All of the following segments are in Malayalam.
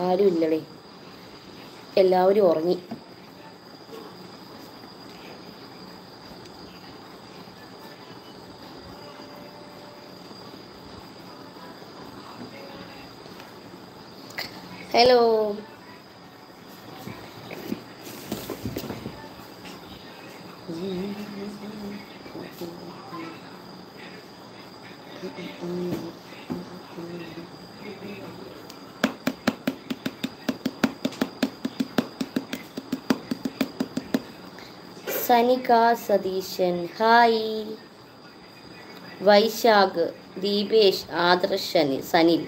ആരും എല്ലാവരും ഉറങ്ങി. Hello. Sanika Satheesan. Hi. Vaishakh Deepesh Adarshan Sanil.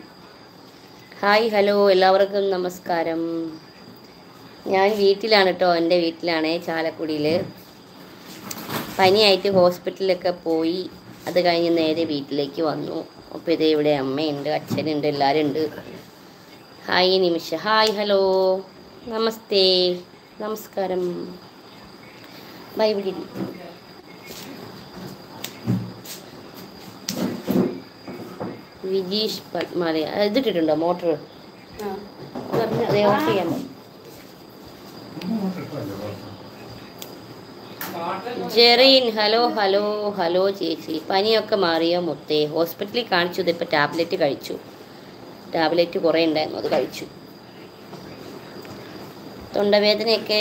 Hi hello. എല്ലാവർക്കും നമസ്കാരം. ഞാൻ വീട്ടിലാണ് കേട്ടോ എന്റെ വീട്ടിലാണ് ചാലക്കുടിയിൽ പനിയായിട്ട് ഹോസ്പിറ്റലിലൊക്കെ പോയി. അത് കഴിഞ്ഞ് നേരെ വീട്ടിലേക്ക് വന്നു. അപ്പോൾ ഇതേ ഇവിടെ അമ്മയുണ്ട് അച്ഛനുണ്ട് എല്ലാവരും ഉണ്ട് ഹായ് നിമിഷ. Hi hello. നമസ്തേ. നമസ്കാരം. ബൈ ഇവിടെ ഇരി. വിജീഷ് പത്മാലയ ഇത് ഇട്ടിട്ടുണ്ടോ മോട്ടർ അതേ ഓഫ് ചെയ്യാൻ ജെറീൻ ഹലോ ഹലോ ഹലോ ചേച്ചി. പനിയൊക്കെ മാറിയോ മുത്തേ? ഹോസ്പിറ്റലിൽ കാണിച്ചു ഇതിപ്പോൾ ടാബ്ലറ്റ് കഴിച്ചു. ടാബ്ലറ്റ് കുറേ ഉണ്ടായിരുന്നു അത് കഴിച്ചു. തൊണ്ടവേദനയൊക്കെ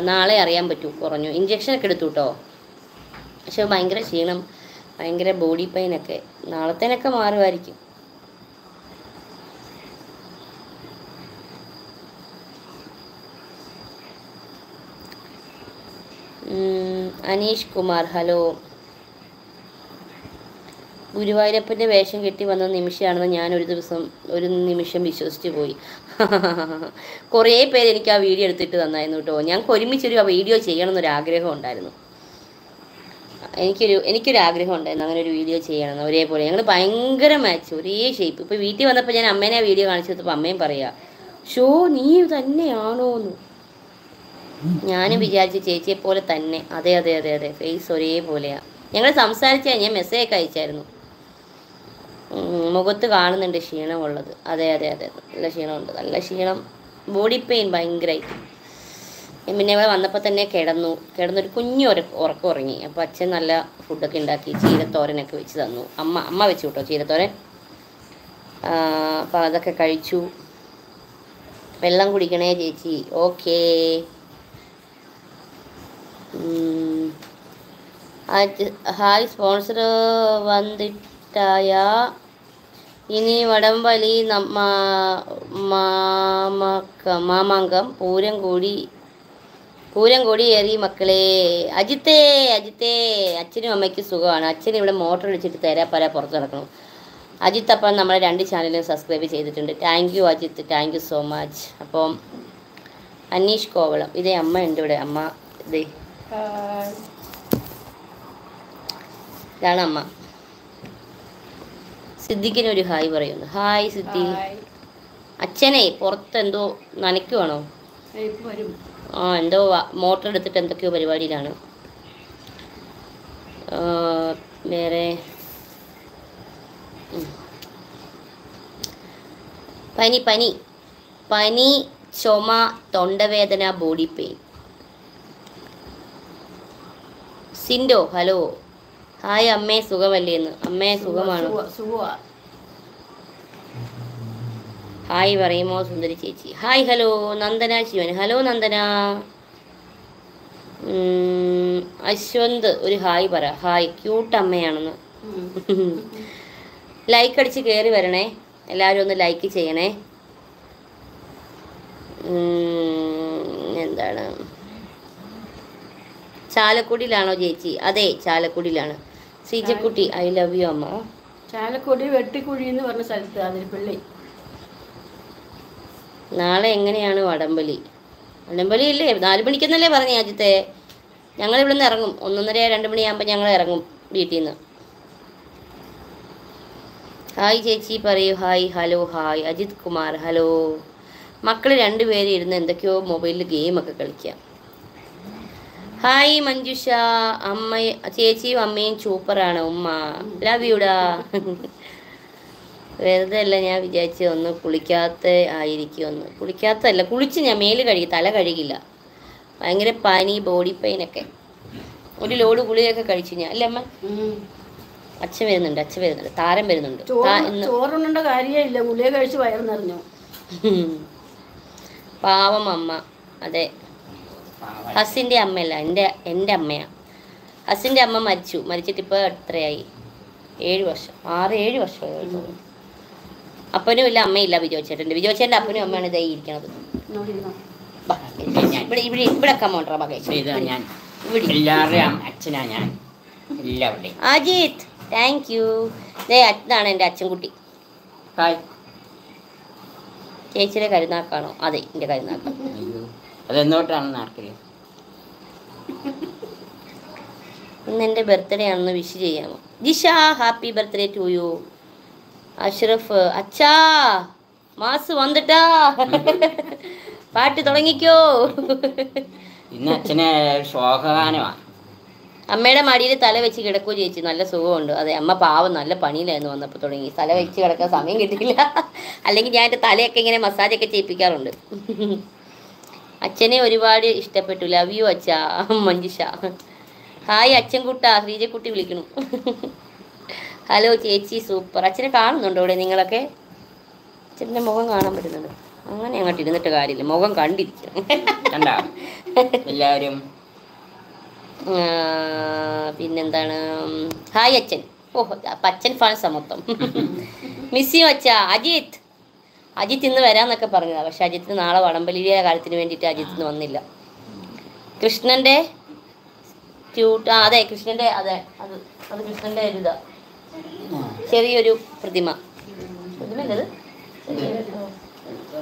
നാളെ അറിയാൻ പറ്റൂ. കുറഞ്ഞു. ഇഞ്ചക്ഷനൊക്കെ എടുത്തു കേട്ടോ പക്ഷെ ഭയങ്കര ക്ഷീണം ഭയങ്കര ബോഡി പെയിനൊക്കെ നാളത്തേനൊക്കെ മാറുമായിരിക്കും. അനീഷ് കുമാർ ഹലോ. ഗുരുവായൂരപ്പന്റെ വേഷം കെട്ടി വന്ന നിമിഷമാണെന്ന് ഞാൻ ഒരു ദിവസം ഒരു നിമിഷം വിശ്വസിച്ച് പോയി. കുറേ പേര് എനിക്ക് ആ വീഡിയോ എടുത്തിട്ട് തന്നായിരുന്നു കേട്ടോ. ഞങ്ങൾക്ക് ഒരുമിച്ചൊരു വീഡിയോ ചെയ്യണമെന്നൊരു ആഗ്രഹം ഉണ്ടായിരുന്നു. എനിക്കൊരു എനിക്കൊരു ആഗ്രഹം ഉണ്ടായിരുന്നു അങ്ങനെ ഒരു വീഡിയോ ചെയ്യണമെന്ന്. ഒരേപോലെ ഞങ്ങൾ ഭയങ്കര മാച്ച് ഒരേ ഷേപ്പ് ഇപ്പോൾ വീട്ടിൽ വന്നപ്പോൾ ഞാൻ അമ്മേനെ വീഡിയോ കാണിച്ചു കൊടുത്തപ്പോൾ അമ്മയും പറയുക ഷോ നീ തന്നെയാണോ എന്ന് ഞാനും വിചാരിച്ചു ചേച്ചിയെ പോലെ തന്നെ. അതെ അതെ അതെ അതെ ഫേസ് ഒരേപോലെയാണ് ഞങ്ങൾ സംസാരിച്ചാൽ ഞാൻ മെസ്സേജൊക്കെ അയച്ചായിരുന്നു. ഉം, മുഖത്ത് കാണുന്നുണ്ട് ക്ഷീണമുള്ളത്. അതെ അതെ അതെ. നല്ല ക്ഷീണമുണ്ട്. നല്ല ക്ഷീണം. ബോഡി പെയിൻ ഭയങ്കരമായിട്ട് പിന്നെ ഇവിടെ വന്നപ്പോൾ തന്നെ കിടന്നു. കിടന്നൊരു കുഞ്ഞു ഉറ ഉറക്കം ഉറങ്ങി. അപ്പോൾ അച്ഛൻ നല്ല ഫുഡൊക്കെ ഉണ്ടാക്കി ചീരത്തോരനൊക്കെ വെച്ച് തന്നു. അമ്മ അമ്മ വെച്ചു കേട്ടോ ചീരത്തോരൻ? അപ്പോൾ അതൊക്കെ കഴിച്ചു. വെള്ളം കുടിക്കണേ ചേച്ചി. ഓക്കേ. ഹായ് സ്പോൺസർ വന്നിട്ടായ ഇനി വടംവലി മാമാങ്കം പൂരം കൂടി പൂരം കൊടിയേറി മക്കളെ. അജിത്തേ അജിത്തേ അച്ഛനും അമ്മയ്ക്കും സുഖമാണ്. അച്ഛൻ ഇവിടെ മോട്ടർ അടിച്ചിട്ട് പല പുറത്ത് നടക്കണം അജിത്ത് അപ്പം നമ്മളെ രണ്ട് ചാനലും സബ്സ്ക്രൈബ് ചെയ്തിട്ടുണ്ട്. Thank you Ajith. Thank you so much അപ്പം അനീഷ് കോവളം. ഇതേ അമ്മ ഉണ്ട് ഇവിടെ. അമ്മ ഇതേ ഇതാണ് അമ്മ. സിദ്ദിഖിന് ഒരു ഹായ് പറയുന്നു. ഹായ് സിദ്ധി അച്ഛനെ പുറത്ത് എന്തോ നനയ്ക്കുവാണോ ആ എന്തോ മോട്ടർ എടുത്തിട്ട് എന്തൊക്കെയോ പരിപാടിയിലാണ്. വേറെ. പനി പനി. പനി ചുമ തൊണ്ടവേദന body pain. Sindo hello. Hi അമ്മേ സുഖമല്ലേ എന്ന്. അമ്മേ സുഖമാണ്. സുഖമാ ഹായ് പറയുമോ സുന്ദരി ചേച്ചി. Hi hello Nandana Shivan. Hello Nandana. Ashwanth ഒരു ഹായ് പറ. Hi cute അമ്മയാണെന്ന്. ലൈക്ക് അടിച്ച് കയറി വരണേ. എല്ലാവരും ഒന്ന് ലൈക്ക് ചെയ്യണേ. എന്താണ്? ചാലക്കുടിയിലാണോ ചേച്ചി? അതെ ചാലക്കുടിയിലാണ്. സീജക്കുട്ടി ഐ ലവ് യു അമ്മ. ചാലക്കുടി വെട്ടിക്കുഴി എന്ന് പറഞ്ഞ സ്ഥലത്ത് അതിരപ്പള്ളി നാളെ എങ്ങനെയാണ് വടംവലി? വടംവലി ഇല്ലേ? നാല് മണിക്കെന്നല്ലേ പറഞ്ഞ ആദ്യത്തെ? ഞങ്ങൾ ഇവിടെ നിന്ന് ഇറങ്ങും. ഒന്നൊന്നര രണ്ട് മണിയാകുമ്പോൾ ഞങ്ങൾ ഇറങ്ങും വീട്ടിൽ നിന്ന് ഹായ് ചേച്ചി പറയൂ. Hi hello hi Ajith Kumar hello മക്കൾ രണ്ടുപേരും ഇരുന്ന് എന്തൊക്കെയോ മൊബൈലിൽ ഗെയിമൊക്കെ കളിക്കുക ഹായ് മഞ്ജുഷ. അമ്മ ചേച്ചിയും അമ്മയും സൂപ്പറാണ് ഉമ്മ. ലവ് യുടാ വെറുതെ അല്ല ഞാൻ വിചാരിച്ചു ഒന്ന് കുളിക്കാത്ത ആയിരിക്കുമെന്ന്. കുളിക്കാത്തല്ല കുളിച്ച് ഞാൻ മേൽ കഴുകി തല കഴുകില്ല. ഭയങ്കര പനി ബോഡി പെയിൻ ഒക്കെ. ഒരു ലോഡ് ഗുളികയൊക്കെ കഴിച്ചു ഞാൻ. അല്ലേ അമ്മ. അച്ഛൻ വരുന്നുണ്ട് അച്ഛൻ വരുന്നുണ്ട്. താരം വരുന്നുണ്ട്. കാര്യമില്ല. ഗുളിക കഴിച്ച് പാവം അമ്മ. അതെ. ഹസിന്റെ അമ്മയല്ല എന്റെ എന്റെ അമ്മയാണ് ഹസിന്റെ അമ്മ മരിച്ചു. മരിച്ചിട്ട് ഇപ്പോൾ എത്രയായി? ഏഴ് വർഷം. ആറ് ഏഴ് വർഷമായി. അപ്പനും ഇല്ല അമ്മയില്ല ബിജോ ചേട്ടന്റെ ബിജോ ചേട്ടന്റെ അപ്പനും അമ്മയാണ് ഇതായി ഇരിക്കണത്. ഇവിടെ ഇവിടെ ഇവിടെ കമ്മോണ്ടറ മകേഷ് എല്ലാവരുടെയും അച്ഛനാ ഞാൻ. എല്ലാവരുടെയും. അജിത് താങ്ക് യു അതാണ് എന്റെ അച്ഛൻകുട്ടി. ഹായ് ചേച്ചിയുടെ കരുനാക്കാണോ? അതെ എന്റെ കരുനാക്ക. അയ്യോ അതെന്നോട്ടാണ് നാർക്കൽ? ഇന്ന് എന്റെ ബർത്ത്ഡേ ആണെന്ന് വിഷ് ചെയ്യാമോ Jisha happy birthday to you Ashraf അച്ഛാ മാസ് വന്നിട്ടാ. പാട്ട് തുടങ്ങിക്കോ. ഇന്ന് അച്ഛനെ ശോകഗാനമാണ് അമ്മയുടെ മടിയിൽ തല വെച്ച് കിടക്കുക ചേച്ചി. നല്ല സുഖമുണ്ട്. അതെ അമ്മ പാവം നല്ല പണിയിലായിരുന്നു വന്നപ്പോൾ തുടങ്ങി. തല വെച്ച് കിടക്കാൻ സമയം കിട്ടിയില്ല. അല്ലെങ്കിൽ ഞാൻ എന്റെ തലയൊക്കെ ഇങ്ങനെ മസാജൊക്കെ ചെയ്യിപ്പിക്കാറുണ്ട്. അച്ഛനെ ഒരുപാട് ഇഷ്ടപ്പെട്ടു. ലവ് യു അച്ഛ. മഞ്ജുഷ. ഹായ് അച്ഛൻ കുട്ടാ ശ്രീജക്കുട്ടി വിളിക്കണു ഹലോ ചേച്ചി സൂപ്പർ അച്ഛനെ കാണുന്നുണ്ടോ ഇവിടെ നിങ്ങളൊക്കെ? അച്ഛന്റെ മുഖം കാണാൻ പറ്റുന്നുണ്ട്. അങ്ങനെ അങ്ങോട്ട് ഇരുന്നിട്ട് കാര്യമില്ല. മുഖം കണ്ടിരിക്കണം എല്ലാവരും? പിന്നെന്താണ്? ഹായ് അച്ഛൻ. ഓഹ് അപ്പം അച്ഛൻ ഫാൻ സമത്വം മിസ്സിയും അച്ഛ. അജിത്ത്. അജിത്ത് ഇന്ന് വരാന്നൊക്കെ പറഞ്ഞതാണ് പക്ഷെ അജിത്തിന് നാളെ വടംവലിയുടെ കാര്യത്തിന് വേണ്ടിയിട്ട് അജിത്ത് വന്നില്ല. കൃഷ്ണന്റെ ക്യൂട്ട് ആ അതെ കൃഷ്ണന്റെ അതെ അത് അത് കൃഷ്ണന്റെ ഒരു ഇതാ ചെറിയൊരു പ്രതിമ. പ്രതിമയല്ലേ അത്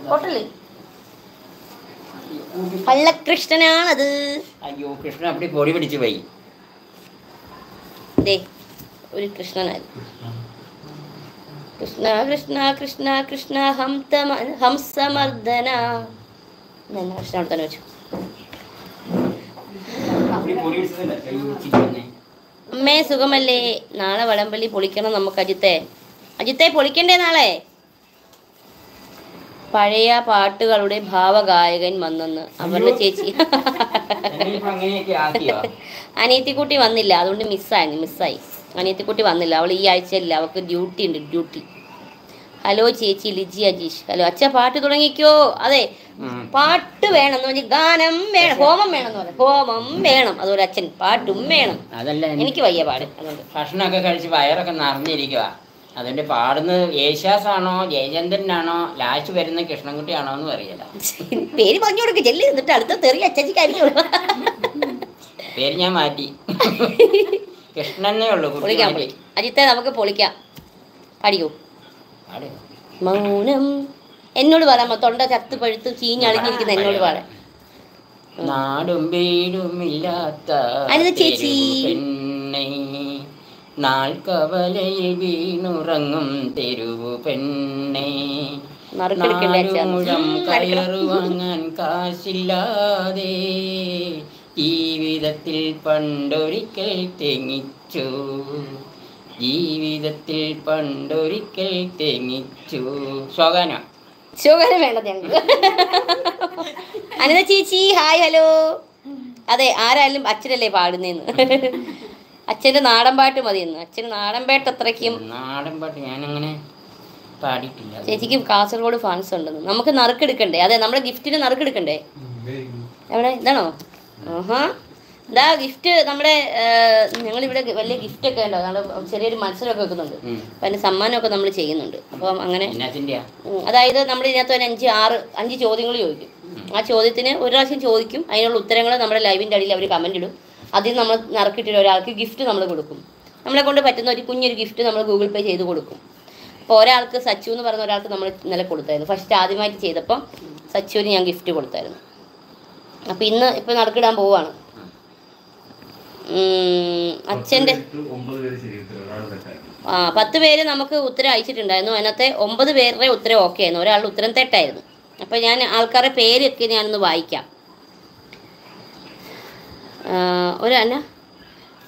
ഹോട്ടലിൽ പള്ളകൃഷ്ണനാണത് അയ്യോ കൃഷ്ണൻ അപ്പടി പൊടി പിടിച്ചു പോയി. ഒരു കൃഷ്ണനായിരുന്നു കൃഷ്ണ കൃഷ്ണ കൃഷ്ണ കൃഷ്ണ ഹംതമ ഹംസമർദ്ദന എന്നാ കൃഷ്ണ അവിടെ തന്നെ വെച്ചു. അമ്മേ സുഖമല്ലേ? നാളെ വടംവലി പൊളിക്കണം നമുക്ക് അജിത്തെ. അജിത്തെ പൊളിക്കണ്ടേ നാളെ? പഴയ പാട്ടുകളുടെ ഭാവഗായകൻ വന്നെന്ന്. അവരുടെ ചേച്ചി. അനിയത്തിക്കുട്ടി വന്നില്ല അതുകൊണ്ട് മിസ്സായി മിസ്സായി അനിയത്തിക്കുട്ടി വന്നില്ല. അവൾ ഈ ആഴ്ചയില്ല. അവൾക്ക് ഡ്യൂട്ടി ഉണ്ട് ഡ്യൂട്ടി ഹലോ ചേച്ചി ലിജി അജീഷ്. ഹലോ അച്ഛ പാട്ട് തുടങ്ങിക്കോ. അതെ പാട്ട് വേണം എന്ന് പറഞ്ഞാൽ ഗാനം വേണം ഹോമം വേണം എന്ന് പറഞ്ഞു. ഹോമം വേണം. അതുപോലെ അച്ഛൻ പാട്ടും വേണം. അതല്ല എനിക്ക് വയ്യ പാട് അതുകൊണ്ട് ഭക്ഷണമൊക്കെ കഴിച്ച് വയറൊക്കെ നിറഞ്ഞിരിക്കുക അതുകൊണ്ട് പാടുന്നത് യേശാസാണോ ജയചന്ദ്രനാണോ ലാസ്റ്റ് വരുന്ന കൃഷ്ണൻകുട്ടിയാണോ എന്ന് അറിയില്ല. പേര് പറഞ്ഞു കൊടുക്ക് ചെല്ലി. എന്നിട്ട് അടുത്ത തെറി അച്ഛച്ചിക്കായിരിക്കും പേര് ഞാൻ മാറ്റി. കൃഷ്ണനേ ഉള്ളൂ പൊളിക്കാം മാറ്റി അജിത്തെ നമുക്ക് പൊളിക്കാം. പഠിക്കൂ. മൗനം. എന്നോട് പറയാമോ തൊണ്ട ചത്ത് പഴുത്ത് ചീഞ്ഞളിഞ്ഞിരിക്കുന്ന എന്നോട് പറയാം നാടും വീടും ഇല്ലാത്ത അനിത ചേച്ചി. നാൾ കവലയിൽ വീണുറങ്ങും തെരുവു പെണ്ണെ. നറുക്കെടുക്കണ്ടേ കയറുവാങ്ങാൻ കാശില്ലാതെ. ജീവിതത്തിൽ പണ്ടൊരിക്കൽ തെങ്ങിച്ചു. ജീവിതത്തിൽ പണ്ടൊരിക്കൽ തെങ്ങിച്ചു. സ്വകന ശോകനം വേണ്ടത് ഞങ്ങൾക്ക്. അനിത ചേച്ചി ഹായ് ഹലോ. അതെ ആരായാലും അച്ഛനല്ലേ പാടുന്നേന്ന്. അച്ഛന്റെ നാടൻ പാട്ട് മതിയെന്ന്. അച്ഛന് നാടൻ പാട്ട് അത്രയ്ക്കും നാടൻ പാട്ട് ഞാനങ്ങനെ പാടിയിട്ടില്ല. ചേച്ചിക്ക് കാസർഗോഡ് ഫാൻസ് ഉണ്ടെന്ന്. നമുക്ക് നറുക്കെടുക്കണ്ടേ? അതെ നമ്മുടെ ഗിഫ്റ്റിന് നറുക്കെടുക്കണ്ടേ? എവിടെ ഇതാണോ? ഇതാ ഗിഫ്റ്റ് നമ്മുടെ ഞങ്ങളിവിടെ വലിയ ഗിഫ്റ്റ് ഒക്കെ ഉണ്ടോ? നമ്മൾ ചെറിയൊരു മത്സരമൊക്കെ വെക്കുന്നുണ്ട്. അപ്പം അതിന് സമ്മാനമൊക്കെ നമ്മൾ ചെയ്യുന്നുണ്ട്. അപ്പം അങ്ങനെ അതായത് നമ്മൾ ഇതിനകത്ത് തന്നെ അഞ്ച് ആറ് അഞ്ച് ചോദ്യങ്ങൾ ചോദിക്കും. ആ ചോദ്യത്തിന് ഒരു പ്രാവശ്യം ചോദിക്കും. അതിനുള്ള ഉത്തരങ്ങൾ നമ്മുടെ ലൈവിന്റെ അടിയിൽ അവർ കമന്റ് ഇടും. അതിൽ നമ്മൾ നറുക്കിട്ടിട്ട് ഒരാൾക്ക് ഗിഫ്റ്റ് നമ്മൾ കൊടുക്കും. നമ്മളെ കൊണ്ട് പറ്റുന്ന ഒരു കുഞ്ഞൊരു ഗിഫ്റ്റ് നമ്മൾ ഗൂഗിൾ പേ ചെയ്ത് കൊടുക്കും. അപ്പോൾ ഒരാൾക്ക് സച്ചു എന്ന് പറഞ്ഞ ഒരാൾക്ക് നമ്മൾ ഇന്നലെ കൊടുത്തായിരുന്നു. ഫസ്റ്റ് ആദ്യമായിട്ട് ചെയ്തപ്പം സച്ചുവിന് ഞാൻ ഗിഫ്റ്റ് കൊടുത്തായിരുന്നു. അപ്പോൾ ഇന്ന് ഇപ്പൊ നടക്കിടാൻ പോവാണ്. അച്ഛന്റെ ആ പത്ത് പേര് നമുക്ക് ഉത്തരം അയച്ചിട്ടുണ്ടായിരുന്നു. അതിനകത്തെ ഒമ്പത് പേരുടെ ഉത്തരം ഓക്കെ ആയിരുന്നു. ഒരാളുടെ ഉത്തരം തെറ്റായിരുന്നു. അപ്പോൾ ഞാൻ ആൾക്കാരുടെ പേരൊക്കെ ഞാനൊന്ന് വായിക്കാം. ഒരു അന്ന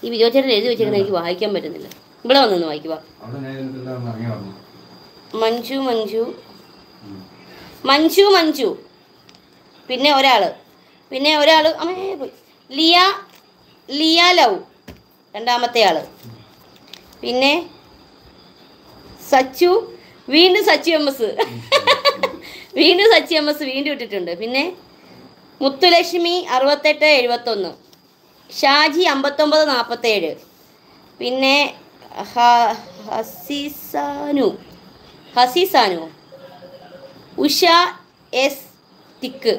ഈ വിജോചേട്ടൻ എഴുതി വെച്ചിരുന്ന എനിക്ക് വായിക്കാൻ പറ്റുന്നില്ല. ഇവിടെ വന്നൊന്ന് വായിക്കുക മഞ്ജു മഞ്ജു. മഞ്ജു മഞ്ജു. പിന്നെ ഒരാൾ. പിന്നെ ഒരാൾ അമ്മേ പോയി. ലിയ ലിയ ലവ് രണ്ടാമത്തെ ആൾ. പിന്നെ സച്ചു വീണ്ടും സച്ചു എം എസ്. വീണ്ടും സച്ചു എം എസ് വീണ്ടും ഇട്ടിട്ടുണ്ട്. പിന്നെ മുത്തുലക്ഷ്മി അറുപത്തെട്ട് എഴുപത്തൊന്ന്. ഷാജി അമ്പത്തൊമ്പത് നാൽപ്പത്തേഴ് പിന്നെ ഹസിസാനു. ഹസിസാനു. ഉഷ എസ് തിക്ക്.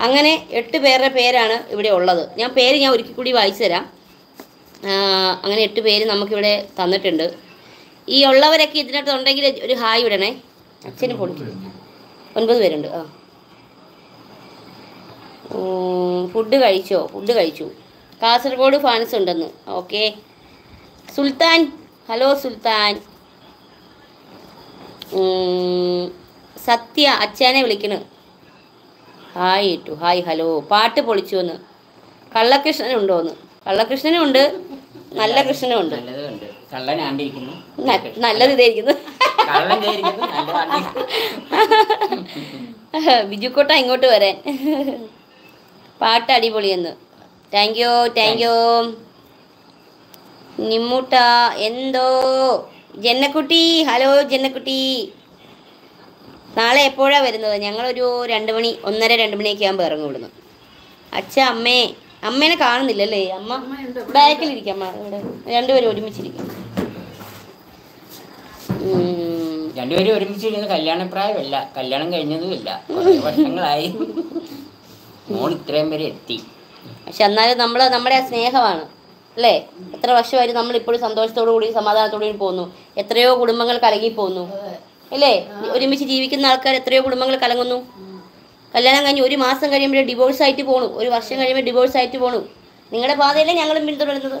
അങ്ങനെ എട്ട് പേരുടെ പേരാണ് ഇവിടെ ഉള്ളത്. ഞാൻ പേര് ഞാൻ ഒരിക്കൽ കൂടി വായിച്ചു തരാം. അങ്ങനെ എട്ട് പേര് നമുക്കിവിടെ തന്നിട്ടുണ്ട്. ഈ ഉള്ളവരൊക്കെ ഇതിനകത്ത് ഉണ്ടെങ്കിൽ ഒരു ഹായ് ഇടണേ. അച്ഛന് പൊടി ഒൻപത് പേരുണ്ട്. ആ. ഫുഡ് കഴിച്ചോ? ഫുഡ് കഴിച്ചു. കാസർഗോഡ് ഫാൻസ് ഉണ്ടെന്ന്. ഓക്കെ സുൽത്താൻ. ഹലോ സുൽത്താൻ. സത്യ അച്ഛനെ വിളിക്കണ്. ഹായ് ഇട്ടു ഹായ് ഹലോ. പാട്ട് പൊളിച്ചു എന്ന് കള്ളകൃഷ്ണനുണ്ടോ. എന്ന് കള്ളകൃഷ്ണനും ഉണ്ട് നല്ല കൃഷ്ണനും ഉണ്ട് നല്ലത് ഇതായിരിക്കുന്നു ബിജുക്കോട്ട ഇങ്ങോട്ട് വരാൻ. പാട്ട് അടിപൊളിയെന്ന് താങ്ക് യു താങ്ക് യു നിമ്മൂട്ട എന്തോ? ജന്നക്കുട്ടി ഹലോ ജന്നക്കുട്ടി. നാളെ എപ്പോഴാ വരുന്നത്? ഞങ്ങളൊരു രണ്ട് മണി ഒന്നര രണ്ട് മണിയൊക്കെ ആകുമ്പോൾ ഇറങ്ങും ഇവിടുന്ന്. അച്ഛ അമ്മേ. അമ്മേനെ കാണുന്നില്ലല്ലേ? അമ്മ ബാക്കിലിരിക്കാം അമ്മ ഇവിടെ. രണ്ടുപേരും ഒരുമിച്ചിരിക്കും. രണ്ടുപേരും ഒരുമിച്ചിരുന്ന് കല്യാണപ്രായമല്ല. കല്യാണം കഴിഞ്ഞതുമില്ല. ഇല്ല വർഷങ്ങളായി. മോൾ ഇത്രയും വരെ എത്തി. പക്ഷെ എന്നാലും നമ്മൾ നമ്മുടെ ആ സ്നേഹമാണ്. അല്ലേ? എത്ര വർഷമായിട്ട് നമ്മൾ ഇപ്പോഴും സന്തോഷത്തോടു കൂടി സമാധാനത്തോടു കൂടി പോകുന്നു. എത്രയോ കുടുംബങ്ങൾ കലങ്ങി പോകുന്നു അല്ലേ? ഒരുമിച്ച് ജീവിക്കുന്ന ആൾക്കാർ എത്രയോ കുടുംബങ്ങൾ കലങ്ങുന്നു. കല്യാണം കഴിഞ്ഞ് ഒരു മാസം കഴിയുമ്പോൾ ഡിവോഴ്സ് ആയിട്ട് പോണു. ഒരു വർഷം കഴിയുമ്പോൾ ഡിവോഴ്സ് ആയിട്ട് പോണു. നിങ്ങളുടെ പാതയല്ലേ ഞങ്ങളും പിന്തുടരുന്നത്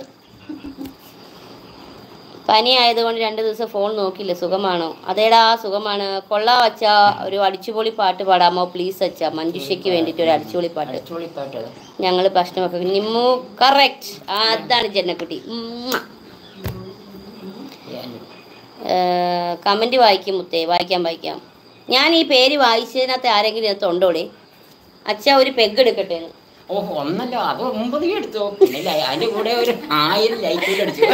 പനി ആയതുകൊണ്ട് രണ്ട് ദിവസം ഫോൺ നോക്കില്ല സുഖമാണോ? അതേടാ സുഖമാണ്. കൊള്ളാ വച്ച ഒരു അടിച്ചുപൊളി പാട്ട് പാടാമോ? പ്ലീസ് അച്ഛ. മഞ്ജുഷയ്ക്ക് വേണ്ടിയിട്ട് ഒരു അടിച്ചുപൊളി പാട്ട്. ഞങ്ങൾ ഭക്ഷണമൊക്കെ നിമ്മു കറക്റ്റ് അതാണ് ജന്നക്കുട്ടി. ഉമ്മ. കമന്റ് വായിക്കും മുത്തേ വായിക്കാം വായിക്കാം. ഞാൻ ഈ പേര് വായിച്ചതിനകത്ത് ആരെങ്കിലും ഇതിനകത്ത് ഉണ്ടോടെ അച്ഛ ഒരു പെഗ് എടുക്കട്ടെ എന്ന്. ഓഹ് ഒന്നല്ല അത് ഒമ്പത് എടുത്തു? പിന്നെ അതിന്റെ കൂടെ ഒരു ആയിരം ലൈറ്റ് അടിച്ചു.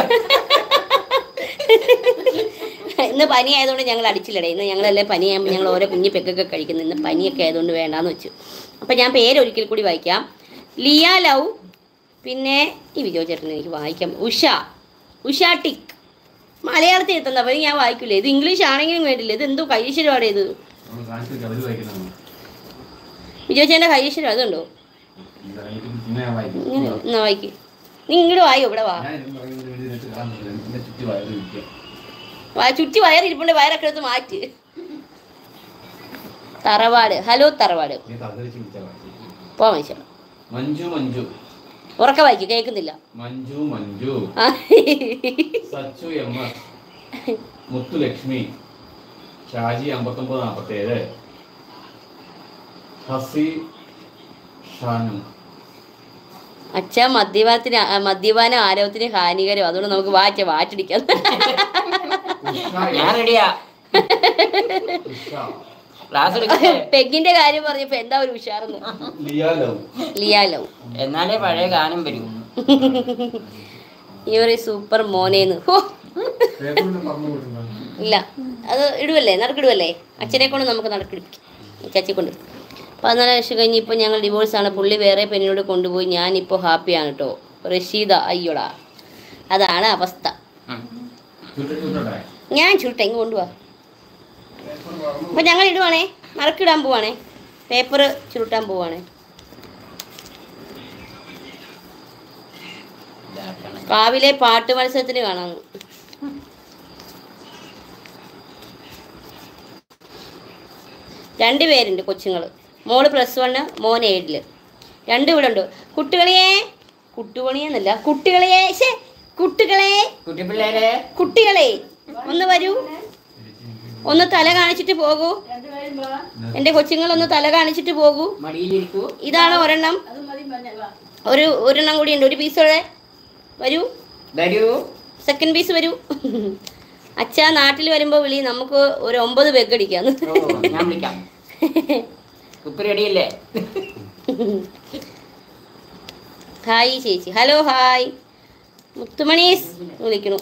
ഇന്ന് പനി ആയതുകൊണ്ട് ഞങ്ങൾ അടിച്ചില്ലടേ. ഇന്ന് ഞങ്ങളല്ലേ പനിയാകുമ്പോൾ ഞങ്ങൾ ഓരോ കുഞ്ഞി പെക്കൊക്കെ കഴിക്കുന്നു. ഇന്ന് പനിയൊക്കെ ആയതുകൊണ്ട് വേണ്ടാന്ന് വെച്ചു. അപ്പം ഞാൻ പേര് ഒരിക്കൽ കൂടി വായിക്കാം. ലിയ ലവ് പിന്നെ ഈ വിജയ ചേട്ടൻ എനിക്ക് വായിക്കാം. ഉഷ. ഉഷ ടിക് മലയാളത്തിൽ എത്തുന്ന അപ്പൊ ഞാൻ വായിക്കില്ലേ ഇത് ഇംഗ്ലീഷ് ആണെങ്കിലും വേണ്ടില്ല ഇത് എന്തോ കൈശ്വരമാണ് ഇത്. നമ്മൾ കാണിച്ചിട്ട് അവർ വായിക്കുന്നതാണ് വിജോ ചേട്ടന്റെ കൈശ്വരം അതുണ്ടോ? എന്നാ വായിക്ക്. നീ ഇങ്ങോട്ട് വായോ ഇവിടെ വാ. ചുറ്റി വയറിരിപ്പുണ്ട് വയറൊക്കെ എടുത്ത് മാറ്റി. തറവാട്. ഹലോ തറവാട്. നീ തലതെറിച്ച് പിടിച്ചാ വായിക്കും. പോ മനുഷ്യ. മഞ്ജു മഞ്ജു. ഉറക്കെ വായിക്കും കേൾക്കുന്നില്ല. Manju Manju. Sachu M S. Muthulakshmi. Shaji അമ്പത്തൊമ്പത് നാൽപ്പത്തേഴ് ഹസി ഷാനു. അച്ഛ മദ്യപാനത്തിന് മദ്യപാന ആരോഗ്യത്തിന് ഹാനികരം. അതുകൊണ്ട് നമുക്ക് വാച്ച വാറ്റടിക്കാം ഉഷ ഞാൻ റെഡിയാ ക്ലാസ് പെഗിന്റെ കാര്യം പറഞ്ഞപ്പോ എന്താ ഒരു ഉഷാറെന്ന്? ലിയ ലിയാലോ. എന്നാലേ പഴയ ഗാനം വരും. ഈ ഒരു സൂപ്പർ മോനേന്ന്. ഇല്ല. അത് ഇടുവല്ലേ? നറുക്കിടുവല്ലേ അച്ഛനെ കൊണ്ട് നമുക്ക് നറുക്കിടിപ്പിക്കാം ചച്ചി കൊണ്ട് പതിനാല് വർഷം കഴിഞ്ഞ് ഇപ്പോൾ ഞങ്ങൾ ഡിവോഴ്സ് ആണ്. പുള്ളി വേറെ പെണ്ണിനോട് കൊണ്ടുപോയി ഞാനിപ്പോൾ ഹാപ്പിയാണ് കേട്ടോ റഷീദ അയ്യോടാ. അതാണ് അവസ്ഥ. ഞാൻ ചുരുട്ടെ ഇങ്ങ് കൊണ്ടുപോവാ അപ്പം ഞങ്ങൾ ഇടുവാണേ. മറക്കിടാൻ പോവാണേ. പേപ്പർ ചുരുട്ടാൻ പോവാണേ. കാവിലെ പാട്ട് മത്സരത്തിന് കാണാം. രണ്ടുപേരുണ്ട് കൊച്ചുങ്ങൾ. മോൾ പ്ലസ് വണ്ണ് മോൻ ഏഴിൽ. രണ്ടും ഇവിടെ ഉണ്ട്. കുട്ടികളെയേ കുട്ടുപണിയെന്നല്ല കുട്ടികളെയേ കുട്ടികളെ കുട്ടിപ്പിള്ളേരെ. കുട്ടികളെ ഒന്ന് വരൂ. ഒന്ന് തല കാണിച്ചിട്ട് പോകൂ. എന്റെ കൊച്ചുങ്ങൾ ഒന്ന് തല കാണിച്ചിട്ട് പോകൂ. ഇതാണ് ഒരെണ്ണം. ഒരു ഒരെണ്ണം കൂടി ഉണ്ട്. ഒരു പീസോടെ വരൂ. വരൂ. സെക്കൻഡ് പീസ് വരൂ. അച്ഛാ നാട്ടിൽ വരുമ്പോ വിളി. നമുക്ക് ഒരു ഒമ്പത് ബെഗ് അടിക്കാന്ന്. ഹായ് ചേച്ചി. Hello hi. മുത്തുമണീസ് വിളിക്കണു?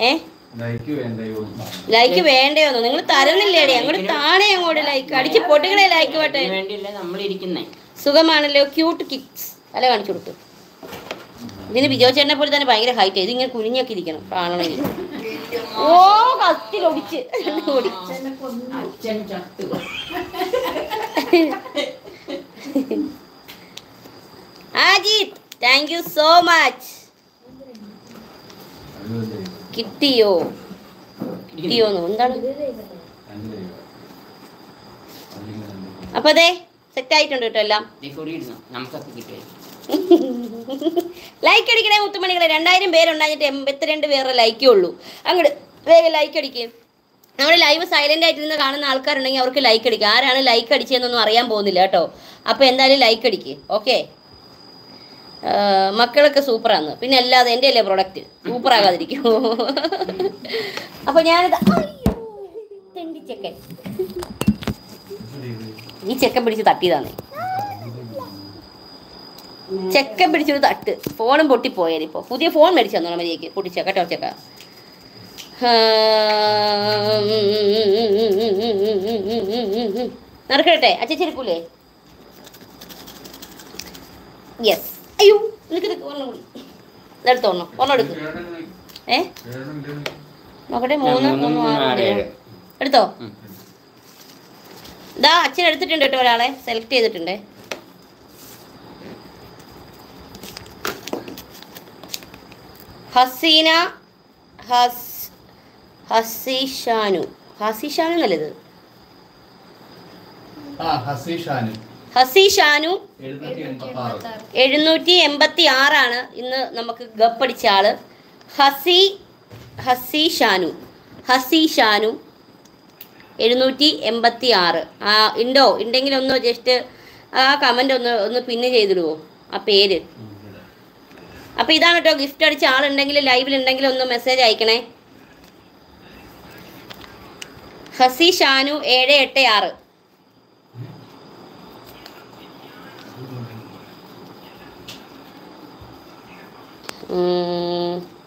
ഏ? ലൈക്ക് വേണ്ടയോ? വേണ്ടയോന്നോ നിങ്ങൾ തരുന്നില്ലേടി. അങ്ങോട്ട് താണേ അങ്ങോട്ട് ലൈക്ക് അടിച്ച് പൊട്ടുകളെ ലൈക്ക് നമ്മളിരിക്കുന്നേ സുഖമാണല്ലോ. ക്യൂട്ട് കിക്സ് അല്ല കാണിച്ചു കൊടുത്തു. ഇതിന് ബിജോ ചേട്ടനെ പോലെ തന്നെ ഭയങ്കര ഹൈറ്റ് ഇതിങ്ങനെ കുനിഞ്ഞൊക്കെ ഇരിക്കണം. കാണണമെങ്കിൽ ഓ കത്തിൽ ഒടിച്ച്. അച്ഛൻ ചത്തു Ajith thank you so much കിട്ടിയോ? കിട്ടിയോന്ന് എന്താണ്? അപ്പൊ അതെ സെറ്റ് ആയിട്ടുണ്ട് കേട്ടോ എല്ലാം. ലൈക്ക് അടിക്കണേ മുത്തുമണികളെ. രണ്ടായിരം പേരുണ്ടായിട്ട് എൺപത്തിരണ്ട് പേരുടെ ലൈക്കേ ഉള്ളൂ. അങ്ങോട്ട് വേഗം ലൈക്ക് അടിക്കും. നമ്മുടെ ലൈവ് സൈലന്റ് ആയിട്ട് നിന്ന് കാണുന്ന ആൾക്കാരുണ്ടെങ്കിൽ അവർക്ക് ലൈക്ക് അടിക്കുക ആരാണ് ലൈക്ക് അടിച്ചതെന്നൊന്നും അറിയാൻ പോകുന്നില്ല കേട്ടോ. അപ്പോൾ എന്തായാലും ലൈക്ക് അടിക്ക്. ഓക്കെ മക്കളൊക്കെ സൂപ്പറാന്ന് പിന്നെ അല്ലാതെ എന്റെ അല്ലേ പ്രൊഡക്റ്റ് സൂപ്പർ ആകാതിരിക്കും അപ്പൊ ഞാനിത് തെണ്ടി ചെക്കൻ ഈ ചെക്കൻ പിടിച്ച് തട്ടിയതാണേ ചെക്കൻ പിടിച്ചൊരു തട്ട് ഫോണും പൊട്ടിപ്പോയാലും ഇപ്പോൾ പുതിയ ഫോൺ മേടിച്ചു തന്നോളാം മര്യാദയ്ക്ക് പൊട്ടിച്ച കേട്ടോ ചെക്ക നടക്കട്ടെ അച്ഛൻ ചെരുക്കൂലേ യെസ് അയ്യോ നിനക്ക് ഒരെണ്ണം കൂടി. ഇതെടുത്തോണോ ഒരെണ്ണം. എടുക്കും. ഏ? നോക്കട്ടെ മൂന്ന് മൂന്ന് ആറ് ഏഴ്. എടുത്തോ. ഇതാ അച്ഛൻ എടുത്തിട്ടുണ്ട് കേട്ടോ ഒരാളെ. സെലക്ട് ചെയ്തിട്ടുണ്ട്. ഹസീന ഹസ് ഹസീഷാനു. ഹസീഷാനു ഇത്? ആ ഹസീഷാന്. ഹസീഷാനു ഷാനു എഴുന്നൂറ്റി എൺപത്തി ആറാണ് ഇന്ന് നമുക്ക് ഗപ്പടിച്ച ആൾ. ഹസി ഹസി ഷാനു. ഹസി ഷാനു എഴുന്നൂറ്റി എൺപത്തി ആറ് ആ ഉണ്ടോ ഉണ്ടെങ്കിൽ ഒന്ന് ജസ്റ്റ് ആ കമന്റ് ഒന്ന് ഒന്ന് പിന്ന് ചെയ്തിടുവോ? ആ പേര്. അപ്പോൾ ഇതാണ് കേട്ടോ ഗിഫ്റ്റ് അടിച്ച ആളുണ്ടെങ്കിൽ ലൈവിലുണ്ടെങ്കിൽ ഒന്ന് മെസ്സേജ് അയക്കണേ. ഹസി ഷാനു ഏഴ് എട്ട് ആറ്. ഉം.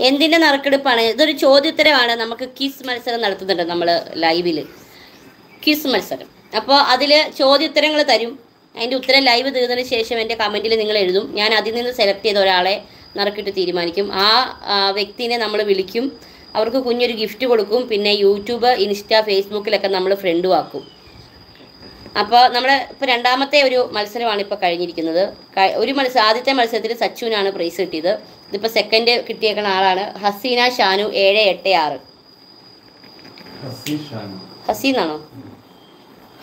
എന്തിന്റെ നറുക്കെടുപ്പാണ്? ഇതൊരു ചോദ്യോത്തരമാണ്. നമുക്ക് കിസ് മത്സരം നടത്തുന്നുണ്ട് നമ്മൾ ലൈവിൽ കിസ് മത്സരം. അപ്പോൾ അതിൽ ചോദ്യോത്തരങ്ങൾ തരും. അതിന്റെ ഉത്തരം ലൈവ് തീർന്നതിന് ശേഷം എന്റെ കമന്റിൽ നിങ്ങൾ എഴുതും. ഞാൻ അതിൽ നിന്ന് സെലക്ട് ചെയ്ത ഒരാളെ നറുക്കിട്ട് തീരുമാനിക്കും. ആ, വ്യക്തിനെ നമ്മൾ വിളിക്കും. അവർക്ക് കുഞ്ഞൊരു ഗിഫ്റ്റ് കൊടുക്കും. പിന്നെ യൂട്യൂബ് ഇൻസ്റ്റ ഫേസ്ബുക്കിലൊക്കെ നമ്മൾ ഫ്രണ്ടും ആക്കും. അപ്പോൾ നമ്മുടെ ഇപ്പോൾ രണ്ടാമത്തെ ഒരു മത്സരമാണ് ഇപ്പോൾ കഴിഞ്ഞിരിക്കുന്നത്. ഒരു മത്സരം ആദ്യത്തെ മത്സരത്തിൽ സച്ചുവിനാണ് പ്രൈസ് കിട്ടിയത്. ഇതിപ്പോൾ സെക്കൻഡ് കിട്ടിയേക്കുന്ന ആളാണ് ഹസീന ഷാനു ഏഴ് എട്ട് ആറ്. ഹസീന്നാണോ ഹസീനാണോ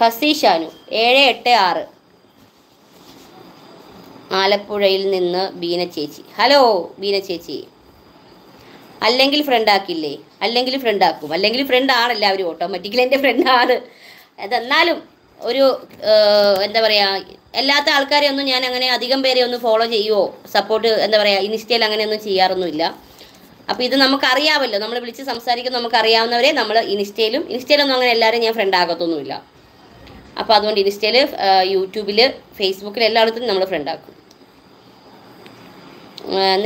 ഹസി ഷാനു ഏഴ് എട്ട് ആറ്. ആലപ്പുഴയിൽ നിന്ന് ബീന ചേച്ചി. ഹലോ ബീന ചേച്ചി. അല്ലെങ്കിൽ ഫ്രണ്ട് ആക്കില്ലേ? അല്ലെങ്കിൽ ഫ്രണ്ട് ആക്കും. അല്ലെങ്കിൽ ഫ്രണ്ട് ആണ് എല്ലാവരും ഓട്ടോമാറ്റിക്കലി എന്റെ ഫ്രണ്ട് ആണ്. അതെന്നാലും ഒരു എന്താ പറയുക അല്ലാത്ത ആൾക്കാരെ ഒന്നും ഞാൻ അങ്ങനെ അധികം പേരെ ഒന്നും ഫോളോ ചെയ്യുവോ? സപ്പോർട്ട് എന്താ പറയുക ഇൻസ്റ്റയിൽ അങ്ങനെയൊന്നും ചെയ്യാറൊന്നുമില്ല. അപ്പോൾ ഇത് നമുക്കറിയാമല്ലോ നമ്മൾ വിളിച്ച് സംസാരിക്കുന്ന നമുക്കറിയാവുന്നവരെ നമ്മൾ ഇൻസ്റ്റയിലും ഇൻസ്റ്റയിലൊന്നും അങ്ങനെ എല്ലാവരും ഞാൻ ഫ്രണ്ട് ആകത്തൊന്നുമില്ല. അപ്പോൾ അതുകൊണ്ട് ഇൻസ്റ്റയിൽ യൂട്യൂബിൽ ഫേസ്ബുക്കിൽ എല്ലായിടത്തും നമ്മൾ ഫ്രണ്ട് ആക്കും.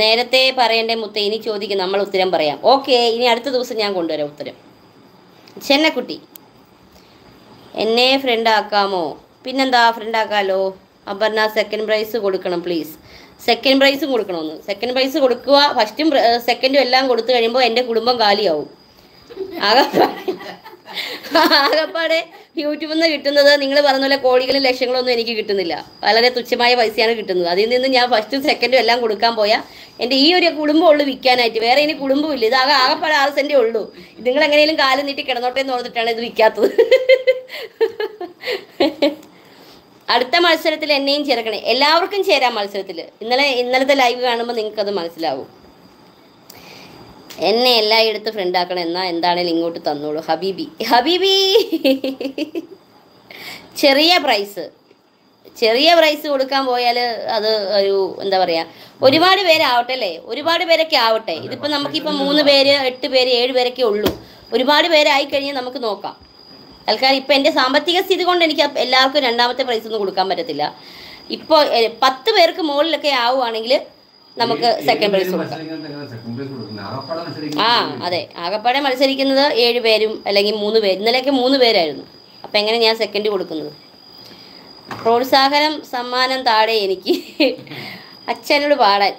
നേരത്തെ പറയേണ്ട മുത്ത ഇനി ചോദിക്കും നമ്മൾ ഉത്തരം പറയാം. ഓക്കെ ഇനി അടുത്ത ദിവസം ഞാൻ കൊണ്ടുവരാം ഉത്തരം. ചെന്നക്കുട്ടി. എന്നെ ഫ്രണ്ട് ആക്കാമോ? പിന്നെന്താ ഫ്രണ്ട് ആക്കാമല്ലോ അപർണ സെക്കൻഡ് പ്രൈസ് കൊടുക്കണം പ്ലീസ് സെക്കൻഡ് പ്രൈസും കൊടുക്കണമെന്ന്. സെക്കൻഡ് പ്രൈസ് കൊടുക്കുക. ഫസ്റ്റും സെക്കൻഡും എല്ലാം കൊടുത്തു കഴിയുമ്പോൾ എന്റെ കുടുംബം കാലിയാവും. ആകപ്പാടെ ആകപ്പാടെ യൂട്യൂബിൽ നിന്ന് കിട്ടുന്നത് നിങ്ങൾ പറഞ്ഞ പോലെ കോടികളും ലക്ഷങ്ങളും ഒന്നും എനിക്ക് കിട്ടുന്നില്ല. വളരെ തുച്ഛമായ പൈസയാണ് കിട്ടുന്നത്. അതിൽ നിന്ന് ഞാൻ ഫസ്റ്റും സെക്കൻഡും എല്ലാം കൊടുക്കാൻ പോയാൽ എന്റെ ഈ ഒരു കുടുംബം ഉള്ളു വിൽക്കാനായിട്ട്. വേറെ ഇനി കുടുംബമില്ല ഇത് ആകെ ആകപ്പാടെ ആറ് സെന്റേ ഉള്ളൂ. നിങ്ങൾ എങ്ങനെയും കാലം നീട്ടി കിടന്നോട്ടെ എന്ന് ഓർത്തിട്ടാണ് ഇത് വിൽക്കാത്തത്. അടുത്ത മത്സരത്തിൽ എന്നെയും ചേർക്കണേ. എല്ലാവർക്കും ചേരാം മത്സരത്തിൽ. ഇന്നലെ ഇന്നലത്തെ ലൈവ് കാണുമ്പോൾ നിങ്ങൾക്കത് മനസ്സിലാവും. എന്നെ എല്ലായിടത്തും ഫ്രണ്ട് ആക്കണം എന്നാ എന്താണേലും ഇങ്ങോട്ട് തന്നോളൂ. ഹബീബി ഹബീബി! ചെറിയ പ്രൈസ് ചെറിയ പ്രൈസ് കൊടുക്കാൻ പോയാൽ അത് ഒരു എന്താ പറയാ ഒരുപാട് പേരാവട്ടെ അല്ലേ? ഒരുപാട് പേരൊക്കെ ആവട്ടെ. ഇതിപ്പോ നമുക്കിപ്പോൾ മൂന്ന് പേര് എട്ട് പേര് ഏഴ് പേരൊക്കെ ഉള്ളൂ. ഒരുപാട് പേരായി കഴിഞ്ഞാൽ നമുക്ക് നോക്കാം. തൽക്കാലം ഇപ്പം എന്റെ സാമ്പത്തിക സ്ഥിതി കൊണ്ട് എനിക്ക് എല്ലാവർക്കും രണ്ടാമത്തെ പ്രൈസ് ഒന്നും കൊടുക്കാൻ പറ്റത്തില്ല. ഇപ്പോൾ പത്ത് പേർക്ക് മുകളിലൊക്കെ ആവുകയാണെങ്കിൽ നമുക്ക് സെക്കൻഡ് പ്രൈസ് കൊടുക്കാം. ആ അതെ. ആകപ്പാടെ മത്സരിക്കുന്നത് ഏഴ് പേരും അല്ലെങ്കിൽ മൂന്ന് പേര്. ഇന്നലെയൊക്കെ മൂന്ന് പേരായിരുന്നു. അപ്പം എങ്ങനെ ഞാൻ സെക്കൻഡ് കൊടുക്കുന്നത്? പ്രോത്സാഹനം സമ്മാനം താഴെ എനിക്ക് അച്ഛനോട് പാടാൻ.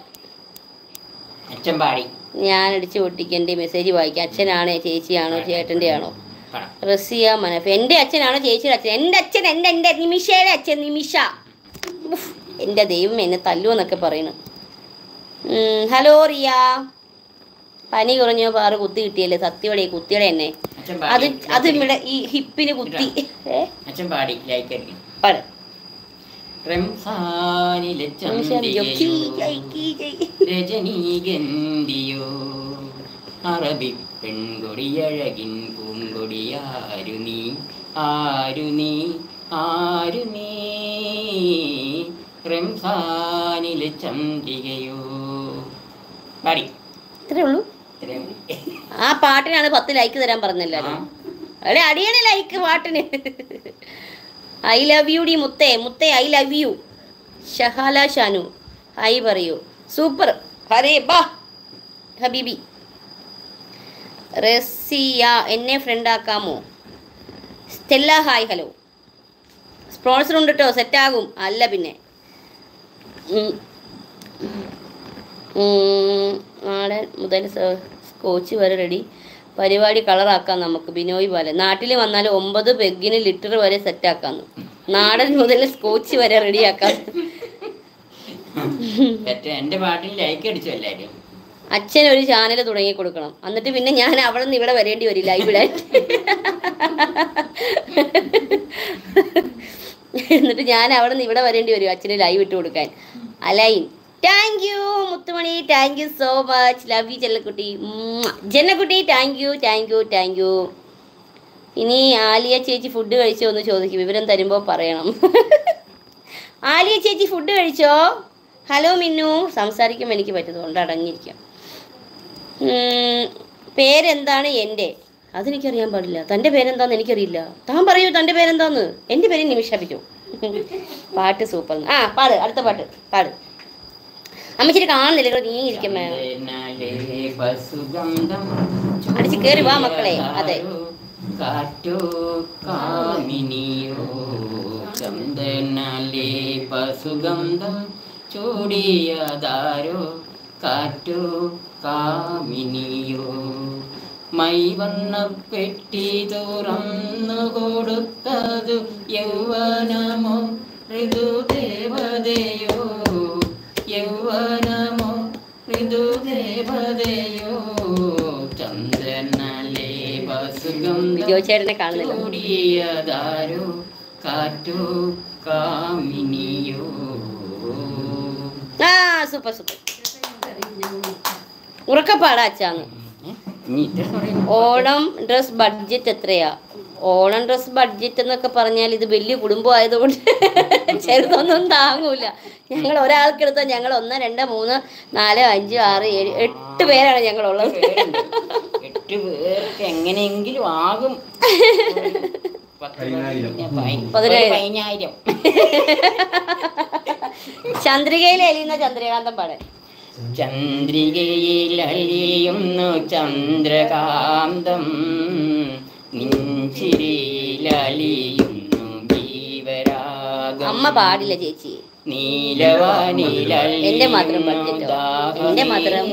അച്ഛൻ പാടി. ഞാൻ അടിച്ചു പൊട്ടിക്കേണ്ടി മെസ്സേജ് വായിക്കാം. അച്ഛനാണോ ചേച്ചിയാണോ ചേട്ടന്റെ ആണോ റസിയ മനഫ്. എന്റെ അച്ഛനാണോ ചേച്ചിയുടെ അച്ഛൻ? എന്റെ അച്ഛൻ എന്റെ എന്റെ നിമിഷയുടെ അച്ഛൻ നിമിഷ. എന്റെ ദൈവം എന്നെ തല്ലുമെന്നൊക്കെ പറയുന്നു. ഹലോ റിയ. പനി കുറഞ്ഞ പാറ് കുത്തി കിട്ടിയല്ലേ? സത്യയുടെ കുത്തിയുടെ തന്നെ അത് അത് ഇവിടെ ഈ ഹിപ്പിന് കുത്തി. അച്ഛൻ പാടി. പാട്. രജനീഗന്ധിയോ അറബി പെൺകൊടിയഴകിൻ പൂങ്കൊടിയാരു നീ ആരു നീ ആരു നീ റംസാനിലെ ചന്ദ്രികയോ. പാടി. ഇത്രേ ഉള്ളൂ. ആ പാട്ടിനാണ് പത്ത് ലൈക്ക് തരാൻ പറഞ്ഞല്ലോ അവിടെ അടിയണ ലൈക്ക് പാട്ടിന്. ഐ ലവ് യു ഡി മുത്തേ മുത്തേ I love you Shahala Shanu hi പറയൂ. സൂപ്പർ ഹരേ ബാ. ഹബീബി. റസിയ എന്നെ ഫ്രണ്ട് ആക്കാമോ? സ്റ്റെല്ല ഹായ് ഹലോ സ്പോൺസർ ഉണ്ട് കേട്ടോ സെറ്റാകും അല്ല പിന്നെ. നാടൻ മുതൽ സ്കോച്ച് വരെ റെഡി പരിപാടി കളറാക്കാം നമുക്ക് ബിനോയ് പോലെ. നാട്ടിൽ വന്നാൽ ഒമ്പത് പെഗിന് ലിറ്റർ വരെ സെറ്റാക്കാന്ന് നാടൻ മുതൽ സ്കോച്ച് വരെ റെഡിയാക്കാം ആക്കാം. എന്റെ പാട്ടിൽ ലൈക്ക് അടിച്ചു എല്ലാരും അച്ഛൻ ഒരു ചാനൽ തുടങ്ങി കൊടുക്കണം. എന്നിട്ട് പിന്നെ ഞാൻ അവിടെ നിന്ന് ഇവിടെ വരേണ്ടി വരില്ല ഇവിടെ. എന്നിട്ട് ഞാൻ അവിടെ നിന്ന് ഇവിടെ വരേണ്ടി വരും അച്ഛന് ലൈവ് ഇട്ട് കൊടുക്കാൻ. Align. Thank you Muthumani. Thank you so much love you Chellakutty. ജെല്ലക്കുട്ടി thank you thank you thank you ഇനി ആലിയ ചേച്ചി ഫുഡ് കഴിച്ചോ എന്ന് ചോദിക്കും. വിവരം തരുമ്പോൾ പറയണം. ആലിയ ചേച്ചി ഫുഡ് കഴിച്ചോ? ഹലോ മിന്നു. സംസാരിക്കുമ്പോൾ എനിക്ക് പറ്റുന്നതുകൊണ്ട് അടങ്ങിയിരിക്കാം. പേരെന്താണ് എന്റെ? അതെനിക്കറിയാൻ പാടില്ല. തന്റെ പേരെന്താന്ന് എനിക്കറിയില്ല. താൻ പറയൂ തന്റെ പേരെന്താന്ന്. എന്റെ പേര് നിമിഷാപിച്ചു പാട്ട് സൂപ്പർ. ആ പാട്. അടുത്ത പാട്ട്. പാട്. അമ്മച്ചിരി കാണുന്നില്ല. നീ ഇരിക്കുമ്പോ അടിച്ച് കേറി വാ മക്കളെ, അതെ. കാറ്റോ ചൂടിയതാരോ? കാറ്റോ കാമിനിയോ മൈവണ്ണപ്പെട്ടി തുറന്നു കൊടുത്തതു യൗവനമോ ഋതുദേവതയോ. യൗവനമോ ഋതുദേവതയോ ചന്ദ്രനലേ. ചൂടിയതാരോ കാറ്റോ കാമിനിയോ? ആ സൂപ്പർ സൂപ്പർ. ഉറക്കപ്പാടാ പറയുന്നു ഓണം ഡ്രസ് ബഡ്ജറ്റ് എത്രയാ ഓണം ഡ്രസ് ബഡ്ജറ്റ് എന്നൊക്കെ പറഞ്ഞാൽ ഇത് വലിയ കുടുംബം ആയതുകൊണ്ട് ചെറുതൊന്നും താങ്ങൂല ഞങ്ങൾ ഒരാൾക്കെടുത്താൽ ഞങ്ങൾ ഒന്ന് രണ്ട് മൂന്ന് നാല് അഞ്ച് ആറ് ഏഴ് എട്ട് പേരാണ് ഞങ്ങൾ ഉള്ളത് എട്ട് പേർക്ക് എങ്ങനെയെങ്കിലും ആകും പതിനായിരം. പതിനായിരം. പതി- പതിനായിരം. പതിനായിരം ചന്ദ്രികയിൽ എലിയുന്ന ചന്ദ്രകാന്തം പാടെ ചന്ദ്രികയിൽ അലിയുന്നു ചന്ദ്രകാന്തം നെഞ്ചിരിയിൽ അലിയുന്നു ജീവരാഗം അമ്മ പാടില്ല ചേച്ചി എന്റെ മാത്രം ബഡ്ജറ്റോ? എന്റെ മാത്രം.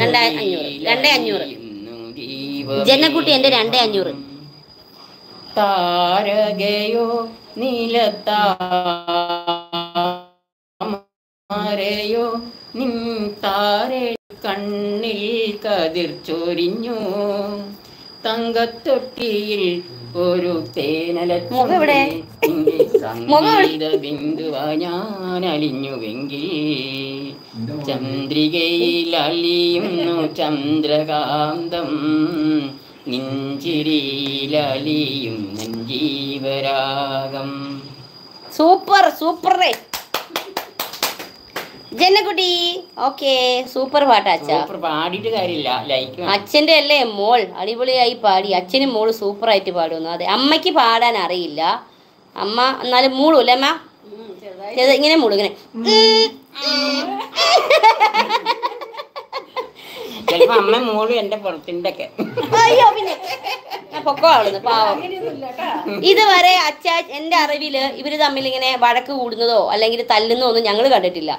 രണ്ടേ അഞ്ഞൂറ്. രണ്ടേ അഞ്ഞൂറ്. നെഞ്ചിരിയിലലിയുന്നു. ജനക്കുട്ടി എന്റെ രണ്ടേ അഞ്ഞൂറ്. താരകയോ നീലത്താരയോ നിൻ താരെ കണ്ണിൽ കതിർ ചൊരിഞ്ഞു. തങ്കത്തൊട്ടിയിൽ ഒരു തേനല? സംഗീത ബിന്ദുവ ഞാൻ അലിഞ്ഞുവെങ്കിൽ. ചന്ദ്രികയിൽ അലിയുന്നു ചന്ദ്രകാന്തം. നെഞ്ചിരിയിൽ അലിയും നെഞ്ചീവരാഗം. സൂപ്പർ സൂപ്പർ ജന്നക്കുട്ടി. ഓക്കെ സൂപ്പർ പാട്ട് അച്ഛാ. സൂപ്പർ പാടിയിട്ട് കാര്യമില്ല. ലൈക്ക് അച്ഛന്റെ അല്ലേ മോൾ? അടിപൊളിയായി പാടി. അച്ഛനും മോൾ സൂപ്പറായിട്ട് പാടുന്നു. അതെ അമ്മയ്ക്ക് പാടാൻ അറിയില്ല. അമ്മ എന്നാലും മൂളൂല്ലേ അമ്മ? ഇങ്ങനെ മൂളും ഇങ്ങനെ. ചിലപ്പോ അമ്മ മോളും എന്റെ പുറത്തിന്റെ ഒക്കെ അയ്യോ പിന്നെ. ഞാൻ പൊക്കോ അവിടുന്ന് പാവം. ഇതുവരെ അച്ഛാ എന്റെ അറിവിൽ ഇവർ തമ്മിൽ ഇങ്ങനെ വഴക്ക് കൂടുന്നതോ അല്ലെങ്കിൽ തല്ലുന്നോ ഒന്നും ഞങ്ങൾ കണ്ടിട്ടില്ല.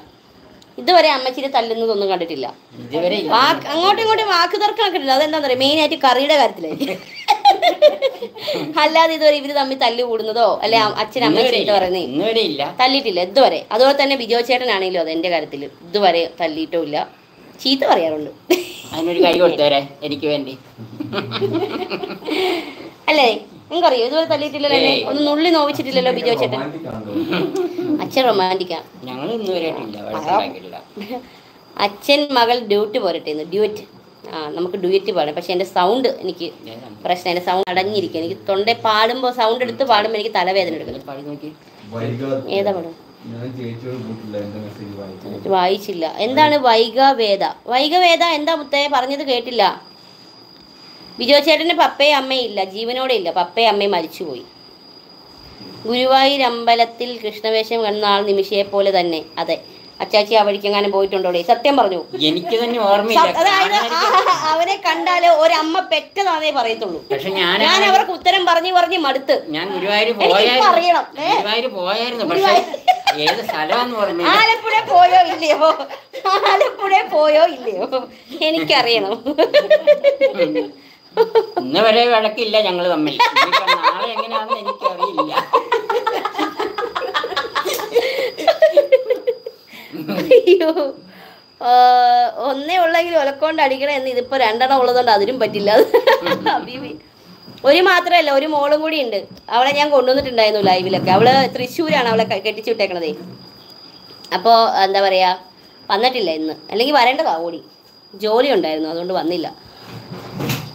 ഇതുവരെ അമ്മച്ചിരി തല്ലുന്നതൊന്നും കണ്ടിട്ടില്ല. വാക്ക് അങ്ങോട്ടും ഇങ്ങോട്ടും വാക്ക് തർക്കം കണ്ടിട്ടില്ല അതെന്താ പറയാ മെയിൻ ആയിട്ട് കറിയുടെ കാര്യത്തിലായിരിക്കും അല്ലാതെ ഇതുവരെ ഇവർ തമ്മിൽ തല്ല് കൂടുന്നതോ അല്ലെ അച്ഛൻ അമ്മച്ചിട്ട്. പറയുന്നേ തല്ലിട്ടില്ല ഇതുവരെ. അതുപോലെ തന്നെ ബിജോ ചേട്ടനാണെങ്കിലും അത് എന്റെ കാര്യത്തിൽ ഇതുവരെ തല്ലിയിട്ടും ഇല്ല. ചീത്ത പറയാറുണ്ട്. അതിനൊരു കൈ കൊടുത്തേരെ എനിക്ക് വേണ്ടി. അല്ലേ? നിങ്ങൾക്കറിയോ? ഇതുവരെ തല്ലിയിട്ടില്ലല്ലോ എന്നെ. ഒന്ന് നുള്ളി നോവിച്ചിട്ടില്ലല്ലോ ബിജോ ചേട്ടൻ. അച്ഛൻ റൊമാന്റിക്കാ ഞങ്ങൾ ഇന്നുവരെ ആയിട്ടില്ല. അച്ഛൻ മകൾ ഡ്യൂറ്റ് പോരട്ടെ ഡ്യൂറ്റ്. ആ നമുക്ക് ഡ്യൂറ്റ് പാടാം പക്ഷെ എന്റെ സൗണ്ട് എനിക്ക് പ്രശ്നം. എന്റെ സൗണ്ട് അടഞ്ഞിരിക്കും എനിക്ക് തൊണ്ട പാടുമ്പോൾ സൗണ്ട് എടുത്ത് പാടുമ്പോൾ എനിക്ക് തലവേദന വൈകാതെ ഏതാ പാടും? വായിച്ചില്ല. എന്താണ് വൈകവേദ? വൈകവേദ എന്താ മുത്തേ? പറഞ്ഞത് കേട്ടില്ല. ബിജോ ചേട്ടന് പപ്പയും അമ്മയും ഇല്ല ജീവനോടെ ഇല്ല. പപ്പയും അമ്മയും മരിച്ചുപോയി. ഗുരുവായൂർ അമ്പലത്തിൽ കൃഷ്ണവേഷം കണ്ട ആൾ നിമിഷയെ പോലെ തന്നെ. അതെ. അച്ചാച്ചി ആ വഴിക്കെങ്ങാനും പോയിട്ടുണ്ടോടെ? സത്യം പറഞ്ഞു. എനിക്ക് തന്നെ ഓർമ്മയില്ല. അതായത് അവനെ കണ്ടാൽ ഒരമ്മ പെറ്റതാണേ പറയത്തുള്ളൂ. പക്ഷെ ഞാൻ ഞാൻ അവർക്ക് ഉത്തരം പറഞ്ഞു പറഞ്ഞു മടുത്ത്. ഞാൻ ഗുരുവായൂർ പോയായിരുന്നു. അറിയണം, ഗുരുവായൂർ പോയായിരുന്നു. പക്ഷെ ഏത് സ്ഥലമാന്ന് പറഞ്ഞു ആലപ്പുഴ പോയോ ഇല്ലയോ? ആലപ്പുഴ പോയോ ഇല്ലയോ? എനിക്കറിയണം. ഇന്ന് വരെ വഴക്കില്ല ഞങ്ങൾ തമ്മിൽ. നാളെ എനിക്കറിയില്ല. അയ്യോ. ഒന്നേ ഉള്ളെങ്കിൽ ഒലക്കൊണ്ട് അടിക്കണം എന്ന് ഇതിപ്പോ രണ്ടെണ്ണം ഉള്ളതുകൊണ്ട് അതിനും പറ്റില്ല. ഒരു മാത്രല്ല ഒരു മോളും കൂടി ഉണ്ട്. അവളെ ഞാൻ കൊണ്ടുവന്നിട്ടുണ്ടായിരുന്നു ലൈവിലൊക്കെ. അവൾ തൃശ്ശൂരാണ് അവളെ കെട്ടിച്ചു വിട്ടേക്കണതേ അപ്പോൾ എന്താ പറയാ വന്നിട്ടില്ല ഇന്ന്. അല്ലെങ്കിൽ വരേണ്ടതാ ഓടി. ജോലി ഉണ്ടായിരുന്നു അതുകൊണ്ട് വന്നില്ല ആ, ഇരുന്നാ പറ്റുമോ തല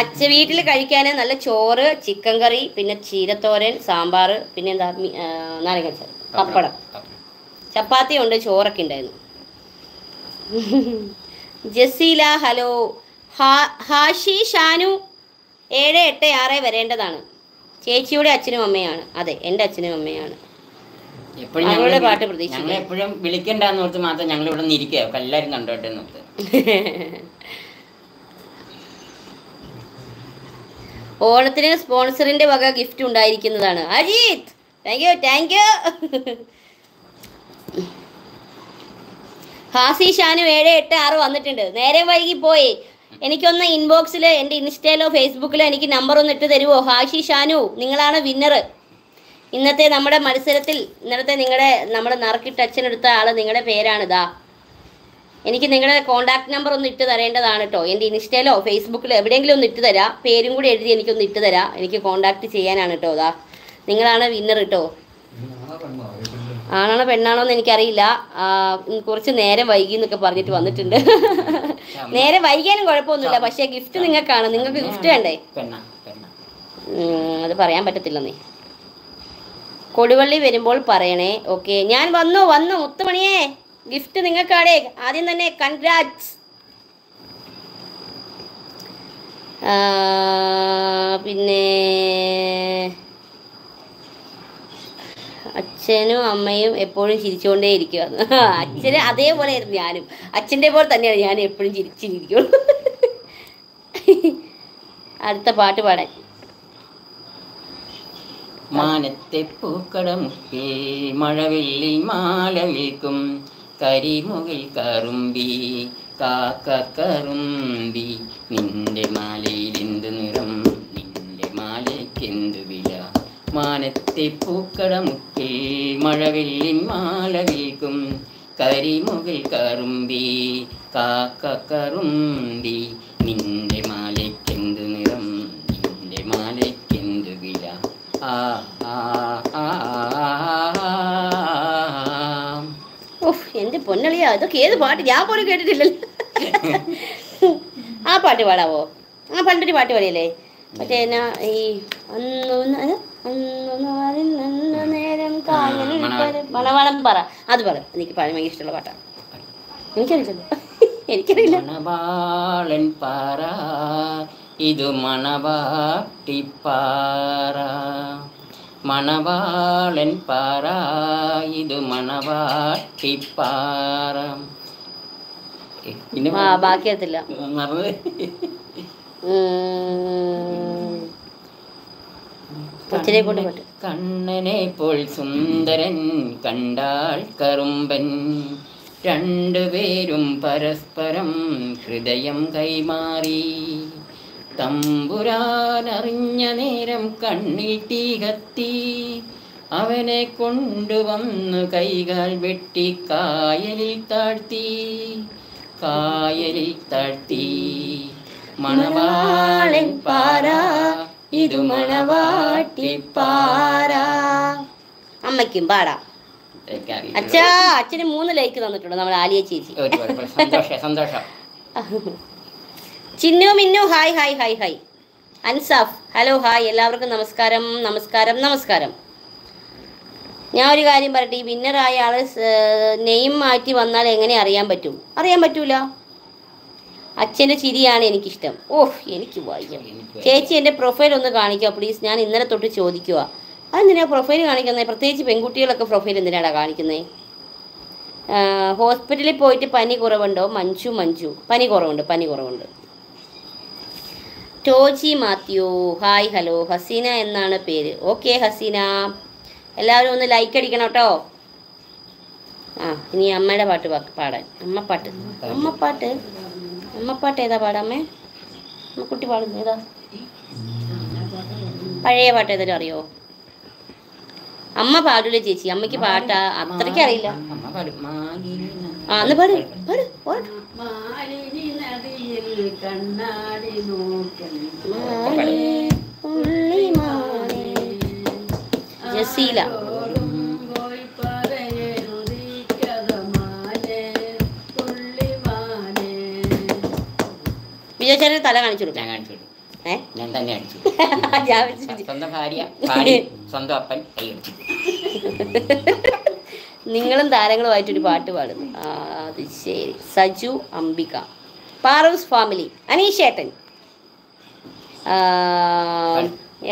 അച്ഛ വീട്ടിൽ കഴിക്കാൻ നല്ല ചോറ് ചിക്കൻ കറി പിന്നെ ചീരത്തോരൻ സാമ്പാർ പിന്നെ എന്താ നാരങ്ങ പപ്പടം. ചപ്പാത്തി ഉണ്ട് ചോറൊക്കെ ഉണ്ടായിരുന്നു. ജസീല ഹലോ. ഹാഷി ഷാനു ഏഴ് എട്ട് ആറ് വരേണ്ടതാണ്. ചേച്ചിയുടെ അച്ഛനും അമ്മയാണ്. അതെ എന്റെ അച്ഛനും അമ്മയാണ്. എപ്പോഴും അവളുടെ പാട്ട് പ്രതീക്ഷിക്കും എപ്പോഴും വിളിക്കണ്ടെന്ന് ഓർത്ത് മാത്രം ഞങ്ങൾ ഇവിടെ നിന്ന് ഇരിക്കുക എല്ലാവരും കണ്ടോട്ടെ എന്നോർത്ത്. ഓണത്തിന് സ്പോൺസറിന്റെ വക ഗിഫ്റ്റ് ഉണ്ടായിരിക്കുന്നതാണ്. Ajith thank you thank you Hasi Shanu ഏഴ് എട്ട് ആറ് വന്നിട്ടുണ്ട്. നേരെ വൈകി പോയി. എനിക്കൊന്ന് ഇൻബോക്സിൽ എന്റെ ഇൻസ്റ്റയിലോ ഫേസ്ബുക്കിലോ എനിക്ക് നമ്പർ ഒന്ന് ഇട്ട് തരുമോ ഹാഷി ഷാനു നിങ്ങളാണ് വിന്നർ ഇന്നത്തെ നമ്മുടെ മത്സരത്തിൽ ഇന്നലത്തെ നിങ്ങളുടെ നമ്മുടെ നറുക്കിട്ട് അച്ഛനെടുത്ത ആൾ നിങ്ങളുടെ പേരാണിതാ എനിക്ക് നിങ്ങളുടെ കോൺടാക്ട് നമ്പർ ഒന്ന് ഇട്ട് തരേണ്ടതാണ് കേട്ടോ എന്റെ ഇൻസ്റ്റയിലോ ഫേസ്ബുക്കിലോ എവിടെയെങ്കിലും ഒന്ന് ഇട്ട് തരാം. പേരും കൂടി എഴുതി എനിക്കൊന്ന് ഇട്ട് തരാം. എനിക്ക് കോൺടാക്ട് ചെയ്യാനാണ് കേട്ടോ അതാ നിങ്ങളാണ് വിന്നർ കേട്ടോ ആണാണോ പെണ്ണാണോ എന്ന് എനിക്കറിയില്ല. കുറച്ച് നേരം വൈകി എന്നൊക്കെ പറഞ്ഞിട്ട് വന്നിട്ടുണ്ട്. നേരെ വൈകിയാലും കുഴപ്പമൊന്നുമില്ല. പക്ഷേ ഗിഫ്റ്റ് നിങ്ങൾക്കാണ്. നിങ്ങൾക്ക് ഗിഫ്റ്റ് വേണ്ടേ? അത് പറയാൻ പറ്റത്തില്ലെന്നേ. കൊടുവള്ളി വരുമ്പോൾ പറയണേ. ഓക്കെ ഞാൻ വന്നു വന്നു. മുത്തുമണിയേ ഗിഫ്റ്റ് നിങ്ങൾക്കാടെ ആദ്യം തന്നെ കൺഗ്രാറ്റ്സ് പിന്നെ അച്ഛനും അമ്മയും എപ്പോഴും ചിരിച്ചുകൊണ്ടേ ഇരിക്കുക. അച്ഛന് അതേപോലെ ആയിരുന്നു ഞാനും. അച്ഛന്റെ പോലെ തന്നെയാണ് ഞാൻ എപ്പോഴും ചിരിച്ചിരിക്കുള്ളൂ അടുത്ത പാട്ട് പാടാൻ. മാനത്തെ പൂക്കടമുക്കിൽ മഴവെള്ളി മാല വിൽക്കും കരിമുകിൽ കറുമ്പി കാക്ക കറുമ്പി. നിന്റെ മാലയിൽ എന്ത് നിറം? നിന്റെ മാലയ്ക്ക് എന്ത് വില? മാനത്തെ പൂക്കടമുക്കിൽ മഴവെള്ളി മാല വിൽക്കും കരിമുകിൽ കറുമ്പി കാക്ക കറുമ്പി. നിന്റെ മാലയ്ക്ക് എന്റെ പൊന്നളിയാ ഇതൊക്കെ ഏത് പാട്ട് ഞാൻ പോലും കേട്ടിട്ടില്ലല്ലോ ആ പാട്ട് പാടാവോ ആ പണ്ടൊരു പാട്ട് പാടിയല്ലേ മറ്റേ എന്നാ ഈ അന്നു ന- അന്നു നേരം കായലിൽ മണവാളം. പറ അത് പറ എനിക്ക് ഭയങ്കര ഇഷ്ടമുള്ള പാട്ടാണ് എനിക്കറിയില്ല എനിക്കറിയില്ല മണവാളൻ പാറ ഇത് മണവാട്ടിപ്പാറ മണവാളൻ പാറ ഇത് മണവാട്ടിപ്പാറ പിന്നെ ബാക്കി എത്തില്ല മറന്ന്. കണ്ണനെ പോൽ സുന്ദരൻ കണ്ടാൾ കറുമ്പൻ. രണ്ടുപേരും പരസ്പരം ഹൃദയം കൈമാറി. തമ്പുരാൻ അറിഞ്ഞ നേരം കണ്ണിൽ തീ കത്തി. അവനെ കൊണ്ടുവന്നു കൈകാൽ വെട്ടി കായലിൽ താഴ്ത്തി. കായലിൽ താഴ്ത്തി. മണവാളൻ പാറ ഇത് പാരാ. അമ്മയ്ക്കും പാടാം. അച്ഛാ അച്ഛന് മൂന്ന് ലൈക്ക് തന്നിട്ടുണ്ട് നമ്മുടെ ആലിയ ചേച്ചി. സന്തോഷം സന്തോഷം. Chinnu Minnu hi hi hi hi. Ansaf hello hi എല്ലാവർക്കും നമസ്കാരം നമസ്കാരം നമസ്കാരം. ഞാൻ ഒരു കാര്യം പറയട്ടെ ഈ വിന്നറായ ആൾ നെയിം മാറ്റി വന്നാൽ എങ്ങനെ അറിയാൻ പറ്റും? അറിയാൻ പറ്റൂല. അച്ഛന്റെ ചിരിയാണ് എനിക്കിഷ്ടം. ഓഹ് എനിക്ക് വായിക്കാം ചേച്ചി എന്റെ പ്രൊഫൈൽ ഒന്ന് കാണിക്കുക പ്ലീസ് ഞാൻ ഇന്നലെ തൊട്ട് ചോദിക്കുക അതെന്തിനാണ് പ്രൊഫൈൽ കാണിക്കുന്നത് പ്രത്യേകിച്ച് പെൺകുട്ടികളൊക്കെ പ്രൊഫൈൽ എന്തിനാണ് കാണിക്കുന്നത് ഹോസ്പിറ്റലിൽ പോയിട്ട് പനി കുറവുണ്ടോ? മഞ്ചു മഞ്ചു പനി കുറവുണ്ട് പനി കുറവുണ്ട്. Toji Mathew. Hi hello Haseena എന്നാണ് പേര്. ഓക്കെ ഹസീന. എല്ലാവരും ഒന്ന് ലൈക്ക് അടിക്കണം കേട്ടോ ആ ഇനി അമ്മയുടെ പാട്ട് പാടാൻ. അമ്മ പാട്ട്. പാടാൻ അമ്മപ്പാട്ട് അമ്മപ്പാട്ട് അമ്മപ്പാട്ട് ഏതാ പാടാമേ അമ്മക്കുട്ടി പാടുന്നു ഏതാ? പഴയ പാട്ട് ഏതായാലും അറിയോ? അമ്മ പാടില്ല ചേച്ചി. അമ്മയ്ക്ക് പാട്ടാ. അത്രയ്ക്ക് അറിയില്ല. അമ്മ ആ അന്ന് പാട്. പാട്. കണ്ണാടി പുള്ളിമാനേ. ജസീല തല കാണിച്ചു കൊടുക്കാം. ഞാൻ കാണിച്ചു കൊടുക്കും. ഞാൻ തന്നെ അടിച്ചു. സ്വന്തം ഭാര്യ സ്വന്തം അപ്പൻ കൈയടിച്ചു നിങ്ങളും താരങ്ങളുമായിട്ടൊരു പാട്ട് പാടുന്നു. അത് ശരി. സജു അംബിക. പാറൂസ് ഫാമിലി. അനീഷേട്ടൻ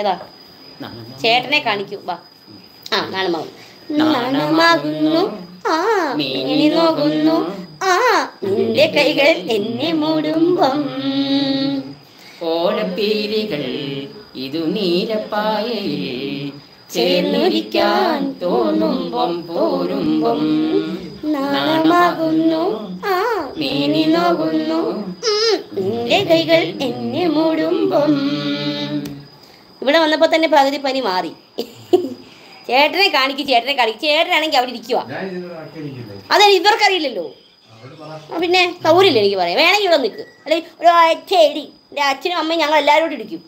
ഏതാ? ചേട്ടനെ കാണിക്കൂ. വാ. ആ നാണമാകും നാണമാകുന്നു. ആ ഇനി നോക്കുന്നു ആ നിന്റെ കൈകൾ എന്നെ മൂടുമ്പം. ഓലപ്പീലികൾ ഇതു നീലപ്പായയിൽ ചേർന്നൊരിക്കാൻ തോന്നുമ്പം പോരുമ്പം നാണമാകുന്നു. ആ മീനി നോകുന്നു. നിന്റെ കൈകൾ എന്നെ മൂടുമ്പം. ഇവിടെ വന്നപ്പോ തന്നെ പകുതി പനി മാറി. ചേട്ടനെ കാണിക്കും ചേട്ടനെ കാണിക്കും. ചേട്ടനാണെങ്കിൽ അവിടെ ഇരിക്കുക അതെ ഇവർക്കറിയില്ലല്ലോ. പിന്നെ സൗകര്യമില്ല എനിക്ക് പറയാം. വേണമെങ്കിൽ ഇവിടെ നിൽക്ക് അല്ലെങ്കിൽ ഒരു അച്ഛടി എന്റെ അച്ഛനും അമ്മയും ഞങ്ങൾ എല്ലാവരും കൂടി ഇടിക്കും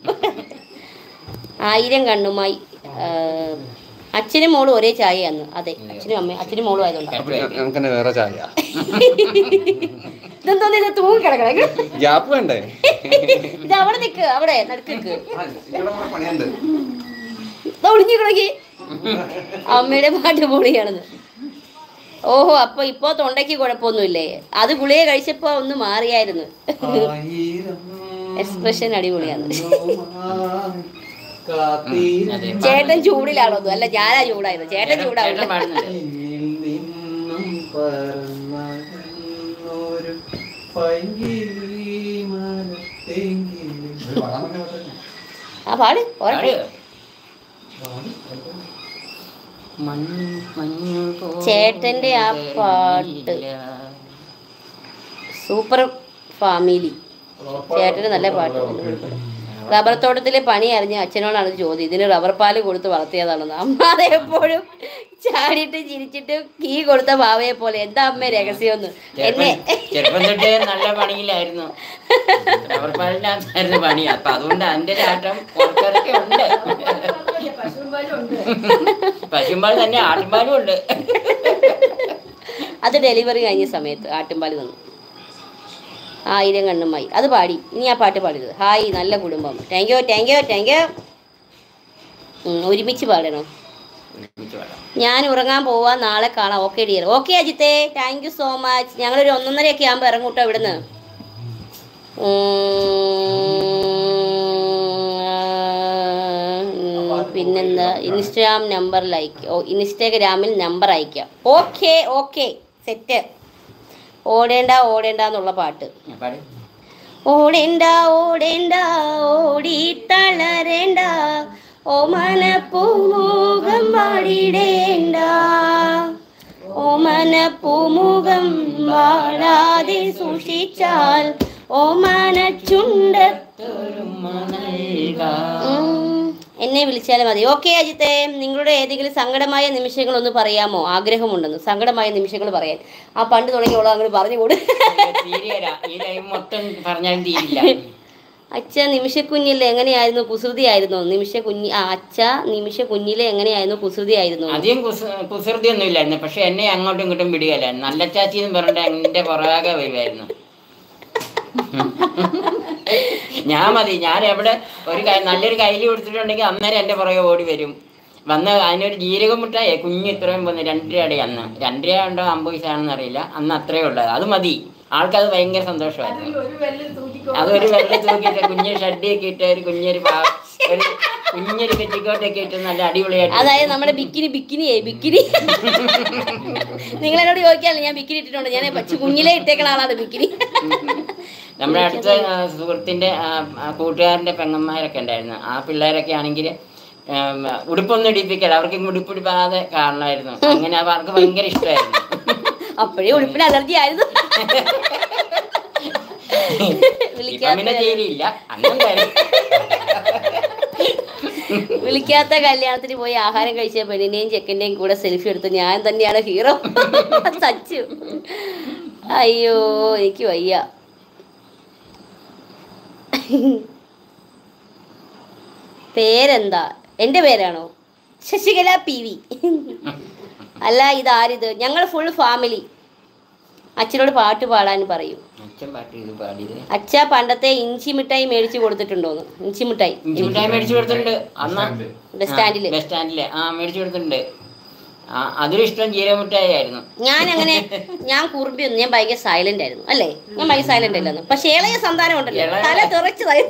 ആയിരം കണ്ണുമായി അച്ഛനും മോളും ഒരേ ചായയാന്ന്. അതെ അച്ഛനും അമ്മയും അച്ഛനും മോളും ആയതുകൊണ്ടാണ് വേറെ ചായ. ഇതെന്തോ ഇത് തൂങ്ങി കിടക്കണേ. ഗ്യാപ്പ് വേണ്ടേ? ഇത് അവിടെ നിൽക്ക് അവിടെ നടുക്ക് പണിയുണ്ട്. ഒളിഞ്ഞു കിടക്കി. അമ്മയുടെ പാട്ട് പൊളിയാണെന്ന്. ഓഹോ അപ്പൊ ഇപ്പൊ തൊണ്ടയ്ക്ക് കുഴപ്പമൊന്നുമില്ലേ? അത് ഗുളിയെ കഴിച്ചപ്പോ ഒന്ന് മാറിയായിരുന്നു. എക്സ്പ്രഷൻ അടിപൊളിയാണ്. ചേട്ടൻ ചൂടിലാണോ അല്ല ഞാനാ ചൂടായത്. ചേട്ടൻ ചൂടാവില്ല ആ പാട്. ചേട്ടന്റെ ആ പാട്ട്. Super family. ചേട്ടന് നല്ല പാട്ട് റബ്ബർ തോട്ടത്തിലെ പണി അറിഞ്ഞ അച്ഛനോടാണ് ചോദ്യം. ഇതിന് റബ്ബർ പാൽ കൊടുത്ത് വളർത്തിയതാണെന്ന് അമ്മ അതെപ്പോഴും ചാടിയിട്ട് ചിരിച്ചിട്ട് കീ കൊടുത്ത ഭാവയെ പോലെ. എന്താ അമ്മ രഹസ്യമൊന്ന്? എന്നെ ചെറുപ്പം തൊട്ടേ നല്ല പണിയിലായിരുന്നു. റബ്ബർ പാലിനകത്തായിരുന്നു പണി. അപ്പൊ അതുകൊണ്ട് അതിന്റെ ചാട്ടം കുറച്ചൊക്കെ ഉണ്ട്. പശുമ്പാൽ തന്നെ ആട്ടുംപാലും ഉണ്ട്. അത് ഡെലിവറി കഴിഞ്ഞ സമയത്ത് ആട്ടുംപാൽ തന്നു. ആയിരം കണ്ണുമായി. അത് പാടി. ഇനി ആ പാട്ട് പാടരുത്. ഹായ് നല്ല കുടുംബം. Thank you thank you thank you ഒരുമിച്ച് പാടണം. ഞാൻ ഉറങ്ങാൻ പോവാ നാളെ കാണാം. ഓക്കെ ഡിയർ ഓക്കെ അജിത്തെ. താങ്ക് യു സോ മച്ച് ഞങ്ങളൊരു ഒന്നൊന്നരയൊക്കെ ആകുമ്പോൾ ഇറങ്ങൂട്ടോ ഇവിടുന്ന്. പിന്നെന്താ? ഇൻസ്റ്റാഗ്രാം നമ്പറിൽ അയക്കാം ഇൻസ്റ്റാഗ്രാമിൽ നമ്പർ അയക്കാം. ഓക്കെ ഓക്കെ സെറ്റ് ഓടേണ്ട ഓടേണ്ട എന്നുള്ള പാട്ട്. ഓടേണ്ട ഓടേണ്ട ഓടി തളരേണ്ട ഓ മനപ്പൂമുഖം വാടിടേണ്ട. ഓ മനപ്പൂമുഖം വാടാതെ സൂക്ഷിച്ചാൽ ഓ മനച്ചുണ്ടത്തൊരു എന്നെ വിളിച്ചാൽ മതി. ഓക്കെ അജിത്തെ. നിങ്ങളുടെ ഏതെങ്കിലും സങ്കടമായ നിമിഷങ്ങൾ ഒന്ന് പറയാമോ? ആഗ്രഹമുണ്ടെന്ന്. സങ്കടമായ നിമിഷങ്ങൾ പറയാൻ. ആ പണ്ട് തുടങ്ങിയോളൂ അങ്ങോട്ട് പറഞ്ഞു കൊടു. അച്ഛ നിമിഷ കുഞ്ഞിലെ എങ്ങനെയായിരുന്നു കുസൃതി ആയിരുന്നു നിമിഷ കുഞ്ഞി ആ അച്ഛ നിമിഷ കുഞ്ഞിലെ എങ്ങനെയായിരുന്നു? കുസൃതി ആയിരുന്നു അധികം കുസ കുസൃതി ഒന്നും ഇല്ലായിരുന്നു പക്ഷെ എന്നെ അങ്ങോട്ടും ഇങ്ങോട്ടും വിടുകയല്ലായിരുന്നു. നല്ല ചാച്ചി എന്ന് പറഞ്ഞിട്ട് എന്റെ പുറകെ വരുമായിരുന്നു ഞാൻ മതി ഞാൻ എവിടെ ഒരു കൈ നല്ലൊരു കയ്യിൽ കൊടുത്തിട്ടുണ്ടെങ്കിൽ അന്നേരം എന്റെ പുറകെ ഓടി വരും. വന്ന് അതിനൊരു ജീരകം മുട്ടായി കുഞ്ഞ് ഇത്രയും വന്ന് രണ്ടരയുടെ അന്ന്. രണ്ടര ഉണ്ടോ അമ്പത് പൈസയാണെന്ന് അറിയില്ല. അന്ന് അത്രേ ഉള്ളത് അത് മതി. ആൾക്കത് ഭയങ്കര സന്തോഷമായിരുന്നു. അതൊരു വെള്ളം തൂക്കിയിട്ട് കുഞ്ഞ് ഷഡ്ഡിയൊക്കെ ഇട്ട് ഒരു കുഞ്ഞൊരു പാ- ഒരു കുഞ്ഞൊരു പെറ്റിക്കോട്ടൊക്കെ ഇട്ട് നല്ല അടിപൊളിയായിട്ട് അതായത് നമ്മുടെ ബിക്കിനി ബിക്കിനിയേ ബിക്കിനി. നിങ്ങളെന്നോട് ചോദിക്കാറില്ല ഞാൻ ബിക്കിനി ഇട്ടിട്ടുണ്ട്. ഞാൻ പച്ച കുഞ്ഞിലേ ഇട്ടേക്കണ ആളാണ് ബിക്കിനി. നമ്മുടെ അടുത്ത സുഹൃത്തിന്റെ കൂട്ടുകാരന്റെ പെങ്ങന്മാരൊക്കെ ഉണ്ടായിരുന്നു. ആ പിള്ളേരൊക്കെ ആണെങ്കിൽ ഉടുപ്പൊന്നും ഇടിപ്പിക്കല അവർക്ക് ഉടുപ്പിടിപ്പാതെ കാണണമായിരുന്നു. അങ്ങനെ അവ- അവർക്ക് ഭയങ്കര ഇഷ്ടമായിരുന്നു. അപ്പോഴേ ഉടുപ്പിന് അലർജി ആയിരുന്നു. പിന്നെ തീരെയില്ല. വിളിക്കാത്ത കല്യാണത്തിന് പോയി ആഹാരം കഴിച്ച പെണ്ണിനെയും ചെക്കന്റെയും കൂടെ സെൽഫി എടുത്ത് ഞാൻ തന്നെയാണ് ഹീറോ. സച്ചു. അയ്യോ എനിക്ക് വയ്യ. പേരെന്താ? എന്റെ പേരാണോ? Sasikala P V. അല്ല ഇതാരിത്? ഞങ്ങൾ ഫുൾ ഫാമിലി അച്ഛനോട് പാട്ട് പാടാൻ പറയൂ. അച്ഛ പണ്ടത്തെ ഇഞ്ചി മിഠായി മേടിച്ചു കൊടുത്തിട്ടുണ്ടോന്ന്. ഇഞ്ചി മിഠായി. ഇഞ്ചി മിഠായി മേടിച്ചു കൊടുത്തിട്ടുണ്ട്. അന്ന്? ബസ് സ്റ്റാൻഡിൽ. ബസ് സ്റ്റാൻഡിൽ. ആ മേടിച്ചു കൊടുത്തിട്ടുണ്ട്. ആ അതൊരു ഇഷ്ടം ജീരമിഠായി ആയിരുന്നു ഞാൻ അങ്ങനെ ഞാൻ കുറുമ്പി കുറുമ്പിയൊന്നും ഞാൻ ഭയങ്കര സൈലന്റ് ആയിരുന്നു അല്ലേ? ഞാൻ ഭയങ്കര സൈലന്റ് അല്ലെന്ന് പക്ഷെ ഇളയ സന്താനം ഉണ്ടല്ലോ തല തെറച്ചതായി.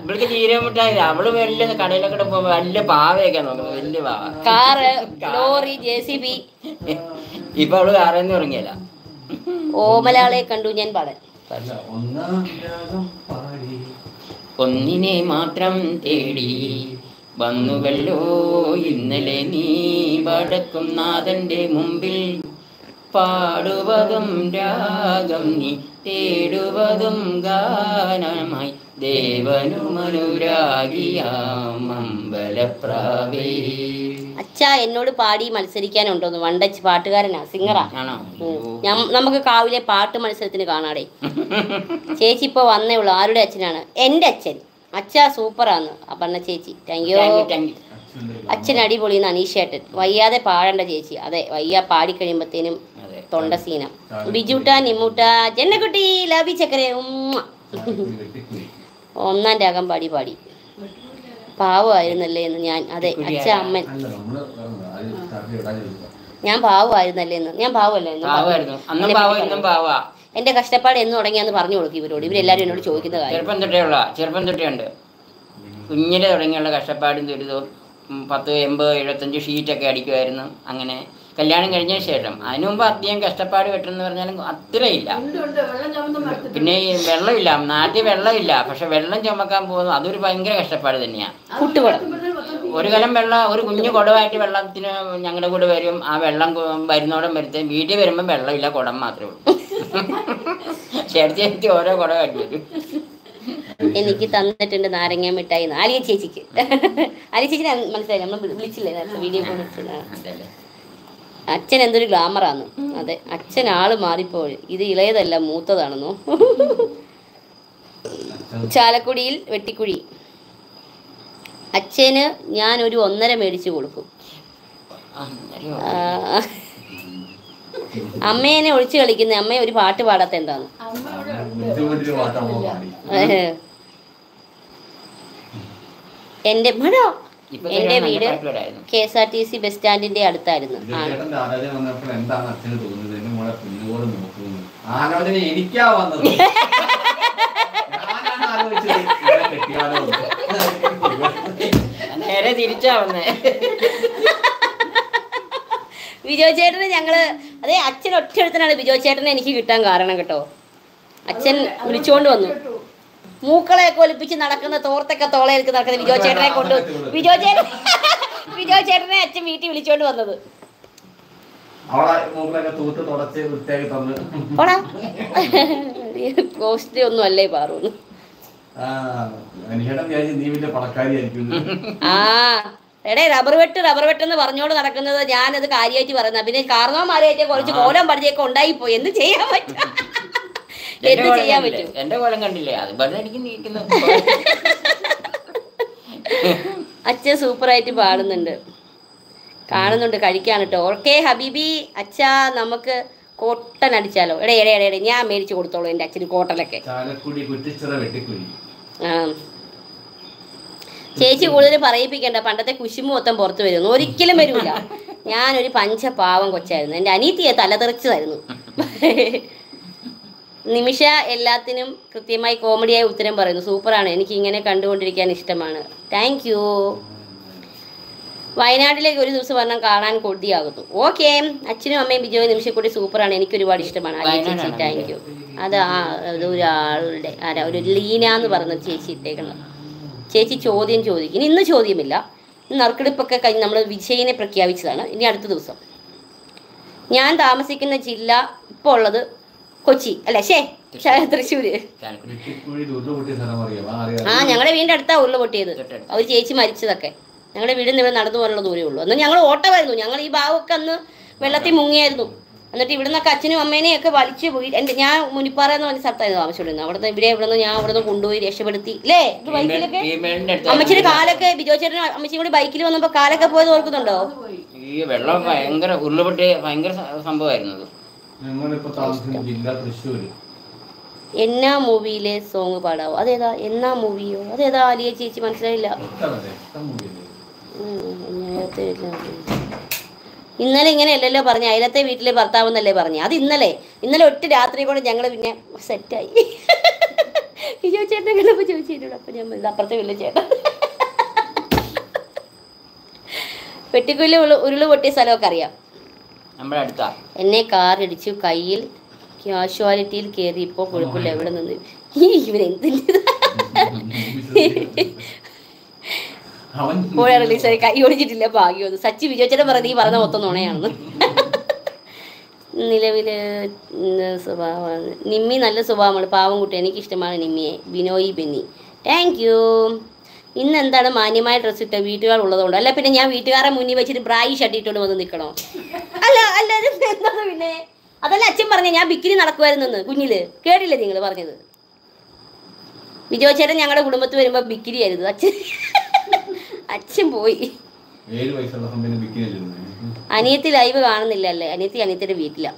ഇവൾക്ക് ജീരമിഠായി അവൾ വലിയ കടയിലൊക്കെ പോകുമ്പോ വലിയ പാവയൊക്കെ നോക്കുന്നത് വലിയ പാവ. Car lorry J C B. ഇപ്പൊ അവൾ കാറേന്ന് തുടങ്ങിയല്ല ഓമലാളെ കണ്ടു ഞാൻ പാടാൻ. ഒന്നിനെ മാത്രം തേടി വന്നുവല്ലോ. ഇന്നലെ നീ വടക്കും നാഥന്റെ മുമ്പിൽ പാടുവതും രാഗം നീ തേടുവതും ഗാനമായി. അച്ഛാ എന്നോട് പാടി മത്സരിക്കാനുണ്ടോന്ന് വണ്ടച്ച് പാട്ടുകാരനാ സിംഗറാ. നമുക്ക് കാവിലെ പാട്ട് മത്സരത്തിന് കാണാടേ. ചേച്ചി ഇപ്പൊ വന്നേ ഉള്ളു. ആരുടെ അച്ഛനാണ്? എന്റെ അച്ഛൻ. അച്ഛ സൂപ്പറാന്ന്. അപർണ ചേച്ചി താങ്ക് യു അച്ഛൻ അടിപൊളി അനീഷേട്ടൻ വയ്യാതെ പാടണ്ട ചേച്ചി. അതെ വയ്യാ പാടിക്കഴിയുമ്പത്തേനും തൊണ്ട സീനം. ബിജുട്ട നിമ്മൂട്ട ജന്നക്കുട്ടി ലവി ചക്കരെ. ഉമ്മ. ഒന്നാം രാഗം പാടി പാടി. പാവമായിരുന്നല്ലേ എന്ന് ഞാൻ അതെ അച്ഛ അമ്മൻ. ഞാൻ പാവമായിരുന്നല്ലേ എന്ന്. ഞാൻ പാവമല്ലായിരുന്നു. എന്റെ കഷ്ടപ്പാട് എന്ന് തുടങ്ങിയാന്ന് പറഞ്ഞു കൊടുക്കും ഇവരോട്. ഇവരെല്ലാരും എന്നോട് ചോദിക്കുന്ന കാര്യം. ചെറുപ്പം തൊട്ടേയുള്ള ചെറുപ്പം തൊട്ടേയുണ്ട് കുഞ്ഞിലെ തുടങ്ങിയുള്ള കഷ്ടപ്പാടും ദുരിതവും പത്ത് എൺപത് എഴുപത്തഞ്ച് ഷീറ്റൊക്കെ അടിക്കുമായിരുന്നു അങ്ങനെ. കല്യാണം കഴിഞ്ഞ ശേഷം. അതിനു മുമ്പ് അധികം കഷ്ടപ്പാട് വെട്ടെന്ന് പറഞ്ഞാലും അത്രയില്ല. ഉണ്ട് ഉണ്ട്. വെള്ളം ചുമന്ന് മടുത്തിട്ട് പിന്നെ ഈ വെള്ളമില്ല. നാട്ടിൽ വെള്ളമില്ല. പക്ഷെ വെള്ളം ചുമക്കാൻ പോകുന്നു അതൊരു ഭയങ്കര കഷ്ടപ്പാട് തന്നെയാണ് കുട്ടുകുളം ഒരു കലം വെള്ളം ഒരു കുഞ്ഞു കുടമായിട്ട് വെള്ളത്തിന് ഞങ്ങളുടെ കൂടെ വരും. ആ വെള്ളം വരുന്നോടം വരുത്തേ വീട്ടിൽ വരുമ്പോൾ വെള്ളമില്ല കുടം മാത്രമേ ഉള്ളൂ. ചേർത്തി ചേച്ചി ഓരോ കുട വരും എനിക്ക് തന്നിട്ടുണ്ട് നാരങ്ങ മിഠായി. ആലിയ ചേച്ചിക്ക്. ആലിയ ചേച്ചി മനസ്സിലായി നമ്മൾ വിളിച്ചില്ലേ? നേരത്തെ വീഡിയോ കോൾ അച്ഛൻ എന്തൊരു ഗ്ലാമറാന്ന് അതെ. അച്ഛൻ ആൾ മാറിപ്പോയി. ഇത് ഇളയതല്ല മൂത്തതാണെന്നോ. ചാലക്കുടിയിൽ വെട്ടിക്കുഴി. അച്ഛന് ഞാൻ ഒരു ഒന്നര മേടിച്ചു കൊടുക്കും. അമ്മേനെ ഒഴിച്ചു കളിക്കുന്ന. അമ്മ ഒരു പാട്ട് പാടാത്ത എന്താണ് പാടി എന്റെ മഴ എന്റെ വീട്. K S R T C bus സ്റ്റാൻഡിന്റെ അടുത്തായിരുന്നു. നേരെ തിരിച്ചാ വന്നേ. ബിജോ ചേട്ടന് ഞങ്ങൾ അതെ അച്ഛൻ ഒറ്റയെടുത്തനാണ് ബിജോ ചേട്ടനെ എനിക്ക് കിട്ടാൻ കാരണം കേട്ടോ. അച്ഛൻ വിളിച്ചോണ്ട് വന്നു. മൂക്കളെ ഒലിപ്പിച്ച് നടക്കുന്ന തോർത്തൊക്കെ തോളയിലേക്ക് നടക്കുന്ന ബിജോ ചേട്ടനെ കൊണ്ട് ബിജോ ചേട്ടൻ ബിജോ ചേട്ടനെ അച്ഛൻ വീട്ടിൽ വിളിച്ചോണ്ട് വന്നത്. കോസ്റ്റ്ലി ഒന്നും അല്ലേ പാറൂന്ന് ആ. എടേ റബ്ബർ വെട്ട് റബ്ബർ വെട്ടെന്ന് പറഞ്ഞോണ്ട് നടക്കുന്നത് ഞാനത് കാര്യമായിട്ട് പറയുന്നത് പിന്നെ കാരണവന്മാരായിട്ട് കുറച്ച് കോലം പരിചയമൊക്കെ ഉണ്ടായിപ്പോയി. എന്ത് ചെയ്യാൻ പറ്റും? എന്റെ എന്ത് ചെയ്യാൻ പറ്റും? എന്റെ കോലം കണ്ടില്ലേ? അത് വെറുതെ എനിക്ക് നീക്കുന്നു അച്ഛൻ സൂപ്പറായിട്ട് പാടുന്നുണ്ട്. കാണുന്നുണ്ട് കഴിക്കാണ് കേട്ടോ ഓക്കെ ഹബീബി അച്ഛ നമുക്ക് കോട്ടൻ അടിച്ചാലോ? എടേ എടേ എടേ ഞാൻ മേടിച്ചു കൊടുത്തോളൂ എന്റെ അച്ഛന് കോട്ടലൊക്കെ ചാലക്കുടി കുറ്റിച്ചിറ വെട്ടിക്കുഴി. ആ. ചേച്ചി കൂടുതൽ പറയിപ്പിക്കേണ്ട. പണ്ടത്തെ കുശുമ്പ് മൊത്തം പുറത്ത് വരുന്നു. ഒരിക്കലും വരൂല. ഞാനൊരു പഞ്ചപാവം കൊച്ചായിരുന്നു. എന്റെ അനീത്തിയെ തലതെറിച്ചതായിരുന്നു. നിമിഷ എല്ലാത്തിനും കൃത്യമായി കോമഡിയായി ഉത്തരം പറയുന്നു. സൂപ്പറാണ്. എനിക്ക് ഇങ്ങനെ കണ്ടുകൊണ്ടിരിക്കാൻ ഇഷ്ടമാണ്. താങ്ക് യു വയനാട്ടിലേക്ക് ഒരു ദിവസം വരണം കാണാൻ കൊതിയാകുന്നു. ഓക്കെ അച്ഛനും അമ്മയും ബിജോയും നിമിഷം കൂടി സൂപ്പറാണ്. എനിക്ക് ഒരുപാട് ഇഷ്ടമാണ്. ചേച്ചി താങ്ക് യു അത് ആ അത് ഒരാളുടെ ആരാ? ഒരു ലീന എന്ന് പറഞ്ഞു ചേച്ചി ഇട്ടേക്കണം ചേച്ചി ചോദ്യം ചോദിക്കും. ഇനി ഇന്ന് ചോദ്യമില്ല. നറുക്കെടുപ്പൊക്കെ കഴിഞ്ഞ് നമ്മൾ വിജയിനെ പ്രഖ്യാപിച്ചതാണ്. ഇനി അടുത്ത ദിവസം. ഞാൻ താമസിക്കുന്ന ജില്ല ഇപ്പോൾ ഉള്ളത് കൊച്ചി. അല്ലേ ശേ തൃശ്ശൂര്. ആ ഞങ്ങളുടെ വീടിന്റെ അടുത്താ ഉരുള പൊട്ടിയത്. അവർ ചേച്ചി മരിച്ചതൊക്കെ. ഞങ്ങളുടെ വീടിന് ഇവിടെ നടന്നു പോലുള്ള ദൂരമേ ഉള്ളൂ. അന്ന് ഞങ്ങൾ ഓട്ടമായിരുന്നു ഞങ്ങൾ ഈ ഭാഗമൊക്കെ അന്ന് വെള്ളത്തിൽ മുങ്ങിയായിരുന്നു. എന്നിട്ട് ഇവിടെ നിന്നൊക്കെ അച്ഛനും അമ്മേനെയും ഒക്കെ വലിച്ചു പോയി. എന്റെ ഞാൻ മുനിപ്പാറ എന്ന് പറഞ്ഞ സ്ഥലത്തായിരുന്നു താമസിച്ചുകൊണ്ടിരുന്നത്. അവിടുന്ന് ഇവിടെ ഇവിടെ നിന്ന് ഞാൻ അവിടെ നിന്ന് കൊണ്ടുപോയി രക്ഷപ്പെടുത്തി. അല്ലേ ബൈക്കിലൊക്കെ? അമ്മച്ചിയുടെ കാലൊക്കെ ബിജോ ചേട്ടനും അമ്മച്ചിയും കൂടി ബൈക്കിൽ വന്നപ്പോൾ കാലൊക്കെ പോയത് ഓർക്കുന്നുണ്ടോ? ഈ വെള്ളം ഭയങ്കര ഉരുളുപൊട്ടി ഭയങ്കര സംഭവമായിരുന്നു എന്നാ മൂവിയിലെ സോങ് പാടാവോ? അതേതാ? എന്നാ മൂവിയോ? അതേതാ ആലിയ ചേച്ചി? മനസ്സിലായില്ല. ഇന്നലെ ഇങ്ങനെയല്ലല്ലോ പറഞ്ഞു. അയലത്തെ വീട്ടിലെ ഭർത്താവ് എന്നല്ലേ പറഞ്ഞു. അത് ഇന്നലെ. ഇന്നലെ ഒറ്റ രാത്രി കൊണ്ട് ഞങ്ങൾ പിന്നെ സെറ്റായി. വിജയ ചേട്ടനെ കണ്ടപ്പോൾ ചോദിച്ചിട്ടുണ്ട് അപ്പം ഞാൻ അപ്പുറത്തെ വീട്ടിലെ ചേട്ടൻ. പെട്ടിക്കുല്ല ഉരുൾ പൊട്ടിയ സ്ഥലമൊക്കെ അറിയാം. എന്നെ കാറിടിച്ചു കയ്യിൽ ക്യാഷ്വാലിറ്റിയിൽ കയറിയപ്പോൾ കുഴപ്പമില്ല എവിടെ നിന്ന്? ഈ ഇവരെന്തിന്റെ അവൻ റിലീസ് റിലീസായി കൈ ഓടിച്ചിട്ടില്ല ഭാഗ്യം സച്ചി വിജയച്ചന പറഞ്ഞ ഈ പറഞ്ഞ മൊത്തം നുണയാണെന്ന് നിലവിൽ സ്വഭാവമാണ്. നിമ്മി നല്ല സ്വഭാവമാണ്. പാവം കുട്ടി എനിക്കിഷ്ടമാണ് നിമ്മിയെ. ബിനോയി ബെന്നി. താങ്ക് യു ഇന്ന് എന്താണ് മാന്യമായ ഡ്രസ്സ് ഇട്ട വീട്ടുകാർ ഉള്ളതുകൊണ്ട്? അല്ല പിന്നെ ഞാൻ വീട്ടുകാരെ മുന്നിൽ വെച്ചിട്ട് ബ്രായി ഷട്ടിട്ടോണ്ട് വന്ന് നിൽക്കണോ? അല്ല അല്ല പിന്നെ? അതല്ല അച്ഛൻ പറഞ്ഞ ഞാൻ ബിക്കിനി നടക്കുമായിരുന്നു കുഞ്ഞിൽ. കേട്ടില്ലേ നിങ്ങൾ പറഞ്ഞത്? വിജോ ഞങ്ങളുടെ കുടുംബത്ത് വരുമ്പോൾ ബിക്കിനി ആയിരുന്നു. അച്ഛൻ അച്ഛൻ പോയി. അനിയത്തി ലൈവ് കാണുന്നില്ലല്ലേ? അനിയത്തി അനിയത്തിയുടെ വീട്ടിലാ.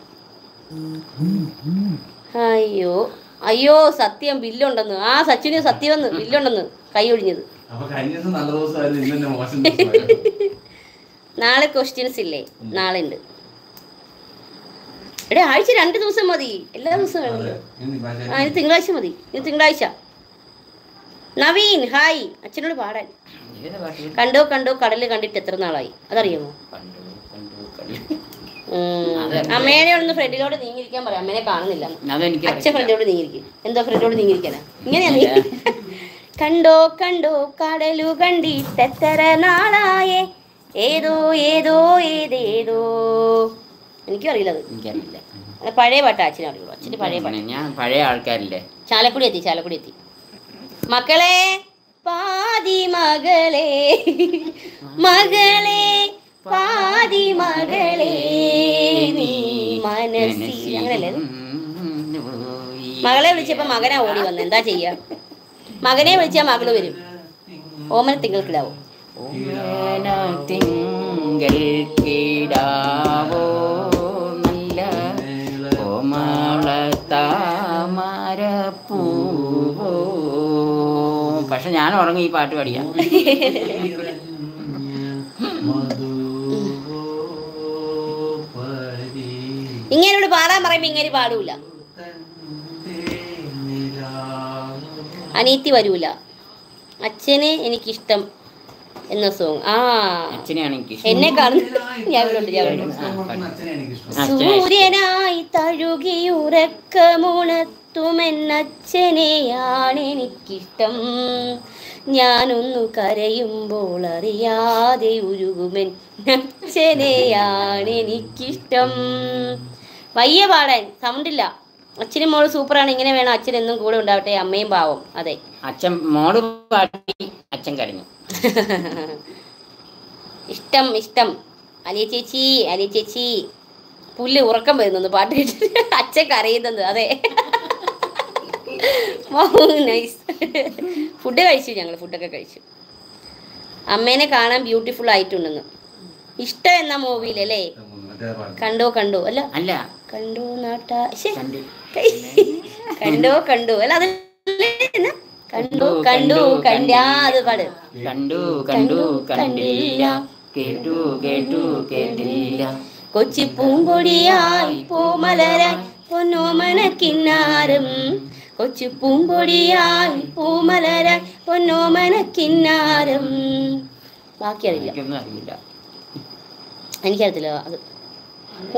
അയ്യോ. അയ്യോ സത്യം ബില്ലുണ്ടെന്ന്. ആ സച്ചിന് സത്യം വന്ന് ബില്ലുണ്ടെന്ന്. കൈ ഒഴിഞ്ഞത്. നാളെ ക്വസ്റ്റ്യൻസ് ഇല്ലേ? നാളെ ഉണ്ട് എടേ ആഴ്ച രണ്ട് ദിവസം മതി. എല്ലാ ദിവസവും വേണം. ആ ഇത് തിങ്കളാഴ്ച മതി. ഇത് തിങ്കളാഴ്ച. നവീൻ ഹായ്. അച്ഛനോട് പാടാൻ. കണ്ടോ കണ്ടോ കടൽ കണ്ടിട്ട് എത്ര നാളായി? അതറിയാമോ? അമ്മേനോടൊന്ന് ഫ്രണ്ടിനോട് നീങ്ങിരിക്കാൻ പറയാം. അമ്മേനെ കാണുന്നില്ല. അച്ഛൻ ഫ്രണ്ടിനോട് നീങ്ങിരിക്കും എന്തോ ഫ്രണ്ടിനോട് നീങ്ങിരിക്കാനാ ഇങ്ങനെയാ നീ? കണ്ടോ കണ്ടോ കടലു കണ്ടിട്ടെത്ര നാളായേ? ഏതോ ഏതോ ഏതേതോ. എനിക്കും അറിയില്ല അത്. എനിക്കറിയില്ല. അത് പഴയ പാട്ടാ അച്ഛനെ അറിയുള്ളൂ. അച്ഛന് പഴയ പാട്ട്. ഞാൻ പഴയ ആൾക്കാരില്ലേ? ചാലക്കുടി എത്തി ചാലക്കുടി എത്തി. മക്കളെ പാതി മകളെ മകളെ പാതി മകളെ നീ മനസ്സിൽ അങ്ങനല്ലേ? അത്? മകളെ വിളിച്ചപ്പോ മകനാ ഓടി വന്നത് എന്താ ചെയ്യാ? മകനെ വിളിച്ചാ മകൾ വരും. ഓമന തിങ്കൾക്കിടാവും തിങ്കൾ കിടാവോ? നല്ല താമരപ്പൂവോ പക്ഷെ ഞാൻ ഉറങ്ങി ഈ പാട്ട് പാടിയ ഇങ്ങനോട് പാടാൻ പറയുമ്പോ ഇങ്ങനെ പാടൂല. അനീത്തി വരൂല. അച്ഛനെ എനിക്കിഷ്ടം എന്ന സോങ്. ആ. എന്നെ കാണുന്നു. സൂര്യനായി തഴുകിയുറക്കമുണർത്തുമെന്നച്ഛനെയാണ് എനിക്കിഷ്ടം ഞാനൊന്നു കരയുമ്പോൾ അറിയാതെ ഉരുകുമെൻ അച്ഛനെയാണെനിക്കിഷ്ടം വയ്യ പാടാൻ സൗണ്ടില്ല അച്ഛനും മോൾ സൂപ്പറാണ്. ഇങ്ങനെ വേണം അച്ഛൻ എന്നും കൂടെ ഉണ്ടാവട്ടെ. അമ്മയും പാവം. അതെ. അച്ഛൻ മോൾ പാടി അച്ഛൻ കരഞ്ഞു. ഇഷ്ടം ഇഷ്ടം. അലിയ ചേച്ചി അലിയ ചേച്ചി. പുല്ല് ഉറക്കം വരുന്നു. പാട്ട് കേട്ടിട്ട്. അച്ഛൻ കരയുന്നത്. അതെ. നൈസ് ഫുഡ് കഴിച്ചു ഞങ്ങൾ ഫുഡൊക്കെ കഴിച്ചു. അമ്മേനെ കാണാൻ ബ്യൂട്ടിഫുൾ ആയിട്ടുണ്ടെന്ന്. ഇഷ്ടം എന്ന മൂവിയിൽ അല്ലേ? കണ്ടോ കണ്ടോ? അല്ല അല്ല. കണ്ടോ നാട്ടാ കണ്ടോ. കണ്ടോ അല്ല അത്? കണ്ടു കണ്ടു കണ്ടാ. അത് പാട്. കണ്ടു കണ്ടു കണ്ടില്ല. കേട്ടു കേട്ടു കേട്ടില്ല. കൊച്ചി പൂങ്കൊടിയായി പൂമലരായി പൊന്നോമന കിന്നാരം. കൊച്ചി പൂമ്പൊടിയായി പൂമലരായി പൊന്നോമന കിന്നാരം ബാക്കി അറിയില്ല. എനിക്കറിയത്തില്ല. അത്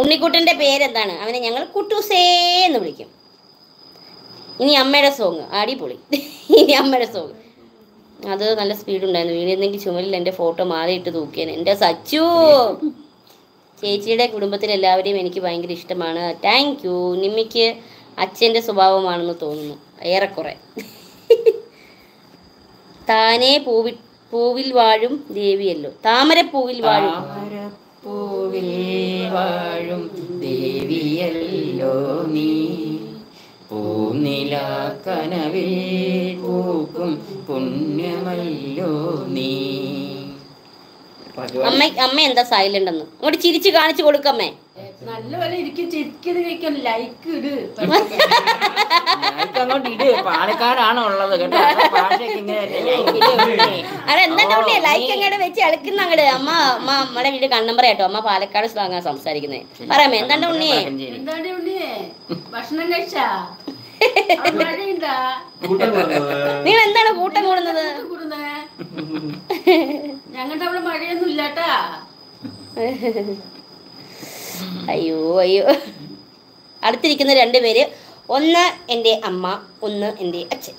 ഉണ്ണിക്കുട്ടന്റെ പേരെന്താണ്? അവനെ ഞങ്ങൾ കുട്ടൂസേ എന്ന് വിളിക്കും. ഇനി അമ്മയുടെ സോങ് അടിപൊളി. ഇനി അമ്മയുടെ സോങ് അത് നല്ല സ്പീഡ് ഉണ്ടായിരുന്നു. വീണിരുന്നെങ്കിൽ ചുമലിൽ എന്റെ ഫോട്ടോ മാറിയിട്ട് തൂക്കിയാണ് എന്റെ സച്ചു. ചേച്ചിയുടെ കുടുംബത്തിലെല്ലാവരെയും എനിക്ക് ഭയങ്കര ഇഷ്ടമാണ്. താങ്ക് യു നിമ്മിക്ക് അച്ഛന്റെ സ്വഭാവമാണെന്ന് തോന്നുന്നു. ഏറെക്കുറെ. താനേ പൂവി പൂവിൽ വാഴും ദേവിയല്ലോ. താമരപ്പൂവിൽ വാഴും. പൂവിൽ വാഴും ദേവിയല്ലോ നീ. പൂനില കനവിൽ പൂക്കും പുണ്യമല്ലോ നീ. അമ്മ അമ്മ എന്താ സൈലന്റ് എന്ന്? അങ്ങോട്ട് ചിരിച്ച് കാണിച്ചു കൊടുക്കമ്മേ നല്ലപോലെ ഇരിക്കും ചിരിക്കുന്നത് കഴിക്കാൻ ലൈക്ക് ഇട്. അങ്ങോട്ട് ഇട്. പാലക്കാടാണ് ഉള്ളത് കേട്ടോ. അതാ ഭാഷയൊക്കെ ഇങ്ങനെ ഇല്ലേ? അതെ. എന്താ ഉള്ളിയെ ലൈക്ക് അങ്ങോട്ട് വെച്ച് അളക്കുന്ന അങ്ങോട്ട് അമ്മ അമ്മ നമ്മുടെ വീട് കണ്ണമ്പറ കേട്ടോ. അമ്മ പാലക്കാട് സ്ലാങ്ങാ സംസാരിക്കുന്നത് പറയാമേ എന്താണ്ട് ഉണ്ണിയെ പഴഞ്ചേരി. എന്താണ് ഉണ്ണിയെ ഭക്ഷണം കഴിച്ചാ? നിങ്ങൾ എന്താണ് കൂട്ടം കൂടുന്നത്? കൂടുന്നേ ഞങ്ങളുടെ അവിടെ മഴയൊന്നും ഇല്ലാട്ടാ. അയ്യോ അയ്യോ. അടുത്തിരിക്കുന്ന രണ്ടുപേര് ഒന്ന് എന്റെ അമ്മ ഒന്ന് എന്റെ അച്ഛൻ.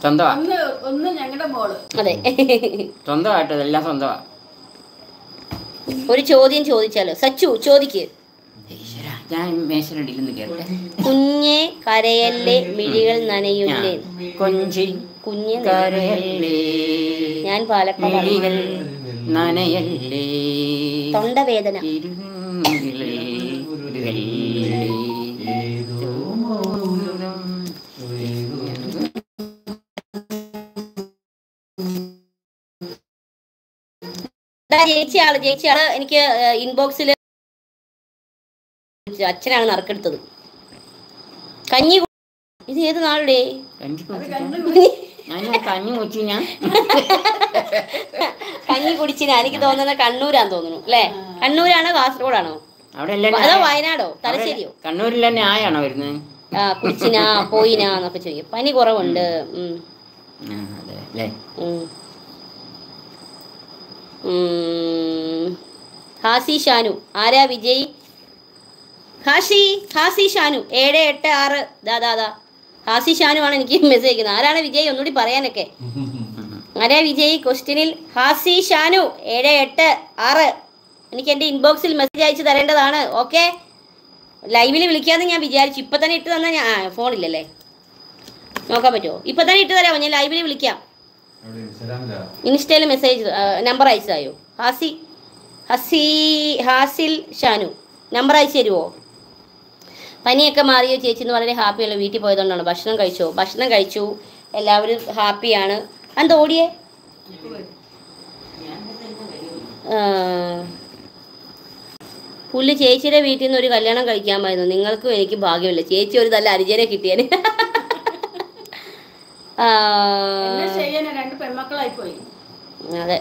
സ്വന്തമാ? ഒന്ന് ഒന്ന് ഞങ്ങളുടെ മോൾ. അതെ. സ്വന്തമായിട്ട് എല്ലാം സ്വന്തമാ? ഒരു ചോദ്യം ചോദിച്ചാലോ? സച്ചു ചോദിക്ക്. കുഞ്ഞെ കരയല്ലേ മിഴികൾ നനയുന്നേ? കൊഞ്ചി കുഞ്ഞെ കരയല്ലേ? ഞാൻ പാലക്കാട് നനയല്ലേ? തൊണ്ടവേദന. ചേച്ചിയാൾ ചേച്ചിയാൾ എനിക്ക് ഇൻബോക്സിൽ അച്ഛനാണ് നറുക്കെടുത്തത്. കഞ്ഞി ഇത് ഏത് നാളുടെ? കഞ്ഞി കുടിച്ചിനാ ഞാൻ കഞ്ഞി കുടിച്ചു ഞാൻ. കഞ്ഞി കുടിച്ചിന എനിക്ക് തോന്നുന്നത് കണ്ണൂരാന്ന് തോന്നുന്നു അല്ലേ? കണ്ണൂരാണോ കാസർഗോഡാണോ? അവിടെ വയനാടോ? തലശ്ശേരിയോ? കണ്ണൂരിൽ തന്നെ ആയാണോ വരുന്നത് ആ കുടിച്ചിനാ പോയിനാ എന്നൊക്കെ ചോദിക്കും. പനി കുറവുണ്ട്. ഹാസി ഷാനു. ആരാ വിജയ്? ഹാസി ഹാസി ഷാനു. ഏഴ് എട്ട് ആറ്. ദാ ദാ ദാ. ഹാസി ഷാനു ആണ് എനിക്ക് മെസ്സേജ് അയക്കുന്നത്. ആരാണ് വിജയ്? ഒന്നുകൂടി പറയാനൊക്കെ. ആരാ വിജയ്? ക്വസ്റ്റ്യനിൽ ഹാസി ഷാനു. ഏഴ് എട്ട് ആറ്. എനിക്ക് എന്റെ ഇൻബോക്സിൽ മെസ്സേജ് അയച്ചു തരേണ്ടതാണ് ഓക്കെ ലൈവിൽ വിളിക്കാമെന്ന് ഞാൻ വിചാരിച്ചു. ഇപ്പം തന്നെ ഇട്ട് തന്നാൽ ഞാൻ ആ ഫോണില്ലല്ലേ നോക്കാൻ പറ്റുമോ? ഇപ്പം തന്നെ ഇട്ട് തരാമോ? ഞാൻ ലൈവിൽ വിളിക്കാം. ഇൻസ്റ്റയിൽ മെസ്സേജ് നമ്പർ അയച്ചതായോ ഹാസി ഹസി ഹാസിൽ ഷാനു. നമ്പർ അയച്ചു തരുമോ പനിയൊക്കെ മാറിയോ ചേച്ചി എന്ന് വളരെ ഹാപ്പിയല്ലോ വീട്ടിൽ പോയതുകൊണ്ടാണ്. ഭക്ഷണം കഴിച്ചോ? ഭക്ഷണം കഴിച്ചു. എല്ലാവരും ഹാപ്പിയാണ്. എന്താ ഓടിയേ? ആ. പുള്ളി ചേച്ചിയുടെ വീട്ടിൽ നിന്ന് ഒരു കല്യാണം കഴിക്കാമായിരുന്നു നിങ്ങൾക്കും എനിക്ക് ഭാഗ്യമില്ല. ചേച്ചി ഒരു നല്ല അരിജനെ കിട്ടിയേനെ. ആ, എന്നെ ചെയ്യാനാ രണ്ട് പെൺമക്കളായി പോയി. അതെ.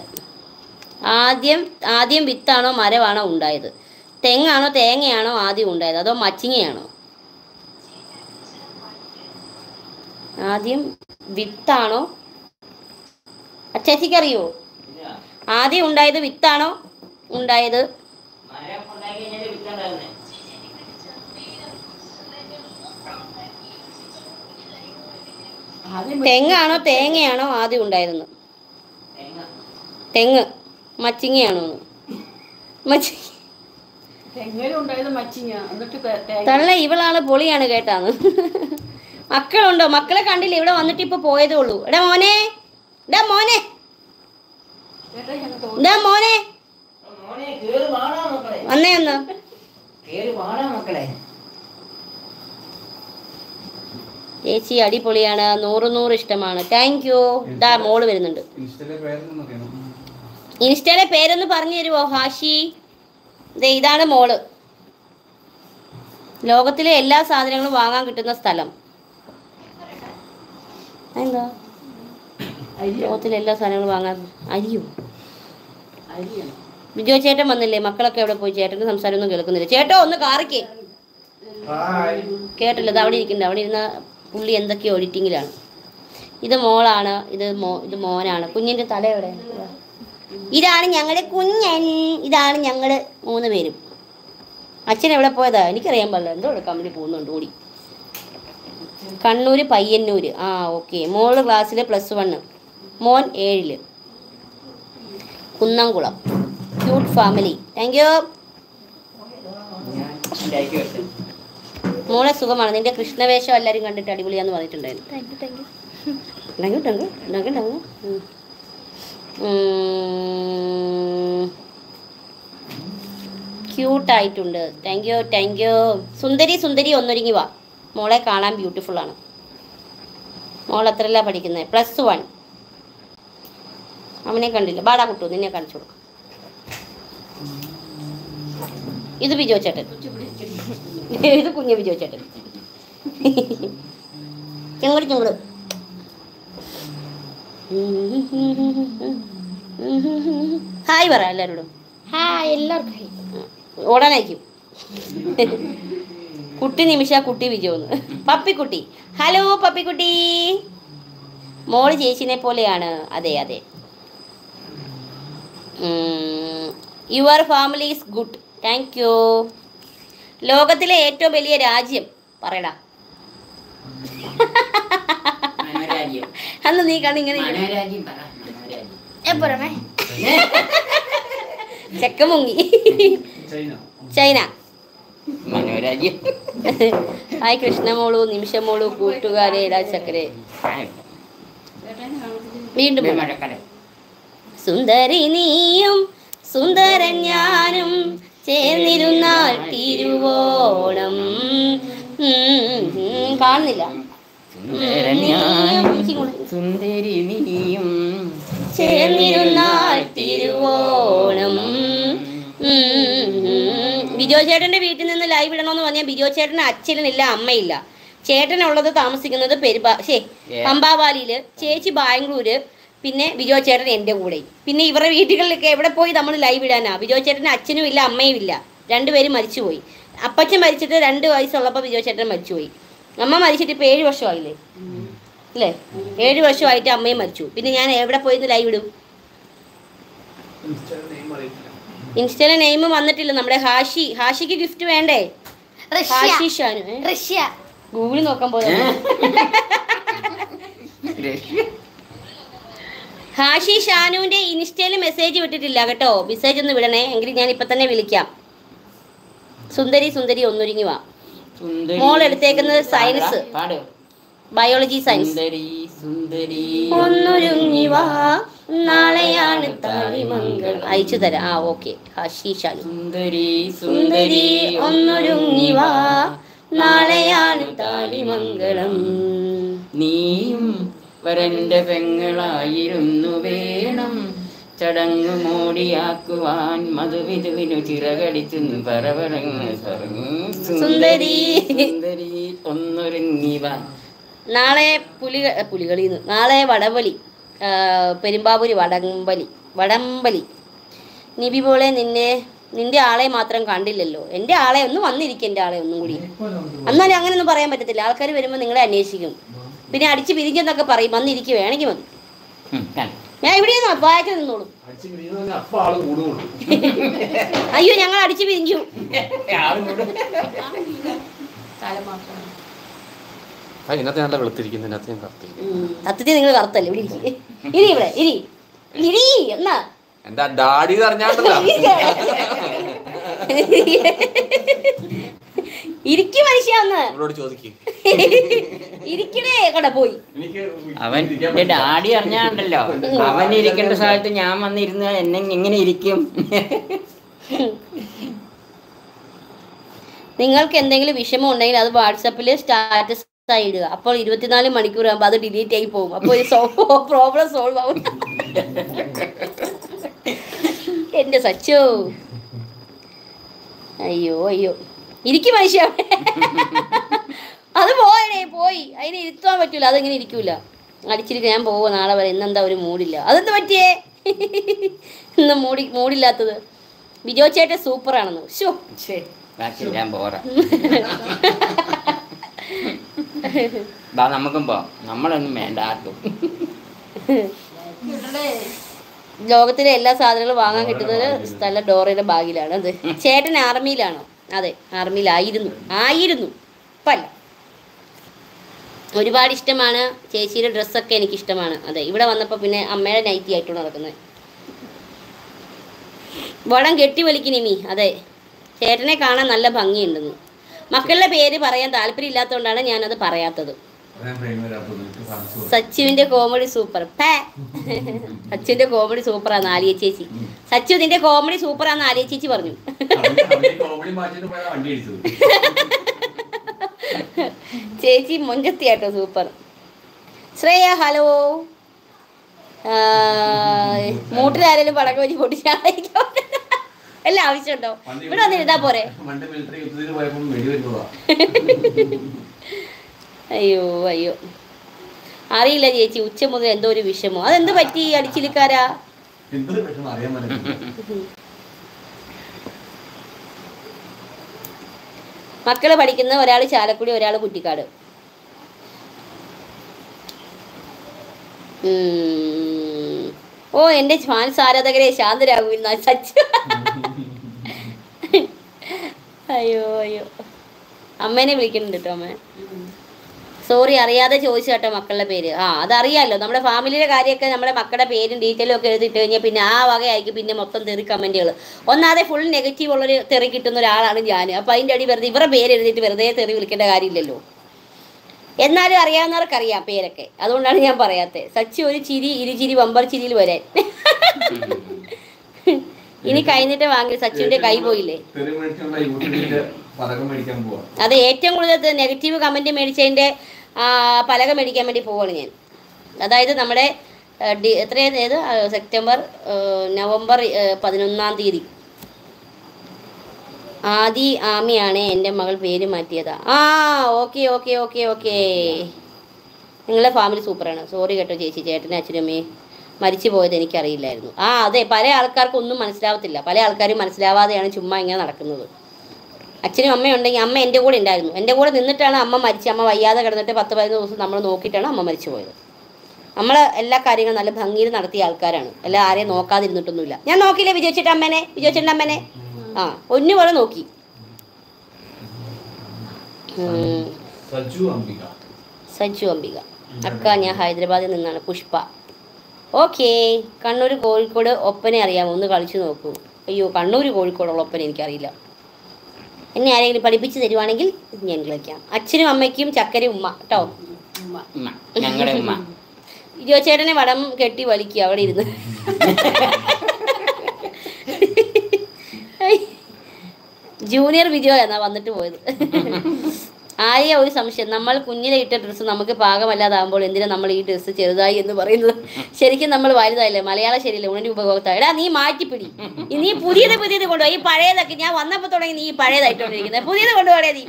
ആദ്യം ആദ്യം വിത്താണോ മരമാണോ ഉണ്ടായത്? തെങ്ങാണോ തേങ്ങയാണോ ആദ്യം ഉണ്ടായത്? അതോ മച്ചിങ്ങയാണോ? ആദ്യം വിത്താണോ? ചേച്ചിക്കറിയോ? അറിയോ ആദ്യം ഉണ്ടായത് വിത്താണോ? ഉണ്ടായത് കഴിഞ്ഞാൽ വിത്തുണ്ടാകുന്നേ തെങ്ങാണോ തേങ്ങയാണോ ആദ്യം ഉണ്ടായിരുന്നു തേങ്ങ. തെങ്ങ് മച്ചിങ്ങയാണോ? തള്ള ഇവളാണ് പൊളിയാണ് കേട്ടാന്ന്. മക്കളുണ്ടോ? മക്കളെ കണ്ടില്ല. ഇവിടെ വന്നിട്ട് ഇപ്പൊ പോയതേ ഉള്ളൂ. എടാ മോനെ. എടാ മോനെ. എടാ മോനെ മോനെ കേറി വാടാ മക്കളെ വന്നേ ഒന്ന് ചേച്ചി അടിപൊളിയാണ് നൂറ് നൂറ് ഇഷ്ടമാണ്. താങ്ക് യു ഡാ മോൾ വരുന്നുണ്ട്. ഇൻസ്റ്റയിലെ പേരൊന്നും പറഞ്ഞു തരുമോ ഹാഷി? ദേ ഇതാണ് മോൾ. ലോകത്തിലെ എല്ലാ സാധനങ്ങളും വാങ്ങാൻ കിട്ടുന്ന സ്ഥലം. എന്താ ലോകത്തിലെ എല്ലാ സാധനങ്ങളും വാങ്ങാൻ അരിയോ? അരിയാണ്. ബിജോ ചേട്ടൻ വന്നില്ലേ? മക്കളൊക്കെ എവിടെ പോയി? ചേട്ടന്റെ സംസാരം ഒന്നും കേൾക്കുന്നില്ല. ചേട്ടോ ഒന്ന് കാറിക്കേ. കേട്ടില്ല ഇത് അവിടെ ഇരിക്കുന്നുണ്ട്. അവിടെ ഇരുന്ന പുള്ളി എന്തൊക്കെയോ എഡിറ്റിങ്ങിലാണ്. ഇത് മോളാണ് ഇത് മോ ഇത് മോനാണ്. കുഞ്ഞിന്റെ തല എവിടെ? ഇതാണ് ഞങ്ങളുടെ കുഞ്ഞൻ. ഇതാണ് ഞങ്ങൾ മൂന്ന് പേരും. അച്ഛൻ എവിടെ പോയതാ? എനിക്കറിയാൻ പാടില്ല. എന്തോ വേണ്ടി പോകുന്നുണ്ട് ഓടി. കണ്ണൂർ പയ്യന്നൂര്. ആ ഓക്കെ. മോൾ ക്ലാസ്സിൽ പ്ലസ് വണ്ണ്. മോൻ ഏഴിൽ. Kunnamkulam. Cute family thank you മോളെ സുഖമാണ്. നിന്റെ കൃഷ്ണവേഷം എല്ലാവരും കണ്ടിട്ട് അടിപൊളിയാന്ന് പറഞ്ഞിട്ടുണ്ടായിരുന്നു. ക്യൂട്ടായിട്ടുണ്ട് താങ്ക് യു താങ്ക് യു സുന്ദരി സുന്ദരി ഒന്നൊരുങ്ങി വാ. മോളെ കാണാൻ ബ്യൂട്ടിഫുൾ ആണ്. മോൾ എത്രയല്ല പഠിക്കുന്നത്. പ്ലസ് വൺ അവനെ കണ്ടില്ല. ബാടാ കുട്ടു നിന്നെ കാണിച്ചു കൊടുക്കും. ഇത് ബിജോ ചേട്ടൻ. ഇത് കുഞ്ഞു ബിജോ ചേട്ടൻ. ചെങ്ങട് ചെങ്ങട് ഹായ് പറ എല്ലാരോടും. ഹായ് എല്ലാവർക്കും ഓടാനായിരിക്കും. കുട്ടി നിമിഷ കുട്ടി വിജോന്ന് പപ്പിക്കുട്ടി. ഹലോ പപ്പിക്കുട്ടി. മോൾ ചേച്ചിനെ പോലെയാണ്. അതെ അതെ. Your family is good. Thank you ലോകത്തിലെ ഏറ്റവും വലിയ രാജ്യം പറയടാ. അന്ന് നീ മനോരാജ്യം എപ്പോഴേ ചെക്ക മുങ്ങി. ചൈന. മനോരാജ്യം. ഹായ് കൃഷ്ണമോളു നിമിഷമോളു കൂട്ടുകാരെ ഇടാ ചക്കരെ വീണ്ടും സുന്ദരി നീയും സുന്ദരൻ ഞാനും ചേർന്നിരുന്നാൽ തിരുവോണം. കാണുന്നില്ല. സുന്ദരി നീയും ചേർന്നിരുന്നാൽ തിരുവോണം. ബിജോ ചേട്ടന്റെ വീട്ടിൽ നിന്ന് ലൈവ് ഇടണമെന്ന് പറഞ്ഞാൽ ബിജോ ചേട്ടന് അച്ഛനില്ല അമ്മയില്ല. ചേട്ടനുള്ളത് താമസിക്കുന്നത് പെരുപാ ശേ അമ്പാവാലിയിൽ പമ്പാവാലിയിൽ ചേച്ചി ബാംഗ്ലൂര് പിന്നെ ബിജോ ചേട്ടൻ എന്റെ കൂടെ. പിന്നെ ഇവരുടെ വീടുകളിലൊക്കെ എവിടെ പോയി നമ്മൾ ലൈവ് ഇടാനാ? ബിജോ ചേട്ടന് അച്ഛനും ഇല്ല അമ്മയും ഇല്ല. രണ്ടുപേരും മരിച്ചുപോയി. അപ്പച്ചൻ മരിച്ചിട്ട് രണ്ട് വയസ്സുള്ളപ്പോൾ ബിജോ ചേട്ടൻ മരിച്ചുപോയി. അമ്മ മരിച്ചിട്ട് ഇപ്പോൾ ഏഴ് വർഷമായില്ലേ? അല്ലേ ഏഴ് വർഷമായിട്ട് അമ്മയും മരിച്ചു. പിന്നെ ഞാൻ എവിടെ പോയി ലൈവ് ഇടും? ഇൻസ്റ്റയിലെ നെയിം വന്നിട്ടില്ല. നമ്മുടെ ഹാഷി. ഹാഷിക്ക് ഗിഫ്റ്റ് വേണ്ടേ? ഹാഷി ഷാനു? റഷ്യ. ഗൂഗിളിൽ നോക്കാൻ പോലെ ഹാഷി ഷാനുവിന്റെ ഇൻസ്റ്റയിൽ മെസ്സേജ് വിട്ടിട്ടില്ല കേട്ടോ. മെസ്സേജ് ഒന്ന് വിടണേ. എങ്കിൽ ഞാൻ ഇപ്പൊ തന്നെ വിളിക്കാം. സുന്ദരി സുന്ദരി ഒന്നൊരുങ്ങി വാ. മോൾ എടുത്തേക്കുന്നത് സയൻസ്. ബയോളജി സയൻസ് ഒന്നൊരുങ്ങി വാ. നാളെയാണ് താളിമംഗൾ അയച്ചു തരാം. ആ ഓക്കെ. ഹാഷി ഷാനു. സുന്ദരി സുന്ദരി ഒന്നൊരുങ്ങി വാ. നാളെയാണ് താളിമംഗളം നീയും വരന്റെ പെങ്ങളായിരുന്നു വേണം. ചടങ്ങ് മോടിയാക്കുവാൻ മധുവിധുവിനു ചിറകടിച്ചു പറവടങ്ങ് സുന്ദരി. സുന്ദരി ഒന്നൊരുങ്ങിവ. നാളെ പുലി പുലികളി നാളെ വടംവലി. പെരുമ്പാവൂര് വടംവലി. വടംവലി. നിബി പോലെ നിന്നെ നിന്റെ ആളെ മാത്രം കണ്ടില്ലല്ലോ. എന്റെ ആളെ ഒന്നും വന്നിരിക്കും എന്റെ ആളെ ഒന്നും കൂടി. എന്നാലും അങ്ങനെയൊന്നും പറയാൻ പറ്റത്തില്ല. ആൾക്കാർ വരുമ്പോൾ നിങ്ങളെ അന്വേഷിക്കും. പിന്നെ അടിച്ച് പിരിഞ്ഞെന്നൊക്കെ പറയും. വന്നിരിക്കുക വേണമെങ്കിൽ മതി ഞാൻ ഇവിടെ വായിച്ചു നിന്നോളൂ. അയ്യോ ഞങ്ങൾ അടിച്ചു പിരിഞ്ഞു. ഇന്നത്തെ നല്ല വെളുത്തിരിക്കുന്നു. ഇന്നത്തെ ഞാൻ കറുത്തിരിക്കുന്നു. സത്യത്തിൽ നിങ്ങൾ കറുത്തല്ലേ? ഇവിടെ ഇരിക്കും. ഇരി ഇവിടെ ഇരി. ഇരി എന്നാ? എന്താ ഡാഡി അറിഞ്ഞാണ്ടല്ലോ. ഇരിക്കും മനുഷ്യ ഒന്ന്. ഇരിക്കണേ കട പോയി? എനിക്ക് അവൻ ഡാഡി അറിഞ്ഞാണ്ടല്ലോ. അവൻ ഇരിക്കേണ്ട സ്ഥലത്ത് ഞാൻ വന്നിരുന്ന് എന്നെ എങ്ങനെ ഇരിക്കും. നിങ്ങൾക്ക് എന്തെങ്കിലും വിഷമം ഉണ്ടെങ്കിൽ അത് വാട്സപ്പിൽ സ്റ്റാറ്റസ് ആയി ഇടുക. അപ്പോൾ ഇരുപത്തിനാല് മണിക്കൂർ ആകുമ്പോൾ അത് ഡിലീറ്റ് ആയി പോകും. അപ്പോൾ പ്രോബ്ലം സോൾവ് ആവും. എന്റെ സച്ചോ. അയ്യോ അയ്യോ. ഇരിക്കും മനുഷ്യ. അത് പോയണേ പോയി. അതിനെ ഇരുത്താൻ പറ്റൂല അതെങ്ങനെ ഇരിക്കൂല. അടിച്ചിരിക്കുക ഞാൻ പോവാ നാളെ വരെ ഇന്നെന്താ ഒരു മൂടില്ല. അതെന്ത് പറ്റിയേ? ഇന്ന് മൂടി മൂടില്ലാത്തത്. ബിജോ ചേട്ടൻ സൂപ്പറാണെന്ന്. ഷോ നമുക്കും പോവാം. നമ്മളൊന്നും വേണ്ട ആർക്കും. ലോകത്തിലെ എല്ലാ സാധനങ്ങളും വാങ്ങാൻ കിട്ടുന്ന സ്ഥല ഡോറയുടെ ബാഗിലാണ് അത് ചേട്ടൻ ആർമിയിലാണോ? അതെ ആർമിയിലായിരുന്നു. ആയിരുന്നു. പല്ല ഒരുപാട് ഇഷ്ടമാണ്. ചേച്ചിയുടെ ഡ്രസ്സൊക്കെ എനിക്ക് ഇഷ്ടമാണ് അതെ ഇവിടെ വന്നപ്പോൾ പിന്നെ അമ്മയുടെ നൈറ്റി ആയിട്ടാണ് നടക്കുന്നത്. വടം കെട്ടി വലിക്കണിമി അതെ ചേട്ടനെ കാണാൻ നല്ല ഭംഗിയുണ്ടെന്ന്. മക്കളുടെ പേര് പറയാൻ താല്പര്യം ഇല്ലാത്തതുകൊണ്ടാണ് ഞാനത് പറയാത്തത്. സച്ചുവിന്റെ കോമഡി സൂപ്പർ പേ. സച്ചുവിന്റെ കോമഡി സൂപ്പറാന്ന് ആലിയ ചേച്ചി. സച്ചു നിന്റെ കോമഡി സൂപ്പറാന്ന് ആലിയ ചേച്ചി പറഞ്ഞു. ചേച്ചി മുഞ്ചത്തിയാട്ടോ സൂപ്പർ ശ്രേയ ഹലോ. മൂട്ടിലാരെങ്കിലും പടക്കം വെച്ച് പൊട്ടിച്ചായിരിക്കും എല്ലാം ആവശ്യമുണ്ടോ? ഇവിടെ വന്നിരുന്നാ പോരെ പണ്ട് മിലിറ്ററി യുദ്ധത്തിന് പോയപ്പോൾ വെടി വരുന്നതാ അയ്യോ അയ്യോ. അറിയില്ല ചേച്ചി ഉച്ച മുതൽ എന്തോ ഒരു വിഷമോ. അതെന്ത് പറ്റി അടിച്ചിലിക്കാരാ? മക്കൾ പഠിക്കുന്ന ഒരാൾ ചാലക്കുടി ഒരാൾ കുറ്റിക്കാട്. ഓ എന്റെ ഫാൻസ് ആരാധകരെ ശാന്തരാകൂ ഇന്ന് സച്ച്. അയ്യോ അയ്യോ. അമ്മേനെ വിളിക്കുന്നുണ്ട് കേട്ടോ അമ്മ. സോറി അറിയാതെ ചോദിച്ചു കേട്ടോ മക്കളുടെ പേര്. ആ അതറിയാലോ നമ്മുടെ ഫാമിലിയുടെ കാര്യമൊക്കെ നമ്മുടെ മക്കളുടെ പേരും ഡീറ്റെയിലും ഒക്കെ എഴുതിയിട്ട് കഴിഞ്ഞാൽ പിന്നെ ആ വകയായിരിക്കും പിന്നെ മൊത്തം തെറി കമന്റുകൾ ഒന്നാതെ ഫുൾ നെഗറ്റീവ് ഉള്ളൊരു തെറി കിട്ടുന്ന ഒരാളാണ് ഞാൻ അപ്പോൾ അതിന്റെ അടി വെറുതെ ഇവരുടെ പേര് എഴുതിയിട്ട് വെറുതെ തെറി വിളിക്കേണ്ട കാര്യമില്ലല്ലോ. എന്നാലും അറിയാവുന്നവർക്ക് അറിയാം പേരൊക്കെ. അതുകൊണ്ടാണ് ഞാൻ പറയാത്തത് സച്ചി ഒരു ചിരി ഇരുചിരി വമ്പർ ചിരിയിൽ വരാൻ ഇനി കഴിഞ്ഞിട്ട് വാങ്ങി സച്ചിന്റെ കൈ പോയില്ലേ? അത് ഏറ്റവും കൂടുതൽ നെഗറ്റീവ് കമന്റ് മേടിച്ചതിന്റെ ആ, പലക മേടിക്കാൻ വേണ്ടി പോവാണ് ഞാൻ. അതായത് നമ്മുടെ ഡി എത്രയാണ് ഏത്? സെപ്റ്റംബർ നവംബർ പതിനൊന്നാം തീയതി. ആദി ആമിയാണ് എന്റെ മകൾ പേര് മാറ്റിയത്. ആ ഓക്കെ ഓക്കെ ഓക്കെ ഓക്കെ. നിങ്ങളുടെ ഫാമിലി സൂപ്പറാണ്. സോറി കേട്ടോ ചേച്ചി ചേട്ടനും അച്ഛനും അമ്മയും. മരിച്ചു പോയത് എനിക്കറിയില്ലായിരുന്നു. ആ അതെ പല ആൾക്കാർക്കൊന്നും മനസ്സിലാവത്തില്ല. പല ആൾക്കാരും മനസ്സിലാവാതെയാണ് ചുമ്മാ ഇങ്ങനെ നടക്കുന്നത്. അച്ഛനും അമ്മയും ഉണ്ടെങ്കിൽ അമ്മ എന്റെ കൂടെ ഉണ്ടായിരുന്നു. എന്റെ കൂടെ നിന്നിട്ടാണ് അമ്മ മരിച്ച് അമ്മ വയ്യാതെ കിടന്നിട്ട് പത്ത് പതിനൊന്ന് ദിവസം നമ്മൾ നോക്കിയിട്ടാണ് അമ്മ മരിച്ചു പോയത്. നമ്മൾ എല്ലാ കാര്യങ്ങളും നല്ല ഭംഗിയിൽ നടത്തിയ ആൾക്കാരാണ്. എല്ലാ ആരെയും നോക്കാതിരുന്നിട്ടൊന്നുമില്ല. ഞാൻ നോക്കിയില്ലേ വിജയിച്ചിട്ട് അമ്മേനെ? വിജയിച്ചിട്ട് അമ്മേനെ? ആ ഒന്നു പോലെ നോക്കി. സജു അംബിക. അക്ക ഞാൻ ഹൈദരാബാദിൽ നിന്നാണ്. പുഷ്പ. ഓക്കേ. കണ്ണൂർ കോഴിക്കോട് ഒപ്പനെ അറിയാമോ? ഒന്ന് കളിച്ചു നോക്കൂ. അയ്യോ കണ്ണൂർ കോഴിക്കോടുള്ള ഒപ്പന എനിക്കറിയില്ല. എന്നെ ആരെങ്കിലും പഠിപ്പിച്ച് തരുവാണെങ്കിൽ ഞാൻ കളിക്കാം അച്ഛനും അമ്മയ്ക്കും ചക്കര ഉമ്മ കേട്ടോ ഞങ്ങളുടെ ഉമ്മ. ഇരുവച്ചേട്ടനെ വടം കെട്ടി വലിക്കുക അവിടെ ഇരുന്ന്. ജൂനിയർ വിജയ എന്നാ വന്നിട്ട് പോയത്. ആര്യ ഒരു സംശയം. നമ്മൾ കുഞ്ഞിലെ ഇട്ട ഡ്രസ്സ് നമുക്ക് പാകമല്ലാതാകുമ്പോൾ എന്തിനാ നമ്മൾ ഈ ഡ്രസ്സ് ചെറുതായി എന്ന് പറയുന്നത്? ശരിക്കും നമ്മൾ വലുതായില്ലേ? മലയാള ശരിയല്ലേ? ഉണരി ഉപഭോക്താവ്. എടാ നീ മാറ്റിപ്പിടി. നീ പുതിയത് പുതിയത് കൊണ്ടുപോയി. ഈ പഴയതൊക്കെ ഞാൻ വന്നപ്പോൾ തുടങ്ങി നീ പഴയതായിട്ടോണ്ടിരിക്കുന്നത് പുതിയത് കൊണ്ടുപോകണേ നീ.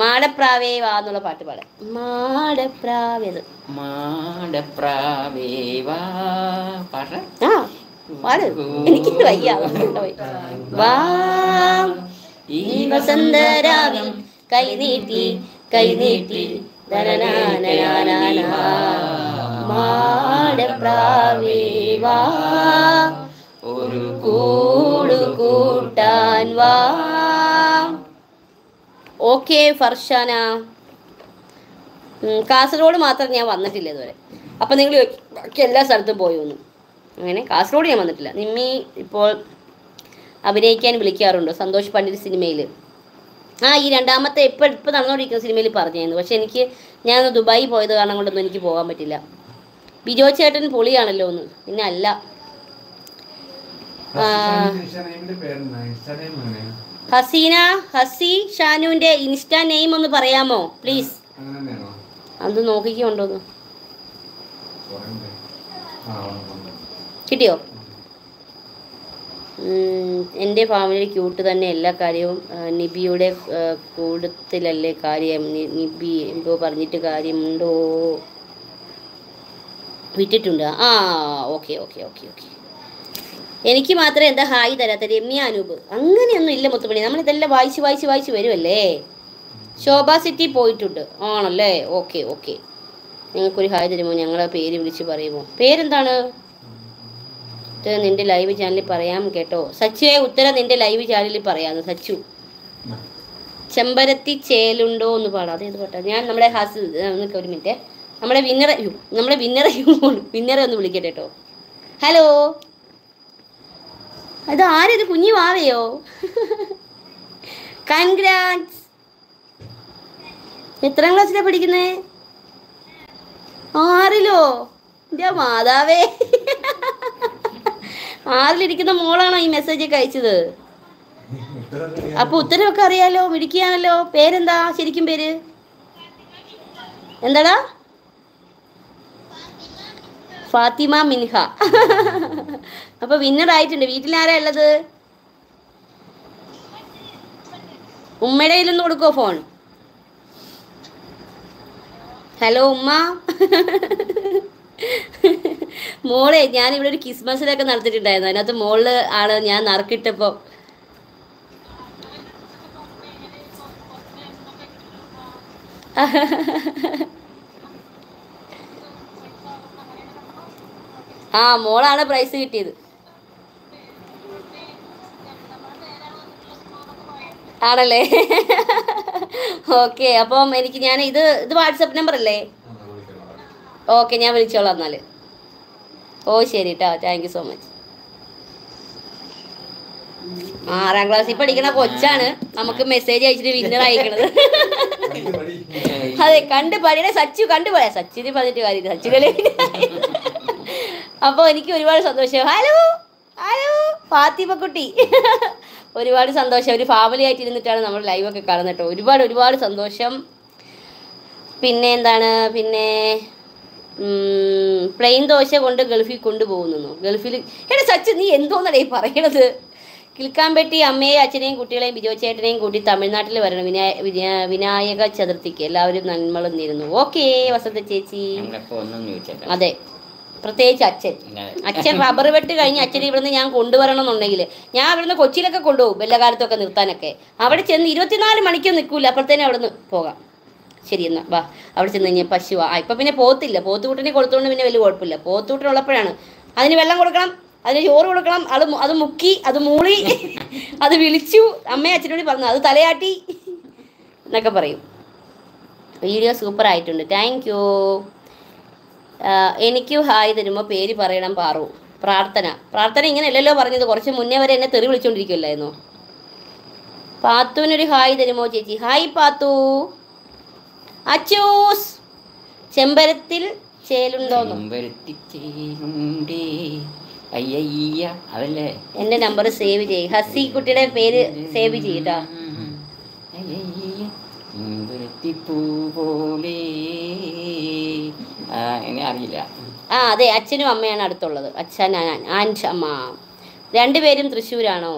മാടപ്രാവേ വാ എന്നുള്ള പാട്ട് പാടാം. മാടപ്രാവേ മാടപ്രാവേ വാ. പാട. ആ പാട്. എനിക്കിത് വയ്യ. വാ. ഈ വസന്തരാവിൽ കൈനീട്ടി കൈനീട്ടി വാ. ഒരു കൂടു കൂട്ടാൻ വാ. ഓക്കെ ഫർഷാന. കാസർഗോഡ് മാത്രം ഞാൻ വന്നിട്ടില്ല ഇതുവരെ. അപ്പം നിങ്ങൾ എല്ലാ സ്ഥലത്തും പോയി വന്നു. അങ്ങനെ കാസർഗോഡ് ഞാൻ വന്നിട്ടില്ല. നിമ്മി ഇപ്പോൾ അഭിനയിക്കാൻ വിളിക്കാറുണ്ടോ സന്തോഷ് പണ്ഡിറ്റ് സിനിമയിൽ ആ ഈ രണ്ടാമത്തെ ഇപ്പം ഇപ്പം നടന്നുകൊണ്ടിരിക്കുന്ന സിനിമയിൽ പറഞ്ഞായിരുന്നു പക്ഷെ എനിക്ക് ഞാൻ ദുബായി പോയത് കാരണം കൊണ്ടൊന്നും എനിക്ക് പോകാൻ പറ്റില്ല. ബിജോ ചേട്ടൻ പൊളിയാണല്ലോ ഒന്ന് പിന്നെ അല്ല. ഹസീന ഹസി ഷാനുവിന്റെ ഇൻസ്റ്റാ നെയിം ഒന്ന് പറയാമോ? പ്ലീസ്. അത് നോക്കിക്കൊണ്ടോന്ന്. കിട്ടിയോ? എന്റെ ഫാമിലി ക്യൂട്ട് തന്നെ എല്ലാ കാര്യവും നിബിയുടെ കൂടത്തിലല്ലേ കാര്യം? നിബി എന്തോ പറഞ്ഞിട്ട് കാര്യമുണ്ടോ? വിട്ടിട്ടുണ്ട്? ആ ഓക്കെ ഓക്കെ ഓക്കെ ഓക്കെ. എനിക്ക് മാത്രം എന്താ ഹായ് തരാത്ത രമ്യ അനൂപ്. അങ്ങനെയൊന്നും ഇല്ല മുത്തുമണി. നമ്മളിതെല്ലാം വായിച്ച് വായിച്ച് വായിച്ച് വരുമല്ലേ ശോഭ സിറ്റി പോയിട്ടുണ്ട്. ആണല്ലേ? Okay okay. ഞങ്ങൾക്കൊരു ഹായ് തരുമോ? ഞങ്ങളെ പേര് വിളിച്ച് പറയുമോ? പേരെന്താണ്? ഇത് നിന്റെ ലൈവ് ചാനലിൽ പറയാം കേട്ടോ. സച്ചുവെ ഉത്തരം നിന്റെ ലൈവ് ചാനലിൽ പറയാന്ന് സച്ചു. ചെമ്പരത്തി ചേലുണ്ടോ എന്ന് പാടാം. അതേത് പാട്ടാ? ഞാൻ നമ്മുടെ ഹാസ് നിൽക്ക ഒരു മിനിറ്റ് നമ്മുടെ വിന്നറെ യു നമ്മുടെ വിന്നറെ വിന്നറെ ഒന്ന് വിളിക്കട്ടെ കേട്ടോ. ഹലോ അത് ആരിത് കുഞ്ഞു വാവയോ? കൺഗ്രാറ്റ്സ് എത്രാം ക്ലാസ്സിലാണ് പഠിക്കുന്നേ? ആറിലോ? എന്റെ മാതാവേ. ആറിലിരിക്കുന്ന മോളാണോ ഈ മെസ്സേജ് ഒക്കെ അയച്ചത്? അപ്പൊ ഉത്തരവൊക്കെ അറിയാലോ മിടിക്കുകയാണല്ലോ പേരെന്താ? ശരിക്കും പേര്? എന്താടാ? ഫാത്തിമ മിൻഹ. അപ്പൊ വിന്നർ ആയിട്ടുണ്ട്. വീട്ടിൽ ആരാ ഉള്ളത്? ഉമ്മയുടെ കയ്യിലൊന്ന് കൊടുക്കോ ഫോൺ ഹലോ ഉമ്മ. മോളെ ഞാൻ ഇവിടെ ഒരു ക്രിസ്മസിലൊക്കെ നടത്തിയിട്ടുണ്ടായിരുന്നു. അതിനകത്ത് മോൾ ആണ് ഞാൻ നറുക്കിട്ടപ്പോ. ആ മോളാണ് പ്രൈസ് കിട്ടിയത്. ആണല്ലേ? ഓക്കെ അപ്പം എനിക്ക് ഞാൻ ഇത് ഇത് വാട്സപ്പ് നമ്പർ അല്ലേ? ഓക്കെ ഞാൻ വിളിച്ചോളാം എന്നാൽ ഓ ശരി കേട്ടോ താങ്ക് യു സോ മച്ച് ആറാം ക്ലാസ്സിൽ പഠിക്കുന്ന കൊച്ചാണ്. നമുക്ക് മെസ്സേജ് അയച്ചിട്ട് വിന്നർ അയക്കണത് അതെ കണ്ട് പഠിയുടെ സച്ചു കണ്ടു പറയാം സച്ചിന് പറഞ്ഞിട്ട് കാര്യം സച്ചു അപ്പോൾ എനിക്ക് ഒരുപാട് സന്തോഷം. ഹലോ ഹലോ ഫാത്തിമക്കുട്ടി ഒരുപാട് സന്തോഷം. ഒരു ഫാമിലി ആയിട്ട് ഇരുന്നിട്ടാണ് നമ്മൾ ലൈവൊക്കെ കാണുന്നത് കേട്ടോ. ഒരുപാട് ഒരുപാട് സന്തോഷം. പിന്നെ എന്താണ്? പിന്നെ പ്ലെയിൻ ദോശ കൊണ്ട് ഗൾഫിൽ കൊണ്ടുപോകുന്നു. ഗൾഫിൽ എടാ സച്ച് നീ എന്തോന്നടേ പറയണത്? കിൽക്കാമ്പെട്ടി അമ്മയെയും അച്ഛനെയും കുട്ടികളെയും ബിജോ ചേട്ടനെയും കൂട്ടി തമിഴ്നാട്ടിൽ വരണം. വിനായ വിനാ- വിനായക ചതുർത്ഥിക്ക് എല്ലാവരും നന്മളും നിരുന്നു. ഓക്കേ വസന്ത ചേച്ചി. അതെ. പ്രത്യേകിച്ച് അച്ഛൻ. അച്ഛൻ റബ്ബർ വെട്ട് കഴിഞ്ഞ് അച്ഛനെ ഇവിടുന്ന് ഞാൻ കൊണ്ടുവരണം എന്നുണ്ടെങ്കിൽ ഞാൻ ഇവിടുന്ന് കൊച്ചിയിലൊക്കെ കൊണ്ടുപോകും. ബെല്ലകാലത്തൊക്കെ നിർത്താനൊക്കെ. അവിടെ ചെന്ന് ഇരുപത്തിനാല് മണിക്കും നിൽക്കൂല. അപ്പോഴത്തേനും അവിടുന്ന് പോകാം. ശരി എന്നാ വാ അവിടെ ചെന്ന് കഴിഞ്ഞാൽ പശു ആ ഇപ്പം പിന്നെ പോത്തില്ല. പോത്തുകൂട്ടിനെ കൊടുത്തോണ്ട് പിന്നെ വലിയ കുഴപ്പമില്ല. പോത്തുകൂട്ടിനുള്ളപ്പോഴാണ് അതിന് വെള്ളം കൊടുക്കണം അതിന് ചോറ് കൊടുക്കണം അത് അത് മുക്കി അത് മൂളി അത് വിളിച്ചു. അമ്മയും അച്ഛനോട് പറഞ്ഞു അത് തലയാട്ടി എന്നൊക്കെ പറയും. വീഡിയോ സൂപ്പർ ആയിട്ടുണ്ട്. താങ്ക് യു എനിക്ക് ഹായ് തരുമ്പോൾ പേര് പറയണം പാറു. പ്രാർത്ഥന. പ്രാർത്ഥന ഇങ്ങനെയല്ലല്ലോ പറഞ്ഞത്. കുറച്ച് മുന്നേ വരെ എന്നെ തെറി വിളിച്ചുകൊണ്ടിരിക്കുമല്ലായിരുന്നു പാത്തുവിനൊരു ഹായ് തരുമോ ചേച്ചി? ഹായ് പാത്തു. അച്ചൂസ്. ചെമ്പരത്തിൽ ചേലുണ്ടോ. ചെമ്പരത്തിച്ചേരുണ്ടേ അയ്യയ്യ അതല്ലേ? എന്റെ നമ്പർ സേവ് ചെയ്യ. ഹസി കുട്ടിയുടെ പേര് സേവ് ചെയ്യട്ടാ അറിയില്ല. ആ അതെ അച്ഛനും അമ്മയാണ് അടുത്തുള്ളത്. അച്ഛൻ ആൻഡ് അമ്മ. രണ്ടുപേരും തൃശ്ശൂരാണോ?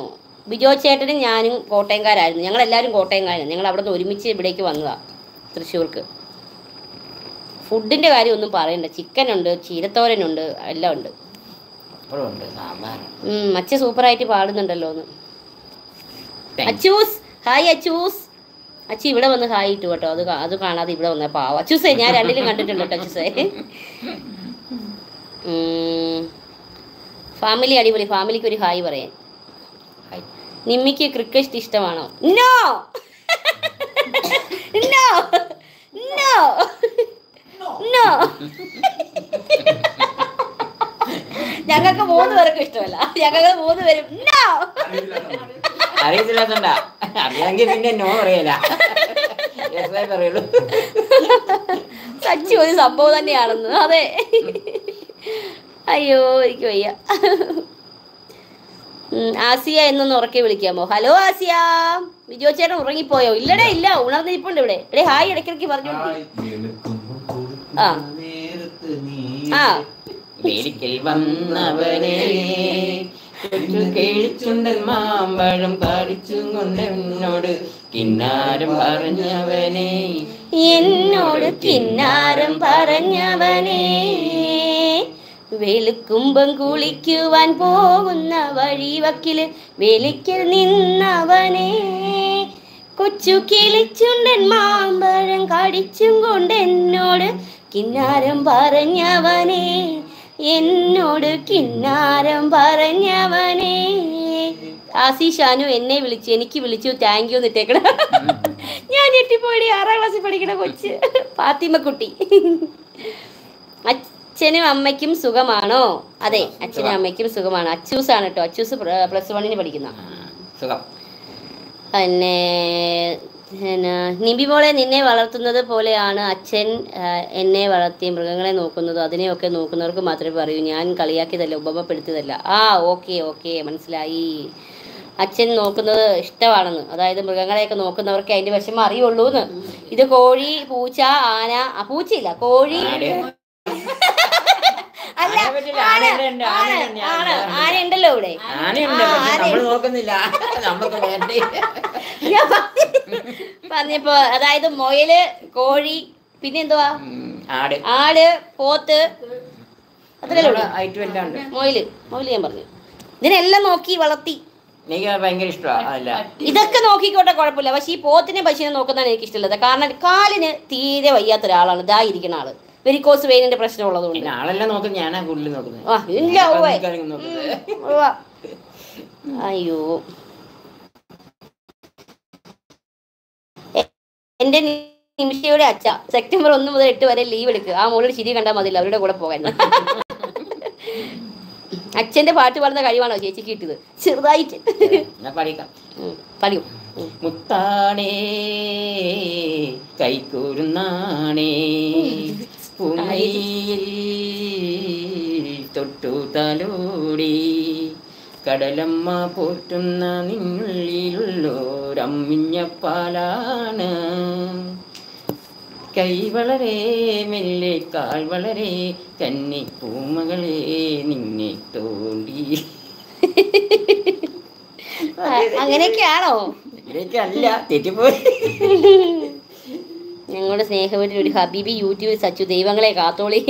ബിജോ ചേട്ടനും ഞാനും കോട്ടയംകാരായിരുന്നു. ഞങ്ങളെല്ലാവരും കോട്ടയംകാരായിരുന്നു. ഞങ്ങൾ അവിടെ നിന്ന് ഒരുമിച്ച് ഇവിടേക്ക് വന്നതാണ് തൃശ്ശൂർക്ക്. ഫുഡിന്റെ കാര്യം ഒന്നും പറയണ്ട. ചിക്കനുണ്ട് ചീരത്തോരനുണ്ട് എല്ലാം ഉണ്ട്. ഉണ്ട് അച്ഛൻ സൂപ്പറായിട്ട് പാടുന്നുണ്ടല്ലോ ഒന്ന്. അച്ചൂസ് ഹായ് അച്ചൂസ്. അച്ഛ ഇവിടെ വന്ന് ഹായ് ഇട്ടു കേട്ടോ. അത് അത് കാണാതെ ഇവിടെ വന്ന പാവ. അച്ചൂസേ ഞാൻ രണ്ടിലും കണ്ടിട്ടുണ്ട് കേട്ടോ അച്ചൂസേ. ഫാമിലി അടിപൊളി. ഫാമിലിക്ക് ഒരു ഹായ് പറയാൻ. നിമ്മിക്ക് ക്രിക്കറ്റ് ഇഷ്ടമാണോ? നോ! നോ നോ നോ ഞങ്ങൾക്ക് മൂന്ന് പേർക്കും ഇഷ്ടമല്ല. ഞങ്ങൾക്ക് മൂന്ന് പേരും നോ അറിയത്തില്ലാത്തണ്ട. അറിയാമെങ്കിൽ പിന്നെ നോ അറിയില്ല പറയുള്ളൂ സച്ചി ഒരു സംഭവം തന്നെയാണെന്ന്. അതെ. അയ്യോ എനിക്ക് വയ്യ. ആസിയ എന്നൊന്ന് ഉറക്കെ വിളിക്കാമോ? ഹലോ ആസിയ. വിജോ ചേട്ടൻ ഉറങ്ങിപ്പോയോ? ഇല്ലടേ ഇല്ല ഉണർന്നിരിപ്പുണ്ട് ഇവിടെ. എടേ ഹായ് ഇടയ്ക്കിടയ്ക്ക് പറഞ്ഞു ആ. ആ. വേലിക്കൽ വന്നവനെ. കൊച്ചു കേളിച്ചുണ്ടൻ മാമ്പഴം കാടിച്ചും കൊണ്ടെന്നോട് കിന്നാരം പറഞ്ഞവനെ. എന്നോട് കിന്നാരം പറഞ്ഞവനെ. വെളുക്കുമ്പം കുളിക്കുവാൻ പോകുന്ന വഴിവക്കിൽ വെളിക്കൽ നിന്നവനെ. കൊച്ചു കിളിച്ചുണ്ടൻ മാമ്പഴം കടിച്ചും കൊണ്ട് എന്നോട് കിന്നാരം പറഞ്ഞവനെ. എന്നോട് കിന്നാരം പറഞ്ഞവനെ. ആസി ഷാനു എന്നെ വിളിച്ചു എനിക്ക് വിളിച്ചു താങ്ക് യു എന്നിട്ടേക്കണ. ഞാൻ ഞെട്ടിപ്പോയി. ആറാം ക്ലാസ്സിൽ പഠിക്കണ കൊച്ച്. ഫാത്തിമക്കുട്ടി. അച്ഛനും അമ്മയ്ക്കും സുഖമാണോ? അതെ അച്ഛനും അമ്മയ്ക്കും സുഖമാണ്. അച്ചൂസ് ആണ് കേട്ടോ അച്ചൂസ് പ്ലസ് വണ്ണിന് പഠിക്കുന്ന. പിന്നെ നിബി മോളെ നിന്നെ വളർത്തുന്നത് പോലെയാണ് അച്ഛൻ എന്നെ വളർത്തി മൃഗങ്ങളെ നോക്കുന്നത്. അതിനെയൊക്കെ നോക്കുന്നവർക്ക് മാത്രമേ പറയൂ. ഞാൻ കളിയാക്കിയതല്ല ഉപമപ്പെടുത്തിയതല്ല. ആ ഓക്കെ ഓക്കെ മനസ്സിലായി. അച്ഛൻ നോക്കുന്നത് ഇഷ്ടമാണെന്ന്. അതായത് മൃഗങ്ങളെയൊക്കെ നോക്കുന്നവർക്ക് അതിന്റെ വിഷമം അറിയുള്ളൂ എന്ന് ഇത് കോഴി പൂച്ച ആന പൂച്ചയില്ല കോഴി. അല്ല ഇവിടെ. നോക്കുന്നില്ല. പറഞ്ഞപ്പോ അതായത് മുയൽ കോഴി പിന്നെ എന്തുവാ? ആട്. ആട് പോത്ത് അത്രയല്ലേ മൊയൽ മൊയിൽ ഞാൻ പറഞ്ഞു. ഇതിനെല്ലാം നോക്കി വളർത്തി. ഇതൊക്കെ നോക്കിക്കോട്ടെ കുഴപ്പമില്ല. പക്ഷെ ഈ പോത്തിനെ പശുവിനെ നോക്കുന്നതാണ് എനിക്ക് ഇഷ്ടമുള്ളത് കാരണം കാലിന് തീരെ വയ്യാത്ത ഒരാളാണ് ഇതായിരിക്കുന്ന ആൾ. വെരിക്കോസ് വെയിനിന്റെ പ്രശ്നം ഉള്ളതുകൊണ്ട് ആളെല്ലാം നോക്കുന്നത് ഞാനാ കൂടുതൽ നോക്കുന്നത്. ഇല്ല അയ്യോ. എന്റെ നിമിഷയുടെ അച്ഛ സെപ്റ്റംബർ ഒന്ന് മുതൽ എട്ട് വരെ ലീവ് എടുക്കുക ആ മോളിൽ ചിരി കണ്ടാൽ മതില്ല അവരുടെ കൂടെ പോകാൻ. അച്ഛന്റെ പാട്ട് പാടുന്ന കഴിവാണോ ചേച്ചി കിട്ടിയത്? ചെറുതായിട്ട്. പഠിക്കാം. മുത്താണേ കൈക്കൂരുന്നാണേ പൂമയിൽ തൊട്ടു തലോടി കടലമ്മ പോറ്റുന്ന നിന്നുള്ളിലുള്ളോരമ്മിഞ്ഞ പാലാണ്. കൈ വളരെ മെല്ലെ കാൽ വളരെ കന്നി പൂമകളെ നിന്നെ തോണ്ടി. അങ്ങനെയൊക്കെയാണോ? അങ്ങനെയൊക്കെ അല്ല തെറ്റിപ്പോയി. ഞങ്ങളുടെ സ്നേഹവരിൽ ഒരു ഹബീബി യൂട്യൂബിൽ സച്ചു ദൈവങ്ങളെ കാത്തോളി.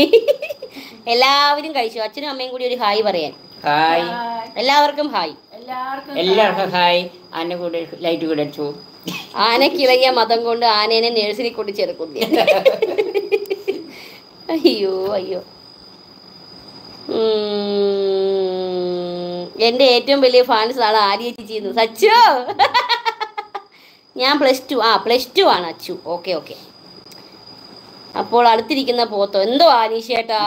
എല്ലാവരും കഴിച്ചു. അച്ഛനും അമ്മയും കൂടി ഒരു ഹായ് പറയാൻ. ഹായ്. എല്ലാവർക്കും ഹായ്. എല്ലാവർക്കും എല്ലാവർക്കും ഹായ്. ആന കൂടെ ലൈറ്റ് കൂടെ അടിച്ചു. ആനക്കിളങ്ങിയ മതം കൊണ്ട് ആനേനെ നേഴ്സറി കൊണ്ട് ചേർക്കുന്നു. അയ്യോ അയ്യോ. എന്റെ എന്റെ ഏറ്റവും വലിയ ഫാൻസ് ആണ് ആര്യ ചേച്ചി സച്ചു! ഞാൻ പ്ലസ് ടു ആ പ്ലസ് ടു ആണ് അച്ചു. ഓക്കെ ഓക്കെ അപ്പോൾ അടുത്തിരിക്കുന്ന പോത്തോ. എന്തോ ആനീഷേട്ടാ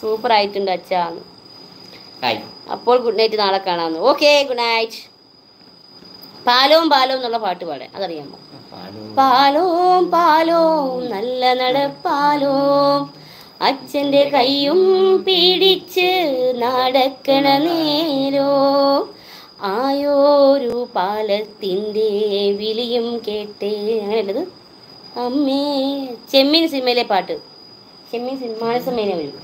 സൂപ്പർ ആയിട്ടുണ്ട് അച്ചാന്ന്. അപ്പോൾ ഗുഡ് നൈറ്റ് നാളെ കാണാമെന്ന് ഓക്കെ ഗുഡ് നൈറ്റ് പാലവും പാലവും എന്നുള്ള പാട്ട് പാടെ. അതറിയാമോ? പാലോം. പാലോം നല്ല നടപ്പാലവും അച്ഛന്റെ കൈയും പിടിച്ച് നടക്കണ നേരോ. ആയോരു പാലത്തിന്റെ വിളിയും കേട്ടേ. അങ്ങനെയല്ലത് അമ്മേ. ചെമ്മീൻ സിനിമയിലെ പാട്ട്. ചെമ്മീൻ സിനിമ മാനസമേന വരും.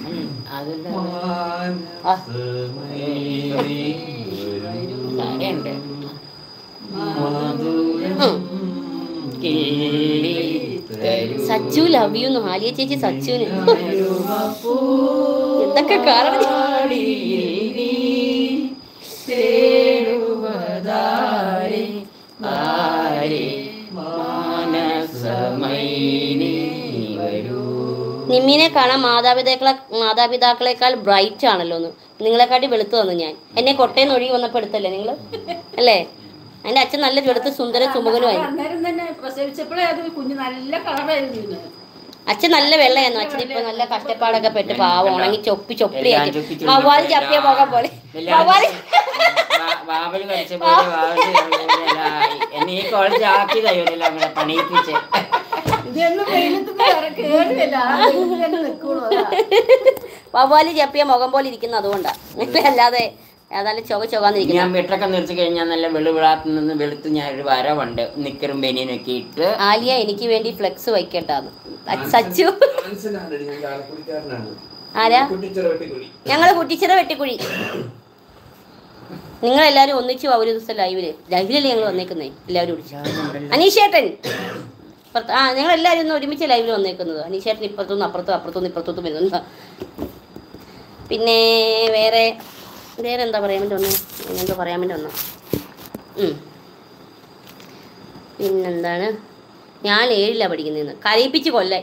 സച്ചു ലവ് യു ആലിയ ചേച്ചി സച്ചുവിന്. എന്തൊക്കെ കാരണം നിമ്മിനെ കാണാൻ മാതാപിതാക്കളെ മാതാപിതാക്കളെക്കാൾ ബ്രൈറ്റ് ആണല്ലോ ഒന്ന് നിങ്ങളെക്കാട്ടി വെളുത്തു വന്നു ഞാൻ. എന്നെ കൊട്ടയിൽ ഒഴുകി വന്നപ്പോൾ എടുത്തല്ലേ നിങ്ങൾ അല്ലേ? എന്റെ അച്ഛൻ നല്ല വെളുത്ത് സുന്ദര ചുമകനുമായി അന്നേരം തന്നെ പ്രസവിച്ചപ്പോഴേ അത് കുഞ്ഞ് നല്ല കളറായിരുന്നു ഇതിന്. അച്ഛൻ നല്ല വെള്ളയായിരുന്നു. അച്ഛൻ ഇപ്പൊ നല്ല കഷ്ടപ്പാടൊക്കെ പെട്ട് പാവം ഉണങ്ങി ചൊപ്പി ചൊപ്പി വവ്വാൽ ചപ്പിയ പോകാൻ പോലെ വവ്വാൽ ബാബൽ കഴിച്ച പോലെ എന്നെ ഈ കോളേജ് ആക്കി പണിയിപ്പിച്ച്. വവ്വാൽ ചപ്പിയ മുഖം പോലെ ഇരിക്കുന്ന അതുകൊണ്ടാ. അല്ലാതെ ഏതായാലും ചൊക ഞാൻ ചൊകാന്നിരിക്കുന്ന വെട്ടൊക്കെ നിർത്തി കഴിഞ്ഞാൽ നല്ല വെളുവിളാത്ത് നിന്ന് വെളുത്ത് ഞാൻ ഒരു വരവുണ്ട്. നിക്കറും ബനിയനൊക്കെ ഇട്ട്. ആലിയ എനിക്ക് വേണ്ടി ഫ്ലെക്സ് വയ്ക്കട്ടാന്ന്. സച്ചു. ആരാ? ഞങ്ങൾ കുട്ടിച്ചിറ വെട്ടിക്കുഴി. നിങ്ങൾ എല്ലാരും ഒന്നിച്ചു വാ ഒരു ദിവസം ലൈവിൽ ലൈവിലല്ലേ ഞങ്ങൾ വന്നേക്കുന്നേ? എല്ലാവരും ഒടിച്ചു അനീഷേട്ടൻ. ആ ഞങ്ങൾ എല്ലാവരും ഒന്ന് ഒരുമിച്ച് ലൈവിൽ വന്നേക്കുന്നത്. അനീഷേട്ടൻ ഇപ്പുറത്തുനിന്ന് അപ്പുറത്തും അപ്പുറത്തുനിന്ന് ഇപ്പുറത്തോട്ടും വരുന്നുണ്ട് പിന്നെ വേറെ വേറെ എന്താ പറയാൻ വേണ്ടി വന്നേ? എന്തോ പറയാൻ വേണ്ടി വന്നു പിന്നെന്താണ്? ഞാൻ ഏഴിലാണ് പഠിക്കുന്നതെന്ന് കരയിപ്പിച്ച് കൊല്ലാൻ.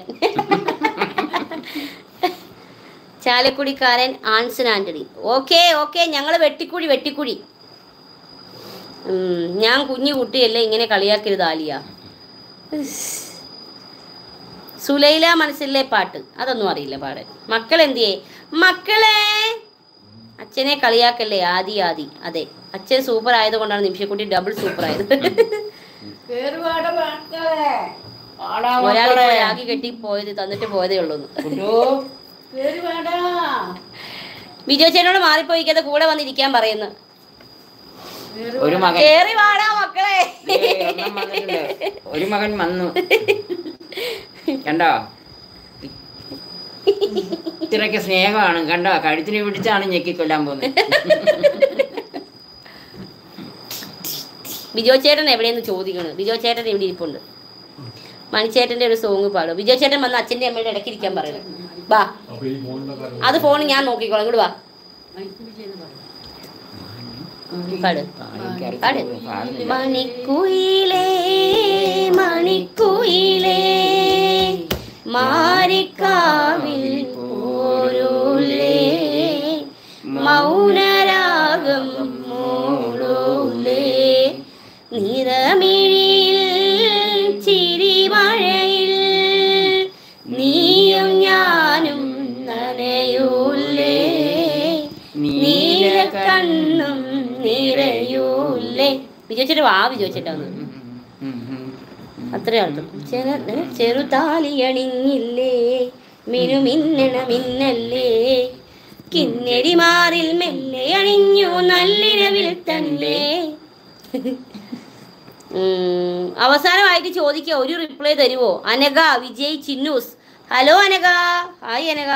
ചാലക്കുടിക്കാരൻ ആൻസൺ ആന്റണി ഓക്കെ ഓക്കെ ഞങ്ങൾ വെട്ടിക്കുഴി വെട്ടിക്കുഴി. ഞാൻ കുഞ്ഞു കുട്ടിയല്ലേ ഇങ്ങനെ കളിയാക്കരുത് ആലിയ. സുലൈല മനസ്സിലെ പാട്ട്. അതൊന്നും അറിയില്ല പാടാൻ മക്കളെന്തിയേ? മക്കളെ! അച്ഛനെ കളിയാക്കല്ലേ? ആദി ആദി. അതെ. അച്ഛൻ സൂപ്പർ ആയതുകൊണ്ടാണ് നിമിഷക്കുട്ടി ഡബിൾ സൂപ്പർ ആയത്. ഒരാളി കെട്ടി പോയത് തന്നിട്ട് പോയതേ ഉള്ളൂ വിജയ ചേട്ടനോട് മാറിപ്പോയിക്കാതെ കൂടെ വന്നിരിക്കാൻ പറയുന്നു. ഒരു മകൻ. കേറി വാടാ മക്കളെ. ഒരു മകൻ വന്നു. കണ്ടോ? ഇത്രയൊക്കെ സ്നേഹമാണ്. കണ്ടോ? കഴുത്തിന് പിടിച്ചാണ് ഞെക്കിക്കൊല്ലാൻ പോകുന്നത്. ബിജോ ചേട്ടൻ എവിടെയെന്ന് ചോദിക്കണ്. ബിജോ ചേട്ടൻ ഇവിടെ ഇരിപ്പുണ്ട്. മണിച്ചേട്ടന്റെ ഒരു സോങ് പാടും. ബിജോ ചേട്ടൻ വന്ന് അച്ഛന്റെ അമ്മയുടെ ഇടയ്ക്ക് ഇരിക്കാൻ പറയുന്നത് വാ. അത് ഫോൺ ഞാൻ നോക്കിക്കോളാം. ഇങ്ങോട്ട് വാ. മണിക്കുയിലേ മണിക്കുയിലേ മാരിക്കാവിൽ പോരൂലേ. മൗനരാഗം മൂളൂലേ നിറമിഴിയിൽ ചിരിമഴയിൽ നീയും ഞാനും നനയൂലേ. നീല കണ്ണും നിറയൂലേ. വിജയിച്ചിട്ട് വാ വിജയിച്ചിട്ടാ ഒന്ന് അത്രേ അർത്ഥം ചെറു ചെറുതാലിയണിഞ്ഞില്ലേ? മിനുമിന്നണ മിന്നല്ലേ കിന്നരിമാറിൽ മെല്ലെ അണിഞ്ഞു നല്ലിരവിൽ തന്നെ. അവസാനമായിട്ട് ചോദിക്കുക ഒരു റിപ്ലൈ തരുവോ? അനഘ വിജയ് ചിന്നൂസ്. ഹലോ അനഘ. ഹായ് അനഘ.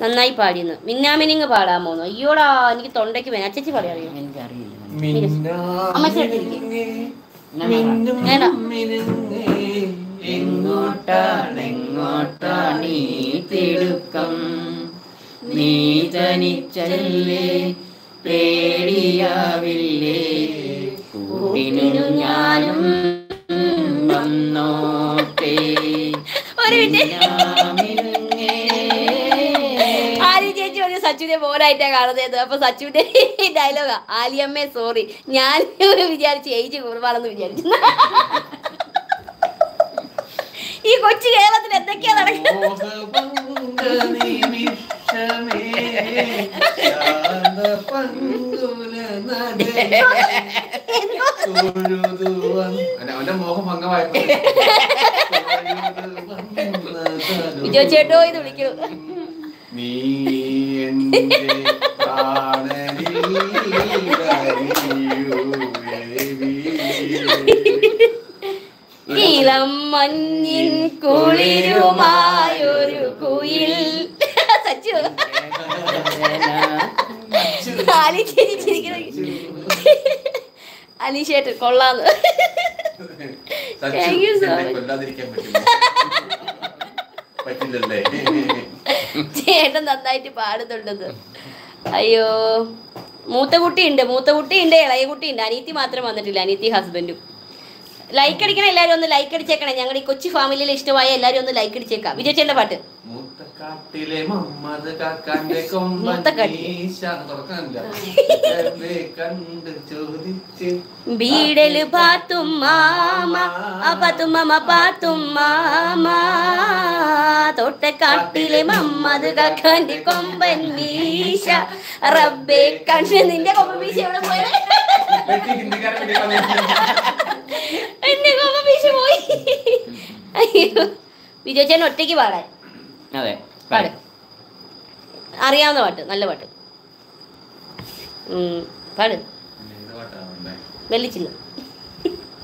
നന്നായി പാടിയെന്ന്. മിന്നാമിനിങ് പാടാമോന്ന് അയ്യോടാ എനിക്ക് തൊണ്ടയ്ക്ക് വേണം അച്ചച്ചി പാടിയറിയോ എനിക്കറിയില്ല. അമ്മച്ചി. എടുത്തിരിക്കെ വേണ്ട എങ്ങോട്ടാണ് എങ്ങോട്ടാണ് ഈ തിടുക്കം നീ തനിച്ചല്ലേ പേടിയാവില്ലേ കൂട്ടിനു ഞാനും വന്നോട്ടേ ഒരു മിനിറ്റ് സച്ചുവിനെ ബോറായിട്ടാ കാണുന്നത്. അപ്പൊ സച്ചുവിന്റെ ഡയലോഗാ ആലിയമ്മേ സോറി ഞാൻ വിചാരിച്ചു ഏജ് കുറവാണെന്ന് വിചാരിച്ചു. ഈ കൊച്ചു കേരളത്തിൽ എന്തൊക്കെയാ നടക്കുന്നത്? അവന്റെ മോഹം ഭംഗമായിരുന്നു വിജോ ചേട്ടോ ഇത് വിളിക്കൂ. നീ എന്റെ പ്രാണനിൽ. ഇളം മഞ്ഞിൻ കുളിരുമായൊരു കുയിൽ സച്ചു അലി ചേച്ചി ചിരിക്കണ അലീഷേട്ട് കൊള്ളാന്ന് താങ്ക് യു സോ much. പറ്റില്ലല്ലേ? ചേട്ടൻ നന്നായിട്ട് പാടുന്നുണ്ടെന്ന് അയ്യോ. മൂത്ത കുട്ടിയുണ്ട് മൂത്ത കുട്ടിയുണ്ട് ഇളയ കുട്ടിയുണ്ട്. അനീത്തി മാത്രം വന്നിട്ടില്ല അനീത്തി ഹസ്ബൻഡും ലൈക്ക് അടിക്കണം എല്ലാരും ഒന്ന് ലൈക്ക് അടിച്ചേക്കണേ. ഞങ്ങളുടെ ഈ കൊച്ചു ഫാമിലിയിൽ ഇഷ്ടമായ എല്ലാരും ഒന്ന് ലൈക്ക് അടിച്ചേക്കാം. വിജയച്ചേട്ടന്റെ പാട്ട്. മൂത്തക്കാട്ടിലെ മമ്മത് കാക്കാന്റെ കണ്ട് ചോദിച്ച് പാത്തും മാമ ആ പാത്തും മാമ പാത്തും മാമ. തൊട്ടക്കാട്ടിലെ മമ്മത് കാക്കാന്റെ കൊമ്പൻ മീശ. റബ്ബേ കണ്ണ് നിന്റെ കൊമ്പൻ മീശ എവിടെ പോയത്. എന്റെ കൊമ്പൻ മീശ പോയി. അയ്യോ. വിജയച്ചേട്ടൻ ഒറ്റയ്ക്ക് പാടാൻ. അതെ പാട് അറിയാവുന്ന പാട്ട് നല്ല പാട്ട് ഉം, പാട് ഏത് പാട്ടാണ് ഉണ്ടേ? വെല്ലിച്ചില്ല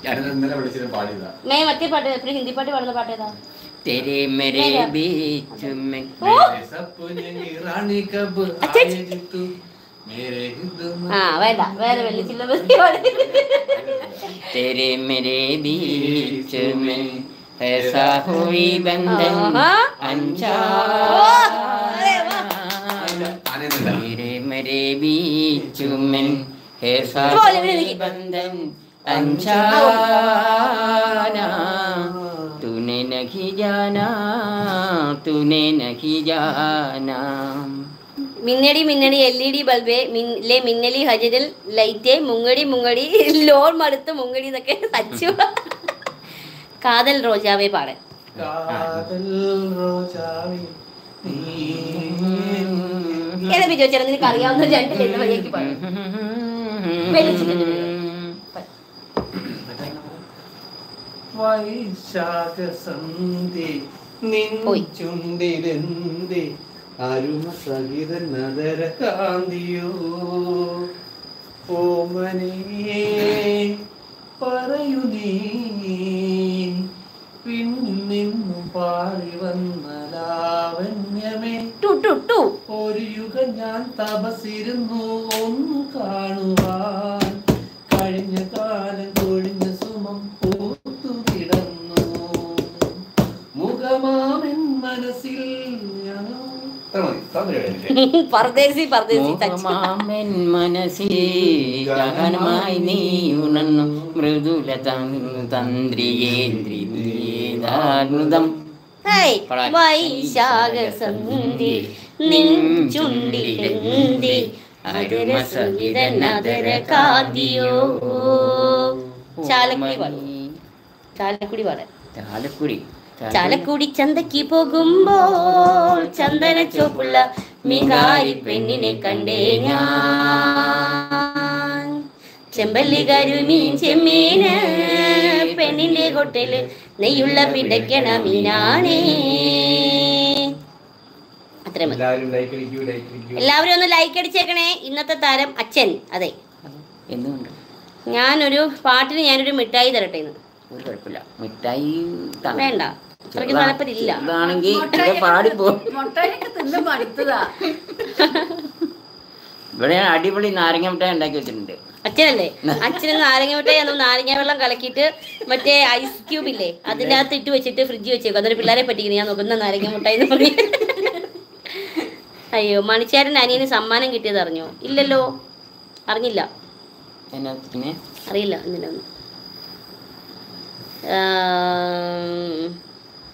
ഞാനിത് ഇന്നലെ വിളിച്ചിട്ട് പാടിയതാ മേ മറ്റേ പാട്ട് എപ്പോഴും ഹിന്ദി പാട്ട് പാടുന്ന പാട്ട് ഏതാ तेरे मेरे बीच में मेरे सपने की रानी कब आएगी तू मेरे हृदय में ആ വേണ്ട വേറെ വെല്ലിച്ചില്ല വെറുതെ പാട് तेरे मेरे बीच में ऐसा हुई बंधन ആഹാ. अनजान ആനയൊന്നുമില്ല. तेरे मेरे बीच में ऐसा ഇതുപോലെ ഇവിടെ हुई നിൽക്ക്. बंधन अनजाना तूने नहीं जाना तूने नहीं जाना മിന്നടി മിന്നടി എൽ ഇ ഡി ബൾബേ മിൻ- ലെ മിന്നലി ഹജരിൽ ലൈറ്റേ മുങ്ങടി മുങ്ങടി ലോൺ മടുത്ത് മുങ്ങടി എന്നൊക്കെ തച്ചു കാതൽ റോജാവേ പാടാൻ ഏതാ ബിജോ ചേട്ടൻ നിനക്ക് അറിയാവുന്ന രണ്ട് ലൈൻ വഴിയേക്ക് പാടും. വെളിച്ചിട്ടുണ്ട് വൈശാഖ സന്ധി. ചുണ്ടിലെന്തേ അരുമ സഹിത നദര കാന്തിയോ ഓമനേ പാറി വന്ന ലാവണ്യമേ. ഒരു യുഗം ഞാൻ തപസിരുന്നു ഒന്ന് കാണുവാൻ. കഴിഞ്ഞ കാലം കൊഴിഞ്ഞ സുമം പൂത്തു കിടന്നു മുഖമാമൻ മനസ്സിൽ ഞാൻ- ഇത്ര മതി, ഇത്ര മതി കഴിഞ്ഞില്ലേ? പർദേശി പർദേശി മനസ്സിൽ ഗഹനമായി നീ ഉണർന്നു. മൃദുല തന്ത്രിയേന്ദ്രിയേതാത്മൃതം. ഹേയ്, വൈശാഖ സന്ധി നിൻ ചുണ്ടി അതര കാന്തിയോ ചാലക്കുടി പാടും. ചാലക്കുടി പാടാൻ ചാലക്കുടി. ചാലക്കുടി ചന്തയ്ക്ക് പോകുമ്പോൾ ചന്ദന ചോപ്പുള്ള മികാരി പെണ്ണിനെ കണ്ടേ ഞാൻ. ചെമ്പല്ലി കരുമീൻ ചെമ്മീന് പെണ്ണിന്റെ കൊട്ടൽ നെയ്യുള്ള പിടയ്ക്കണ മീനാണേ. അത്രയും എല്ലാവരും ലൈക്ക് അടിക്കൂ ലൈക്ക് അടിക്കൂ. എല്ലാവരും ഒന്ന് ലൈക്ക് അടിച്ചേക്കണേ. ഇന്നത്തെ താരം അച്ഛൻ. അതെ. എന്തുകൊണ്ട്? ഞാനൊരു പാട്ടിന് ഞാനൊരു മിഠായി തരട്ടെ ഇന്ന് ഒരു കുഴപ്പമില്ല. മിഠായി വേണ്ട. ഇതാണെങ്കിൽ ഇവിടെ ഞാൻ അടിപൊളി നാരങ്ങ മിഠായി ഉണ്ടാക്കി വെച്ചിട്ടുണ്ട്. അച്ഛനല്ലേ? അച്ഛന് നാരങ്ങ മിഠായി അന്ന് നാരങ്ങ വെള്ളം കലക്കിയിട്ട് മറ്റേ ഐസ് ക്യൂബ് ഇല്ലേ? അതിന്റെ അകത്ത് ഇട്ട് വെച്ചിട്ട് ഫ്രിഡ്ജ് വെച്ചേക്കും. അതൊരു പിള്ളേരെ പറ്റിക്കുന്നു. ഞാൻ നോക്കുന്ന നാരങ്ങ മിഠായി എന്ന് പറയും അയ്യോ മണിച്ചേരൻ അനിയന് സമ്മാനം കിട്ടിയത് അറിഞ്ഞോ? ഇല്ലല്ലോ. അറിഞ്ഞില്ല. അറിയില്ല. ഇന്നലെ ഒന്നും ആം,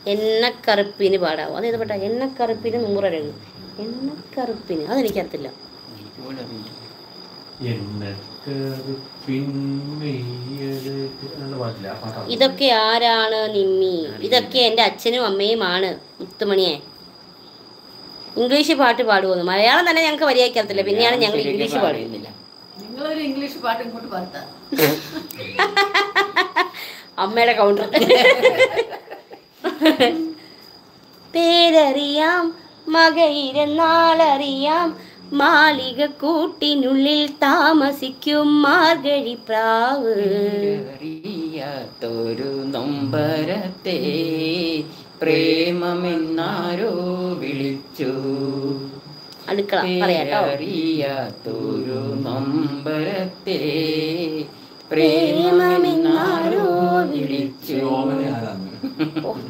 എണ്ണക്കറുപ്പിന് പാടാവോ. അതേത് പാട്ടാ? എണ്ണക്കറുപ്പിന് നൂറഴക് എണ്ണക്കറുപ്പിന്. അതെനിക്കറിയത്തില്ല. പാട്ടാണ് ഇതൊക്കെ ആരാണ് നിമ്മി? ഇതൊക്കെ എന്റെ അച്ഛനും അമ്മയുമാണ് മുത്തുമണിയെ. ഇംഗ്ലീഷ് പാട്ട് പാടുമെന്ന് മലയാളം തന്നെ ഞങ്ങൾക്ക് മര്യാദക്കത്തില്ല പിന്നെയാണ് ഞങ്ങൾ ഇംഗ്ലീഷ് പാടുന്നില്ല. ഇംഗ്ലീഷ് പാട്ട് ഇങ്ങോട്ട് അമ്മയുടെ കൗണ്ടർ പേരറിയാം മകയിരന്നാളറിയാം മാളിക കൂട്ടിനുള്ളിൽ താമസിക്കും മാർഗഴി പ്രാവ്. അറിയാം അറിയാത്തൊരു നൊമ്പരത്തെ പ്രേമമെന്നാരോ വിളിച്ചു. അടുക്കള പറയാട്ടോ അറിയാത്തൊരു നൊമ്പരത്തെ പ്രേമമെന്നാരോ വിളിച്ചു. ഓമന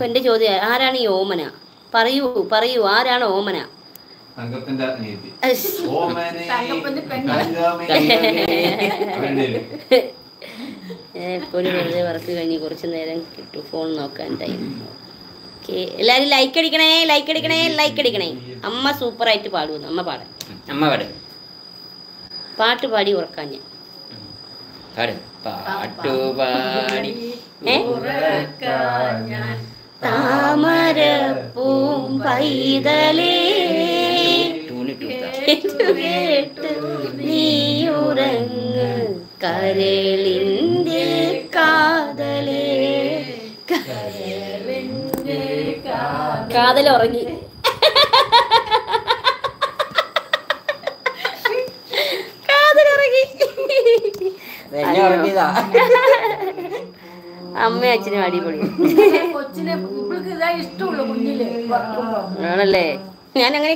എന്റെ ചോദ്യം ആരാണ് ഈ ഓമന? പറയൂ പറയൂ ആരാണ് ഓമന? അനിയത്തി. എപ്പോഴും വെറുതെ വർക്ക് കഴിഞ്ഞ് കുറച്ച് നേരം കിട്ടും ഫോൺ നോക്കാൻ ടൈം ഓക്കെ എല്ലാരും ലൈക്ക് അടിക്കണേ ലൈക്ക് അടിക്കണേ ലൈക്ക് അടിക്കണേ. അമ്മ സൂപ്പറായിട്ട് പാടുന്നു. അമ്മ പാടാൻ അമ്മ പാടും. പാട്ട് പാടി ഉറക്കാൻ ഞാൻ. പാട്. പാട്ടുപാടി. താമര പൂം പൈതലേ. കേട്ടു നീ ഉറങ്ങ് കരളിന്റെ കാതലേ. കാതൽ ഉറങ്ങി. കാതൽ ഉറങ്ങി. എന്നെ ഉറങ്ങിയതാ അമ്മ അച്ഛനും അടിപൊളി. കൊച്ചിനെ ഇവൾക്ക് ഇതാ ഇഷ്ടമുള്ളൂ കുഞ്ഞിൽ ആണല്ലേ? ഞാൻ അങ്ങനെ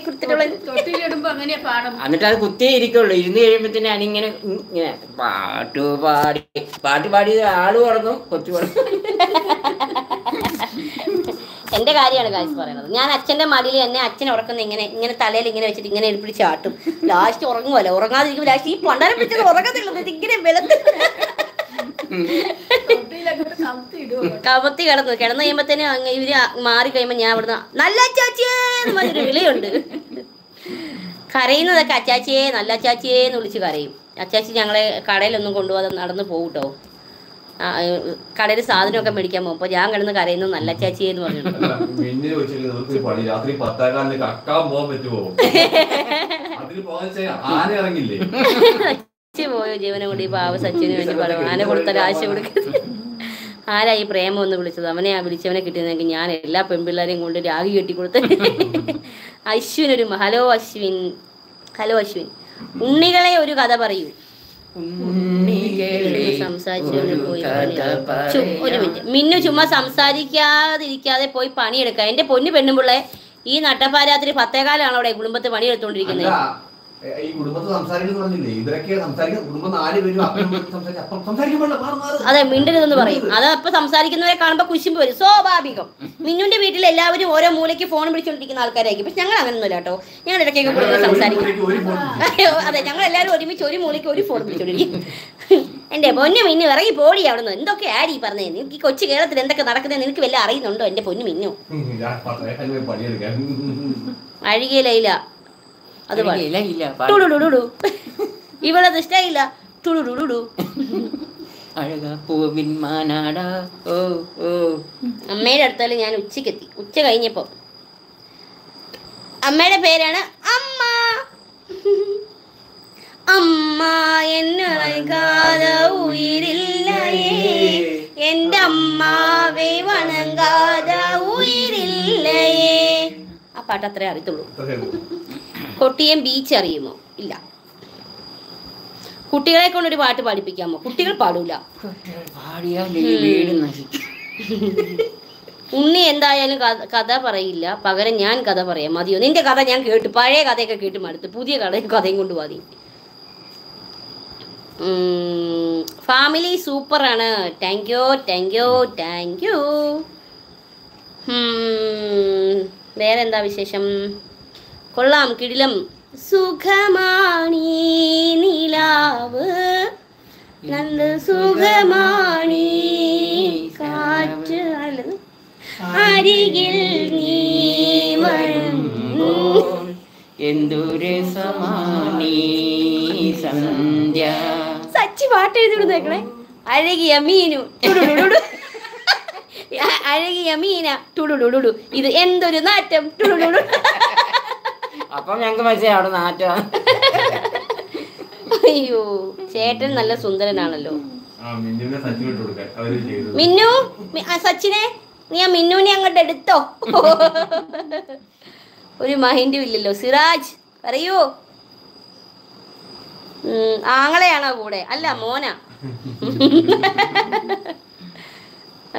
എന്നിട്ട് അത് കുത്തിയേ ഇരിക്കുള്ളൂ. ഇരുന്ന് തന്നെ ഞാനിങ്ങനെ ഇങ്ങനെ പാട്ട് പാടി പാട്ട് പാടി ആൾ ഉറങ്ങും കൊച്ചു ഉറങ്ങും. എന്റെ കാര്യമാണ് കാശ് പറയുന്നത് ഞാൻ അച്ഛന്റെ മടിയിൽ എന്നെ അച്ഛൻ ഉറക്കുന്ന ഇങ്ങനെ ഇങ്ങനെ തലയിൽ ഇങ്ങനെ വെച്ചിട്ട് ഇങ്ങനെ എടുപ്പിടി ചാട്ടും. ലാസ്റ്റ് ഉറങ്ങുമല്ല ഉറങ്ങാതിരിക്കും ലാസ്റ്റ് ഈ പണ്ടാരം പിടിച്ചത് ഉറങ്ങത്തില്ല ഇങ്ങനെ വെളുത്ത് കവത്തി കിടന്നു. കിടന്ന് കഴിയുമ്പത്തേനും ഇവർ മാറി കഴിയുമ്പോ ഞാൻ അവിടുന്ന് നല്ല അച്ചാച്ചിയേ എന്ന് പറഞ്ഞൊരു വിളിയുണ്ട്. കരയുന്നതൊക്കെ അച്ചാച്ചിയേ നല്ല അച്ചാച്ചിയേ എന്ന് വിളിച്ച് കരയും. അച്ചാച്ചി ഞങ്ങളെ കടയിലൊന്നും കൊണ്ടുപോകാതെ നടന്നു പോകും കേട്ടോ കടയിൽ സാധനമൊക്കെ മേടിക്കാൻ പോകും. അപ്പോൾ ഞാൻ കിടന്ന് കരയുന്നു നല്ല ചേച്ചി എന്ന് പറഞ്ഞു. പോയോ ജീവനും കൂടി പാവ സച്ചിന് വേണ്ടി പറയും ആന കൊടുത്ത രാശി കൊടുക്കുന്നത്? ആരാ ഈ പ്രേമം ഒന്ന് വിളിച്ചത്? അവനെ ആ വിളിച്ചവനെ കിട്ടിയതെങ്കിൽ ഞാൻ എല്ലാ പെൺപിള്ളേരെയും കൊണ്ട് രാഗി കെട്ടി കൊടുത്ത. അശ്വിനൊരു മ- ഹലോ അശ്വിൻ. ഹലോ അശ്വിൻ. ഉണ്ണികളെ ഒരു കഥ പറയൂ. ഒരു. മിനിറ്റ്. മിന്നു ചുമ്മാ സംസാരിക്കാതിരിക്കാതെ പോയി പണിയെടുക്കുക. എന്റെ പൊന്നു പെണ്ണുമ്പിള്ളെ ഈ നട്ടപ്പാരാത്രി പത്തേകാലാണ് അവിടെ കുടുംബത്തെ പണിയെടുത്തോണ്ടിരിക്കുന്നത്. ഈ കുടുംബത്തിൽ സംസാരിക്കുന്നു പറഞ്ഞില്ലേ? ഇവരൊക്കെ സംസാരിക്കുന്ന കുടുംബം നാല് പേരും. അതെ മിണ്ടരുതെന്ന് പറയും. അത് അപ്പൊ സംസാരിക്കുന്നവരെ കാണുമ്പോ കുശിമ്പ് വരും. സ്വാഭാവികം. മിന്നുന്റെ വീട്ടിൽ എല്ലാവരും ഓരോ മൂലയ്ക്ക് ഫോൺ പിടിച്ചോണ്ടിരിക്കുന്ന ആൾക്കാരായിരിക്കും. പക്ഷെ ഞങ്ങൾ അങ്ങനൊന്നുമില്ല കേട്ടോ. ഞങ്ങൾ ഇടയ്ക്കൊക്കെ സംസാരിക്കും. അതെ ഞങ്ങൾ എല്ലാവരും ഒരുമിച്ച് ഒരു മൂലയ്ക്ക് ഒരു ഫോൺ പിടിച്ചോണ്ടിരിക്കും എന്റെ പൊന്നു മിന്നു ഇറങ്ങി പോടി അവിടെ നിന്ന് എന്തൊക്കെ ആടി പറഞ്ഞേ? നിനക്ക് ഈ കൊച്ചു കേരളത്തിൽ എന്തൊക്കെ നടക്കുന്നത് നിനക്ക് വല്ല അറിയുന്നുണ്ടോ എന്റെ പൊന്നു മിന്നു? അഴുകിയ ഞാൻ അത്. ടുടുടുടുടു. ഇവളത് ഇഷ്ടമായില്ല ടുടുടുടുടു. അഴക പൂവിൻ മാനാട. ഓ ഓ. അമ്മയുടെ അടുത്താൽ ഞാൻ ഉച്ചക്കെത്തി ഉച്ച കഴിഞ്ഞപ്പോ. അമ്മയുടെ പേരാണ് അമ്മ. അമ്മ എന്നഴകാതെ ഉയിരില്ലയേ. എന്റെ അമ്മാവെ വണങ്ങാതെ ഉയിരില്ലയേ. ആ പാട്ട് അത്രേ അറിയത്തുള്ളൂ. കൊട്ടിയം ബീച്ച് അറിയുമോ? ഇല്ല. കുട്ടികളെ കൊണ്ടൊരു പാട്ട് പാടിപ്പിക്കാമോ? കുട്ടികൾ പാടൂല. ഉണ്ണി എന്തായാലും കഥ- കഥ പറയില്ല. പകരം ഞാൻ കഥ പറയാം. മതിയോ? നിന്റെ കഥ ഞാൻ കേട്ടു. പഴയ കഥയൊക്കെ കേട്ട് മടുത്ത്. പുതിയ കഥ കഥയും കൊണ്ട് മതി ഫാമിലി സൂപ്പറാണ് thank you thank you thank you വേറെന്താ വിശേഷം? കൊള്ളാം കിടിലം. സുഖമാണി നിലാവ്. നല്ല സുഖമാണി കാറ്റ് അരികിൽ നീ വരുമ്പോൾ എന്തൊരു സമാനീ സന്ധ്യ. സച്ചി പാട്ട് എഴുതിവിടുന്നേക്കണേ അഴകിയ മീനു. അഴകിയ മീന. ടുടുടുടുടു. ഇത് എന്തൊരു നാറ്റം. ടുടുടുടു അപ്പം ഞങ്ങക്ക് മനസ്സിലായി അവിടെ നാറ്റോ? അയ്യോ ചേട്ടൻ നല്ല സുന്ദരനാണല്ലോ. മിന്നു? സച്ചിനെ? നീ ആ മിന്നുവിനെ അങ്ങോട്ട് എടുത്തോ? ഒരു മൈൻഡും ഇല്ലല്ലോ. സിറാജ് പറയൂ. ഉം, ആങ്ങളെയാണോ കൂടെ? അല്ല മോന.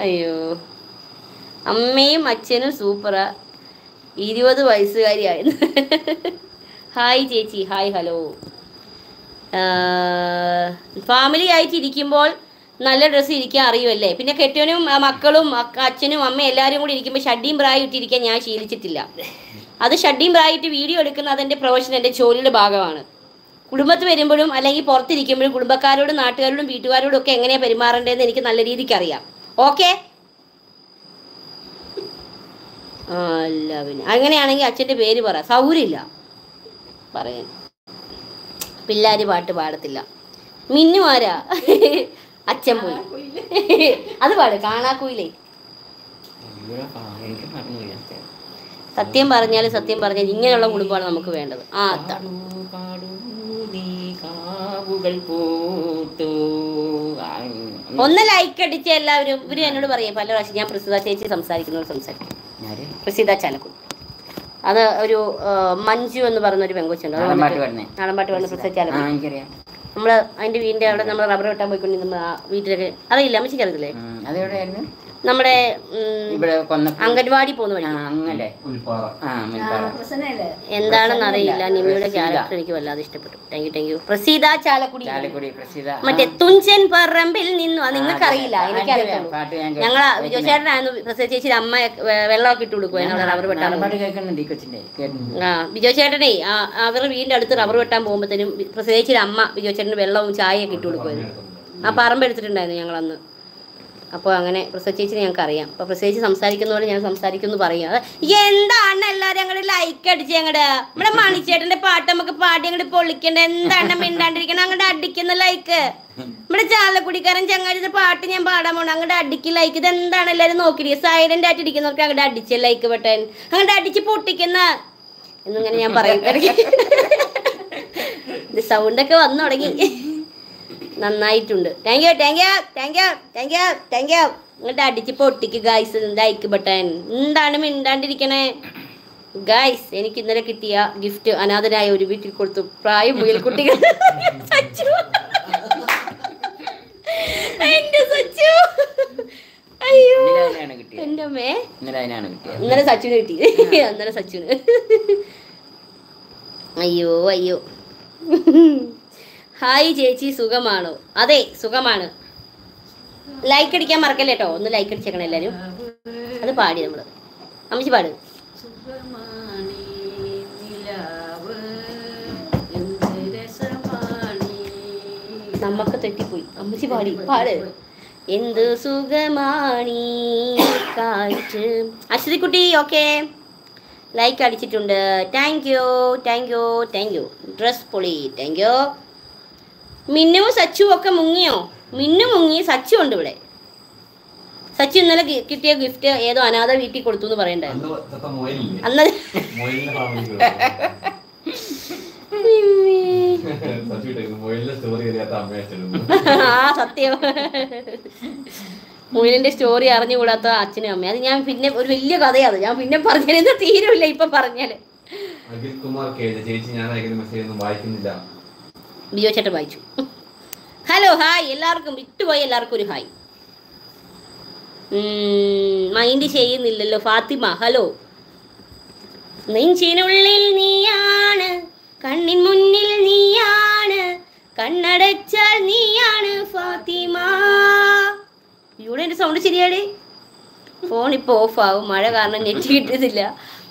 അയ്യോ. അമ്മയും അച്ഛനും സൂപ്പറാ ഇരുപത് വയസ്സുകാരിയായിരുന്നു. ഹായ് ചേച്ചി. ഹായ് ഹലോ ഫാമിലി ആയിട്ട് ഇരിക്കുമ്പോൾ നല്ല ഡ്രസ്സ് ഇരിക്കാൻ അറിയുമല്ലേ പിന്നെ കെട്ടിയവനും മക്കളും അച്ഛനും അമ്മയും എല്ലാവരും കൂടി ഇരിക്കുമ്പോൾ ഷഡ്ഡിയും പ്രായം ഇട്ടിരിക്കാൻ ഞാൻ ശീലിച്ചിട്ടില്ല. അത് ഷഡ്ഡിയും പ്രായിട്ട് വീഡിയോ എടുക്കുന്ന അതെന്റെ പ്രൊഫഷൻ എന്റെ ജോലിയുടെ ഭാഗമാണ്. കുടുംബത്ത് വരുമ്പോഴും അല്ലെങ്കിൽ പുറത്തിരിക്കുമ്പോഴും കുടുംബക്കാരോടും നാട്ടുകാരോടും വീട്ടുകാരോടും ഒക്കെ എങ്ങനെയാണ് പെരുമാറേണ്ടതെന്ന് എനിക്ക് നല്ല രീതിക്ക് അറിയാം. ഓക്കെ അല്ല പിന്നെ. അങ്ങനെയാണെങ്കിൽ അച്ഛന്റെ പേര് പറ. സൗരില്ല. പറയാൻ. പിള്ളാര് പാട്ട് പാടത്തില്ല. മിന്നു ആരാ? അച്ഛൻ പോയി. അത് പാട്. കാണാക്കൂലേ സത്യം പറഞ്ഞാൽ സത്യം പറഞ്ഞാൽ ഇങ്ങനെയുള്ള കുടുംബമാണ് നമുക്ക് വേണ്ടത്. ആ അതാണ്. ഒന്ന് ലൈക്ക് അടിച്ച എല്ലാവരും. ഇവർ എന്നോട് പറയും പല പ്രാവശ്യം ഞാൻ പ്രസിദ്ധ ചേച്ചി സംസാരിക്കുന്നവർ സംസാരിക്കും. ആര്? പ്രസിദ്ധ ചാലക്കുടി. അത് ഒരു മഞ്ജു എന്ന് പറയുന്ന ഒരു പെങ്കൊച്ചുണ്ട്. നാളമ്പാട്ട് നാടൻ പാട്ട് വന്നിട്ട് പാടുന്നേ? പ്രസിദ്ധ ചാലക്കുടി. നമ്മൾ അതിന്റെ വീടിന്റെ അവിടെ നമ്മൾ റബ്ബർ വെട്ടാൻ പോയിക്കൊണ്ടിരുന്ന ആ വീട്ടിലൊക്കെ അറിയില്ല അമ്മച്ചിക്ക് അറിയത്തില്ലേ? ഉം, അതെവിടെയായിരുന്നു? നമ്മുടെ അംഗൻവാടി പോകുന്ന വഴി എന്താണെന്ന് അറിയില്ല. നിമ്മിയുടെ ക്യാരക്ടർ എനിക്ക് വല്ലാതെ ഇഷ്ടപ്പെട്ടു. Thank you thank you Praseetha Chalakudy. മറ്റേ തുഞ്ചൻ പറമ്പിൽ നിന്നു. അത് നിങ്ങൾക്ക് അറിയില്ല എനിക്ക് എനിക്കറിയത്തുള്ളൂ. പാട്ട് ഞാൻ കേട്ടു. ഞങ്ങളാ പ്രസീത ചേച്ചി അമ്മ വെള്ളമൊക്കെ ഇട്ട് കൊടുക്കുവായിരുന്നു റബർ റബ്ബർ വെട്ടാൻ ആ ബിജോചേട്ടനെ അവരുടെ വീടിന്റെ അടുത്ത് റബ്ബർ വെട്ടാൻ പോകുമ്പോഴത്തേനും പ്രസീത ചേച്ചിയുടെ അമ്മ ബിജോചേട്ടന് വെള്ളവും ചായയൊക്കെ ഇട്ട് കൊടുക്കുമായിരുന്നു ആ പറമ്പ് എടുത്തിട്ടുണ്ടായിരുന്നു ഞങ്ങൾ അന്ന് അപ്പോൾ അങ്ങനെ പ്രസവിച്ചേച്ചി ഞങ്ങൾക്ക് അറിയാം അപ്പോൾ പ്രസവിച്ച് സംസാരിക്കുന്നതോടെ ഞാൻ സംസാരിക്കുന്നു പറയും. അത് എന്താണ് എല്ലാവരും അങ്ങോട്ട് ലൈക്ക് അടിച്ച് ഞങ്ങളുടെ നമ്മുടെ മണിച്ചേട്ടന്റെ പാട്ട് നമുക്ക് പാടി അങ്ങോട്ട് പൊളിക്കണ്ട. എന്താണ് മിണ്ടാണ്ടിരിക്കണം? അങ്ങോട്ട് അടിക്കുന്ന ലൈക്ക് നമ്മുടെ ചാലക്കുടിക്കാരൻ ചങ്ങാടിന്റെ പാട്ട് ഞാൻ പാടാൻ പോണ. അങ്ങോട്ട് അടിക്ക് ലൈക്ക് ഇത് എന്താണ് എല്ലാവരും നോക്കിയിരിക്കുക സൈലന്റ് ആയിട്ട് ഇരിക്കുന്നവർക്ക് അങ്ങോട്ട് അടിച്ച് ലൈക്ക് ബട്ടൺ അങ്ങോട്ട് അടിച്ച് പൊട്ടിക്കുന്ന. എന്നിങ്ങനെ ഞാൻ പറയും. ഇത് സൗണ്ടൊക്കെ വന്നു തുടങ്ങി. നന്നായിട്ടുണ്ട്. Thank you thank you thank you thank you thank you ഇങ്ങോട്ട് അടിച്ച് പൊട്ടിക്ക് ഗായ്സ് ലൈക്ക് ബട്ടൺ എന്താണ് മിണ്ടാണ്ടിരിക്കണേ? ഗായ്സ് എനിക്ക് ഇന്നലെ കിട്ടിയ ഗിഫ്റ്റ് അനാഥനായ ഒരു വീട്ടിൽ കൊടുത്തു. പ്രായം മുയൽ കുട്ടികൾ. സച്ചു. എന്റെ സച്ചു. അയ്യോ. എന്റെ അമ്മേ. ഇന്നലെ സച്ചുന് കിട്ടി. അന്നേരം സച്ചുന് അയ്യോ അയ്യോ. ഹായ് ചേച്ചി സുഖമാണോ? അതെ സുഖമാണ്. ലൈക്ക് അടിക്കാൻ മറക്കല്ലേ കേട്ടോ ഒന്ന് ലൈക്ക് അടിച്ചേക്കണം എല്ലാരും. അത് പാടി നമ്മൾ അമ്മച്ചി പാട്. നമ്മക്ക് തെറ്റിപ്പോയി. അമ്മച്ചി പാടി. പാട്. എന്ത് സുഖമാണി? കാറ്റ്. അശ്വതിക്കുട്ടി ഓക്കെ ലൈക്ക് അടിച്ചിട്ടുണ്ട്. Thank you thank you thank you dress പൊളി. താങ്ക് യു മിന്നുവും സച്ചു ഒക്കെ മുങ്ങിയോ? മിന്നു മുങ്ങി സച്ചു ഉണ്ട് ഇവിടെ. സച്ചു ഇന്നലെ കിട്ടിയ ഗിഫ്റ്റ് ഏതോ അനാഥ വീട്ടിൽ കൊടുത്തു എന്ന് പറയണ്ടായിരുന്നു അന്നത് ആ സത്യം. മുയലിന്റെ സ്റ്റോറി അറിഞ്ഞുകൂടാത്ത അച്ഛനും അമ്മയും. അത് ഞാൻ പിന്നെ ഒരു വലിയ കഥയാണ്. ഞാൻ പിന്നെ പറഞ്ഞാൽ തീരുമില്ല ഇപ്പൊ പറഞ്ഞാൽ. അഖിൽ കുമാർ ചേച്ചി ഞാൻ അയക്കുന്ന മെസ്സേജ് ഒന്നും വായിക്കുന്നില്ല. ബിജോ ചേട്ടൻ വായിച്ചു. Hello hi. എല്ലാവർക്കും വിട്ടുപോയി എല്ലാവർക്കും ഒരു ഹായ്. മൈൻഡ് ചെയ്യുന്നില്ലല്ലോ ഫാത്തിമ. ഹലോ. നെഞ്ചിനുള്ളിൽ നീയാണ് കണ്ണിൻ മുന്നിൽ നീയാണ് കണ്ണടച്ചാൽ നീയാണ് ഫാത്തിമ. ഇവിടെ എന്റെ സൗണ്ട് ശരിയാണ് ഫോൺ ഇപ്പോൾ ഓഫാവും മഴ കാരണം നെറ്റ് കിട്ടുന്നില്ല.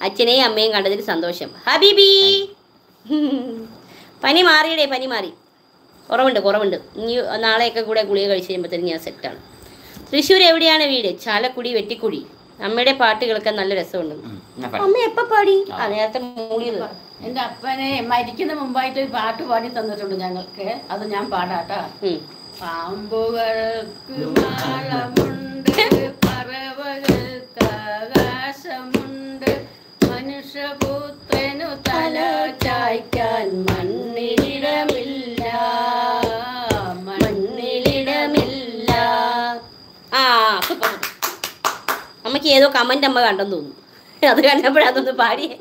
അച്ഛനെയും അമ്മയും കണ്ടതിൽ സന്തോഷം. ഹബീബി. പനി മാറിയടേ പനി മാറി. കുറവുണ്ട് കുറവുണ്ട്. ഇനി നാളെയൊക്കെ കൂടെ ഗുളിക കഴിച്ച് കഴിയുമ്പോഴത്തേനും ഞാൻ സെറ്റാണ് തൃശ്ശൂർ എവിടെയാണ് വീട്? ചാലക്കുടി വെട്ടിക്കുടി അമ്മയുടെ പാട്ട് കേൾക്കാൻ നല്ല രസമുണ്ട്. അമ്മ എപ്പോ പാടി? ആ. നേരത്തെ മൂളിയത് എന്റെ അപ്പനെ മരിക്കുന്ന മുമ്പായിട്ട് ഒരു പാട്ട് പാടി തന്നിട്ടുണ്ട് ഞങ്ങൾക്ക്. അത് ഞാൻ പാടാട്ടാ. പാമ്പുകൾക്ക് മാളമുണ്ട് പറവകൾക്ക് ആകാശമുണ്ട് മനുഷ്യപുത്രനു തല ചായ്ക്കാൻ മണ്ണിലിടമില്ല. മണ്ണിലിടമില്ല. ആ അമ്മയ്ക്ക് ഏതോ കമന്റ് അമ്മ കണ്ടെന്ന് തോന്നുന്നു. അത് കണ്ടപ്പോഴതൊന്ന് പാടിയേ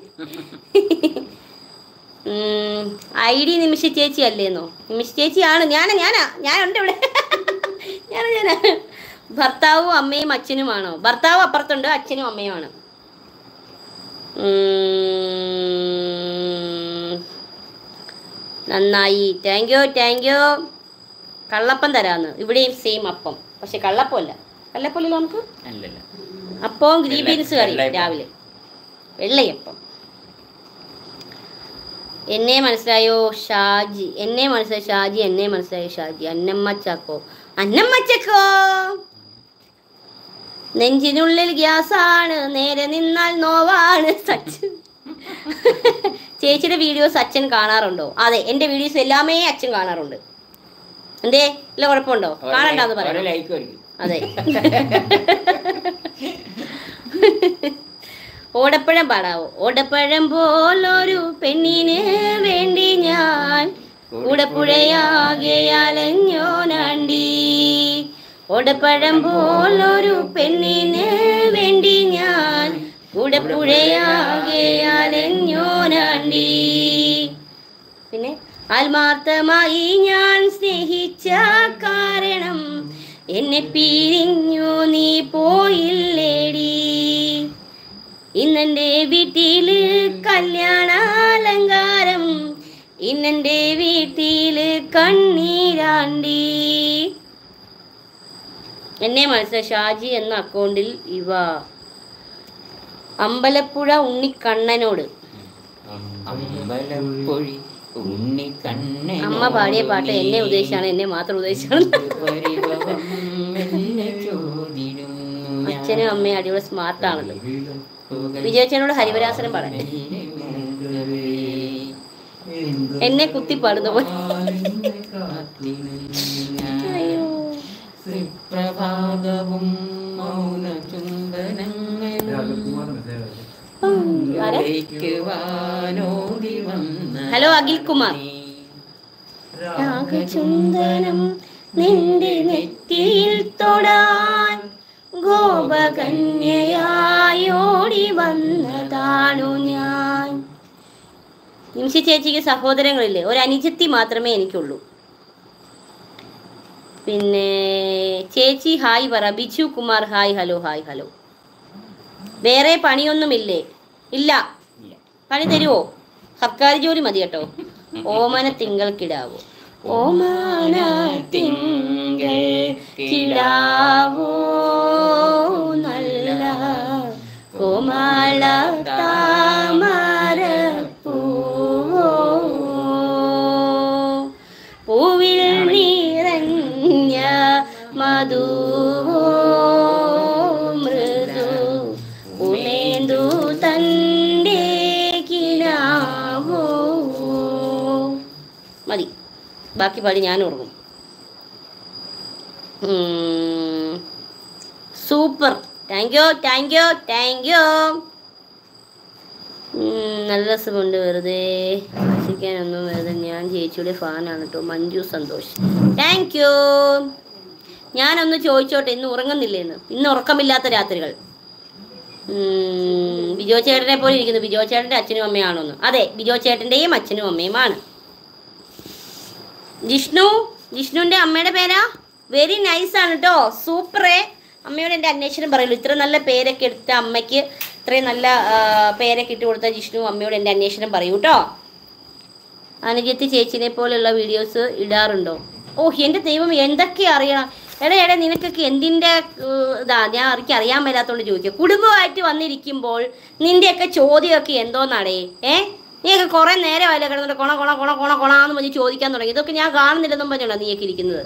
ഐ ഡി നിമിഷ ചേച്ചി അല്ലേന്നോ? നിമിഷ ചേച്ചിയാണ് ഞാനാ ഞാനാ ഞാനുണ്ട് ഇവിടെ. ഞാനാ ഞാനാ. ഭർത്താവും അമ്മയും അച്ഛനുമാണോ? ഭർത്താവ് അപ്പുറത്തുണ്ട് അച്ഛനും അമ്മയുമാണ്. നന്നായി. താങ്ക് യു താങ്ക് യു കള്ളപ്പം തരാന്ന്. ഇവിടെയും സെയിം അപ്പം. പക്ഷെ കള്ളപ്പമല്ല. കള്ളപ്പമല്ലോ നമുക്ക്? അപ്പവും ഗ്രീൻ ബീൻസ് കറി രാവിലെ. വെള്ളയപ്പം. എന്നെ മനസ്സിലായോ ഷാജി? എന്നെ മനസ്സിലായി ഷാജി? എന്നെ മനസ്സിലായോ ഷാജി? അന്നമ്മ ചാക്കോ അന്നമ്മ ചക്കോ നെഞ്ചിനുള്ളിൽ ഗ്യാസാണ് നേരെ നിന്നാൽ നോവാണ്. സച്ചിൻ. ചേച്ചിയുടെ വീഡിയോസ് അച്ഛൻ കാണാറുണ്ടോ? അതെ എന്റെ വീഡിയോസ് എല്ലാമേ അച്ഛൻ കാണാറുണ്ട്. എന്തേ? ഇല്ല കുഴപ്പമുണ്ടോ? കാണണ്ടെന്ന് പറയാം അതെ. ഓടപ്പഴം പാടാവോ? ഓടപ്പഴം പോലൊരു പെണ്ണിന് വേണ്ടി ഞാൻ കൂടപ്പുഴയാകെ അലഞ്ഞോനാണ്ടി. ഓടപ്പഴം പോലൊരു പെണ്ണിന് വേണ്ടി ഞാൻ കൂടപ്പുഴയാകെ അലഞ്ഞോനാണ്ടി പിന്നെ ആത്മാർത്ഥമായി ഞാൻ സ്നേഹിച്ച കാരണം എന്നെ പിരിഞ്ഞു നീ പോയില്ലേടി. ഇന്നെന്റെ വീട്ടിൽ കല്യാണാലങ്കാരം ഇന്നെന്റെ വീട്ടിൽ കണ്ണീരാണ്ടി. എന്നെ മനസ്സിലായി. ഷാജി എന്ന അക്കൗണ്ടിൽ ഇവ. അമ്പലപ്പുഴ ഉണ്ണിക്കണ്ണനോട്. അമ്മ പാടിയ പാട്ട് എന്നെ ഉദ്ദേശിച്ചാണ് എന്നെ മാത്രം ഉദ്ദേശിച്ചാണ്. അച്ഛനും അമ്മയും അടിപൊളി സ്മാർട്ടാണല്ലോ. വിജയച്ചനോട് ഹരിവരാസനം പാടാൻ. എന്നെ കുത്തി പാടുന്ന പോലെ. അയ്യോ. പ്രഭാതവും മൗന ഹലോ അഖിൽ കുമാർ രാഗചുന്ദനം നിന്റെ നെറ്റിയിൽ തൊടാൻ ഗോപകന്യയായോടി വന്നതാണു ഞാൻ. നിമിഷ ചേച്ചിക്ക് സഹോദരങ്ങളില്ലേ? ഒരു അനുജത്തി മാത്രമേ എനിക്കുള്ളൂ. പിന്നെ ചേച്ചി ഹായ് പറ. Biju Kumar hi hello hi hello. വേറെ പണിയൊന്നുമില്ലേ? ഇല്ല. പണി തരുവോ? സർക്കാർ ജോലി മതി കേട്ടോ. ഓമന തിങ്കൾ കിടാവോ? ഓമന തിങ്കൾ കിടാവോ? നല്ല കോമാള താമര മതി. ബാക്കി പാടി ഞാൻ ഉറങ്ങും. Super. Thank you thank you thank you നല്ല രസമുണ്ട് വെറുതെ. ആശിക്കാനൊന്നും വെറുതെ. ഞാൻ ചേച്ചിയുടെ ഫാനാണ് കേട്ടോ മഞ്ജു സന്തോഷ്. താങ്ക് യു ഞാനൊന്ന് ചോദിച്ചോട്ടെ ഇന്ന് ഉറങ്ങുന്നില്ലേന്ന് ഇന്ന് ഉറക്കമില്ലാത്ത രാത്രികൾ. ബിജോ ചേട്ടനെ പോലെ ഇരിക്കുന്നു. ബിജോ ചേട്ടന്റെ അച്ഛനും അമ്മയാണോന്ന് അതെ ബിജോ ചേട്ടന്റെയും അച്ഛനും അമ്മയുമാണ് ജിഷ്ണു ജിഷ്ണുവിന്റെ അമ്മയുടെ പേരാ? വെരി നൈസ് ആണ് കേട്ടോ സൂപ്പറേ അമ്മയോട് എന്റെ അന്വേഷണം പറയുള്ളൂ. ഇത്ര നല്ല പേരൊക്കെ എടുത്ത അമ്മയ്ക്ക് ഇത്രയും നല്ല പേരൊക്കെ ഇട്ട് കൊടുത്ത ജിഷ്ണു അമ്മയോട് എന്റെ അന്വേഷണം പറയൂ കേട്ടോ അനുജത്തി ചേച്ചിനെ പോലെയുള്ള വീഡിയോസ് ഇടാറുണ്ടോ? ഓ എന്റെ ദൈവം എന്തൊക്കെ അറിയണം? എടാ എടാ നിനക്കൊക്കെ എന്തിന്റെ ഇതാ ഞാൻ അവർക്ക് അറിയാൻ മേലാത്തോണ്ട് ചോദിക്കുക കുടുംബമായിട്ട് വന്നിരിക്കുമ്പോൾ നിന്റെയൊക്കെ ചോദ്യമൊക്കെ എന്തോന്നാടേ? ഏ? നീയൊക്കെ കുറേ നേരമല്ലേ കിടന്നിട്ട് കൊണ കൊണ കൊണ കൊണ കൊണാന്ന് പറഞ്ഞ് ചോദിക്കാൻ തുടങ്ങി. ഇതൊക്കെ ഞാൻ കാണുന്നില്ലെന്നും പറഞ്ഞോളാം നീയൊക്കെ ഇരിക്കുന്നത്.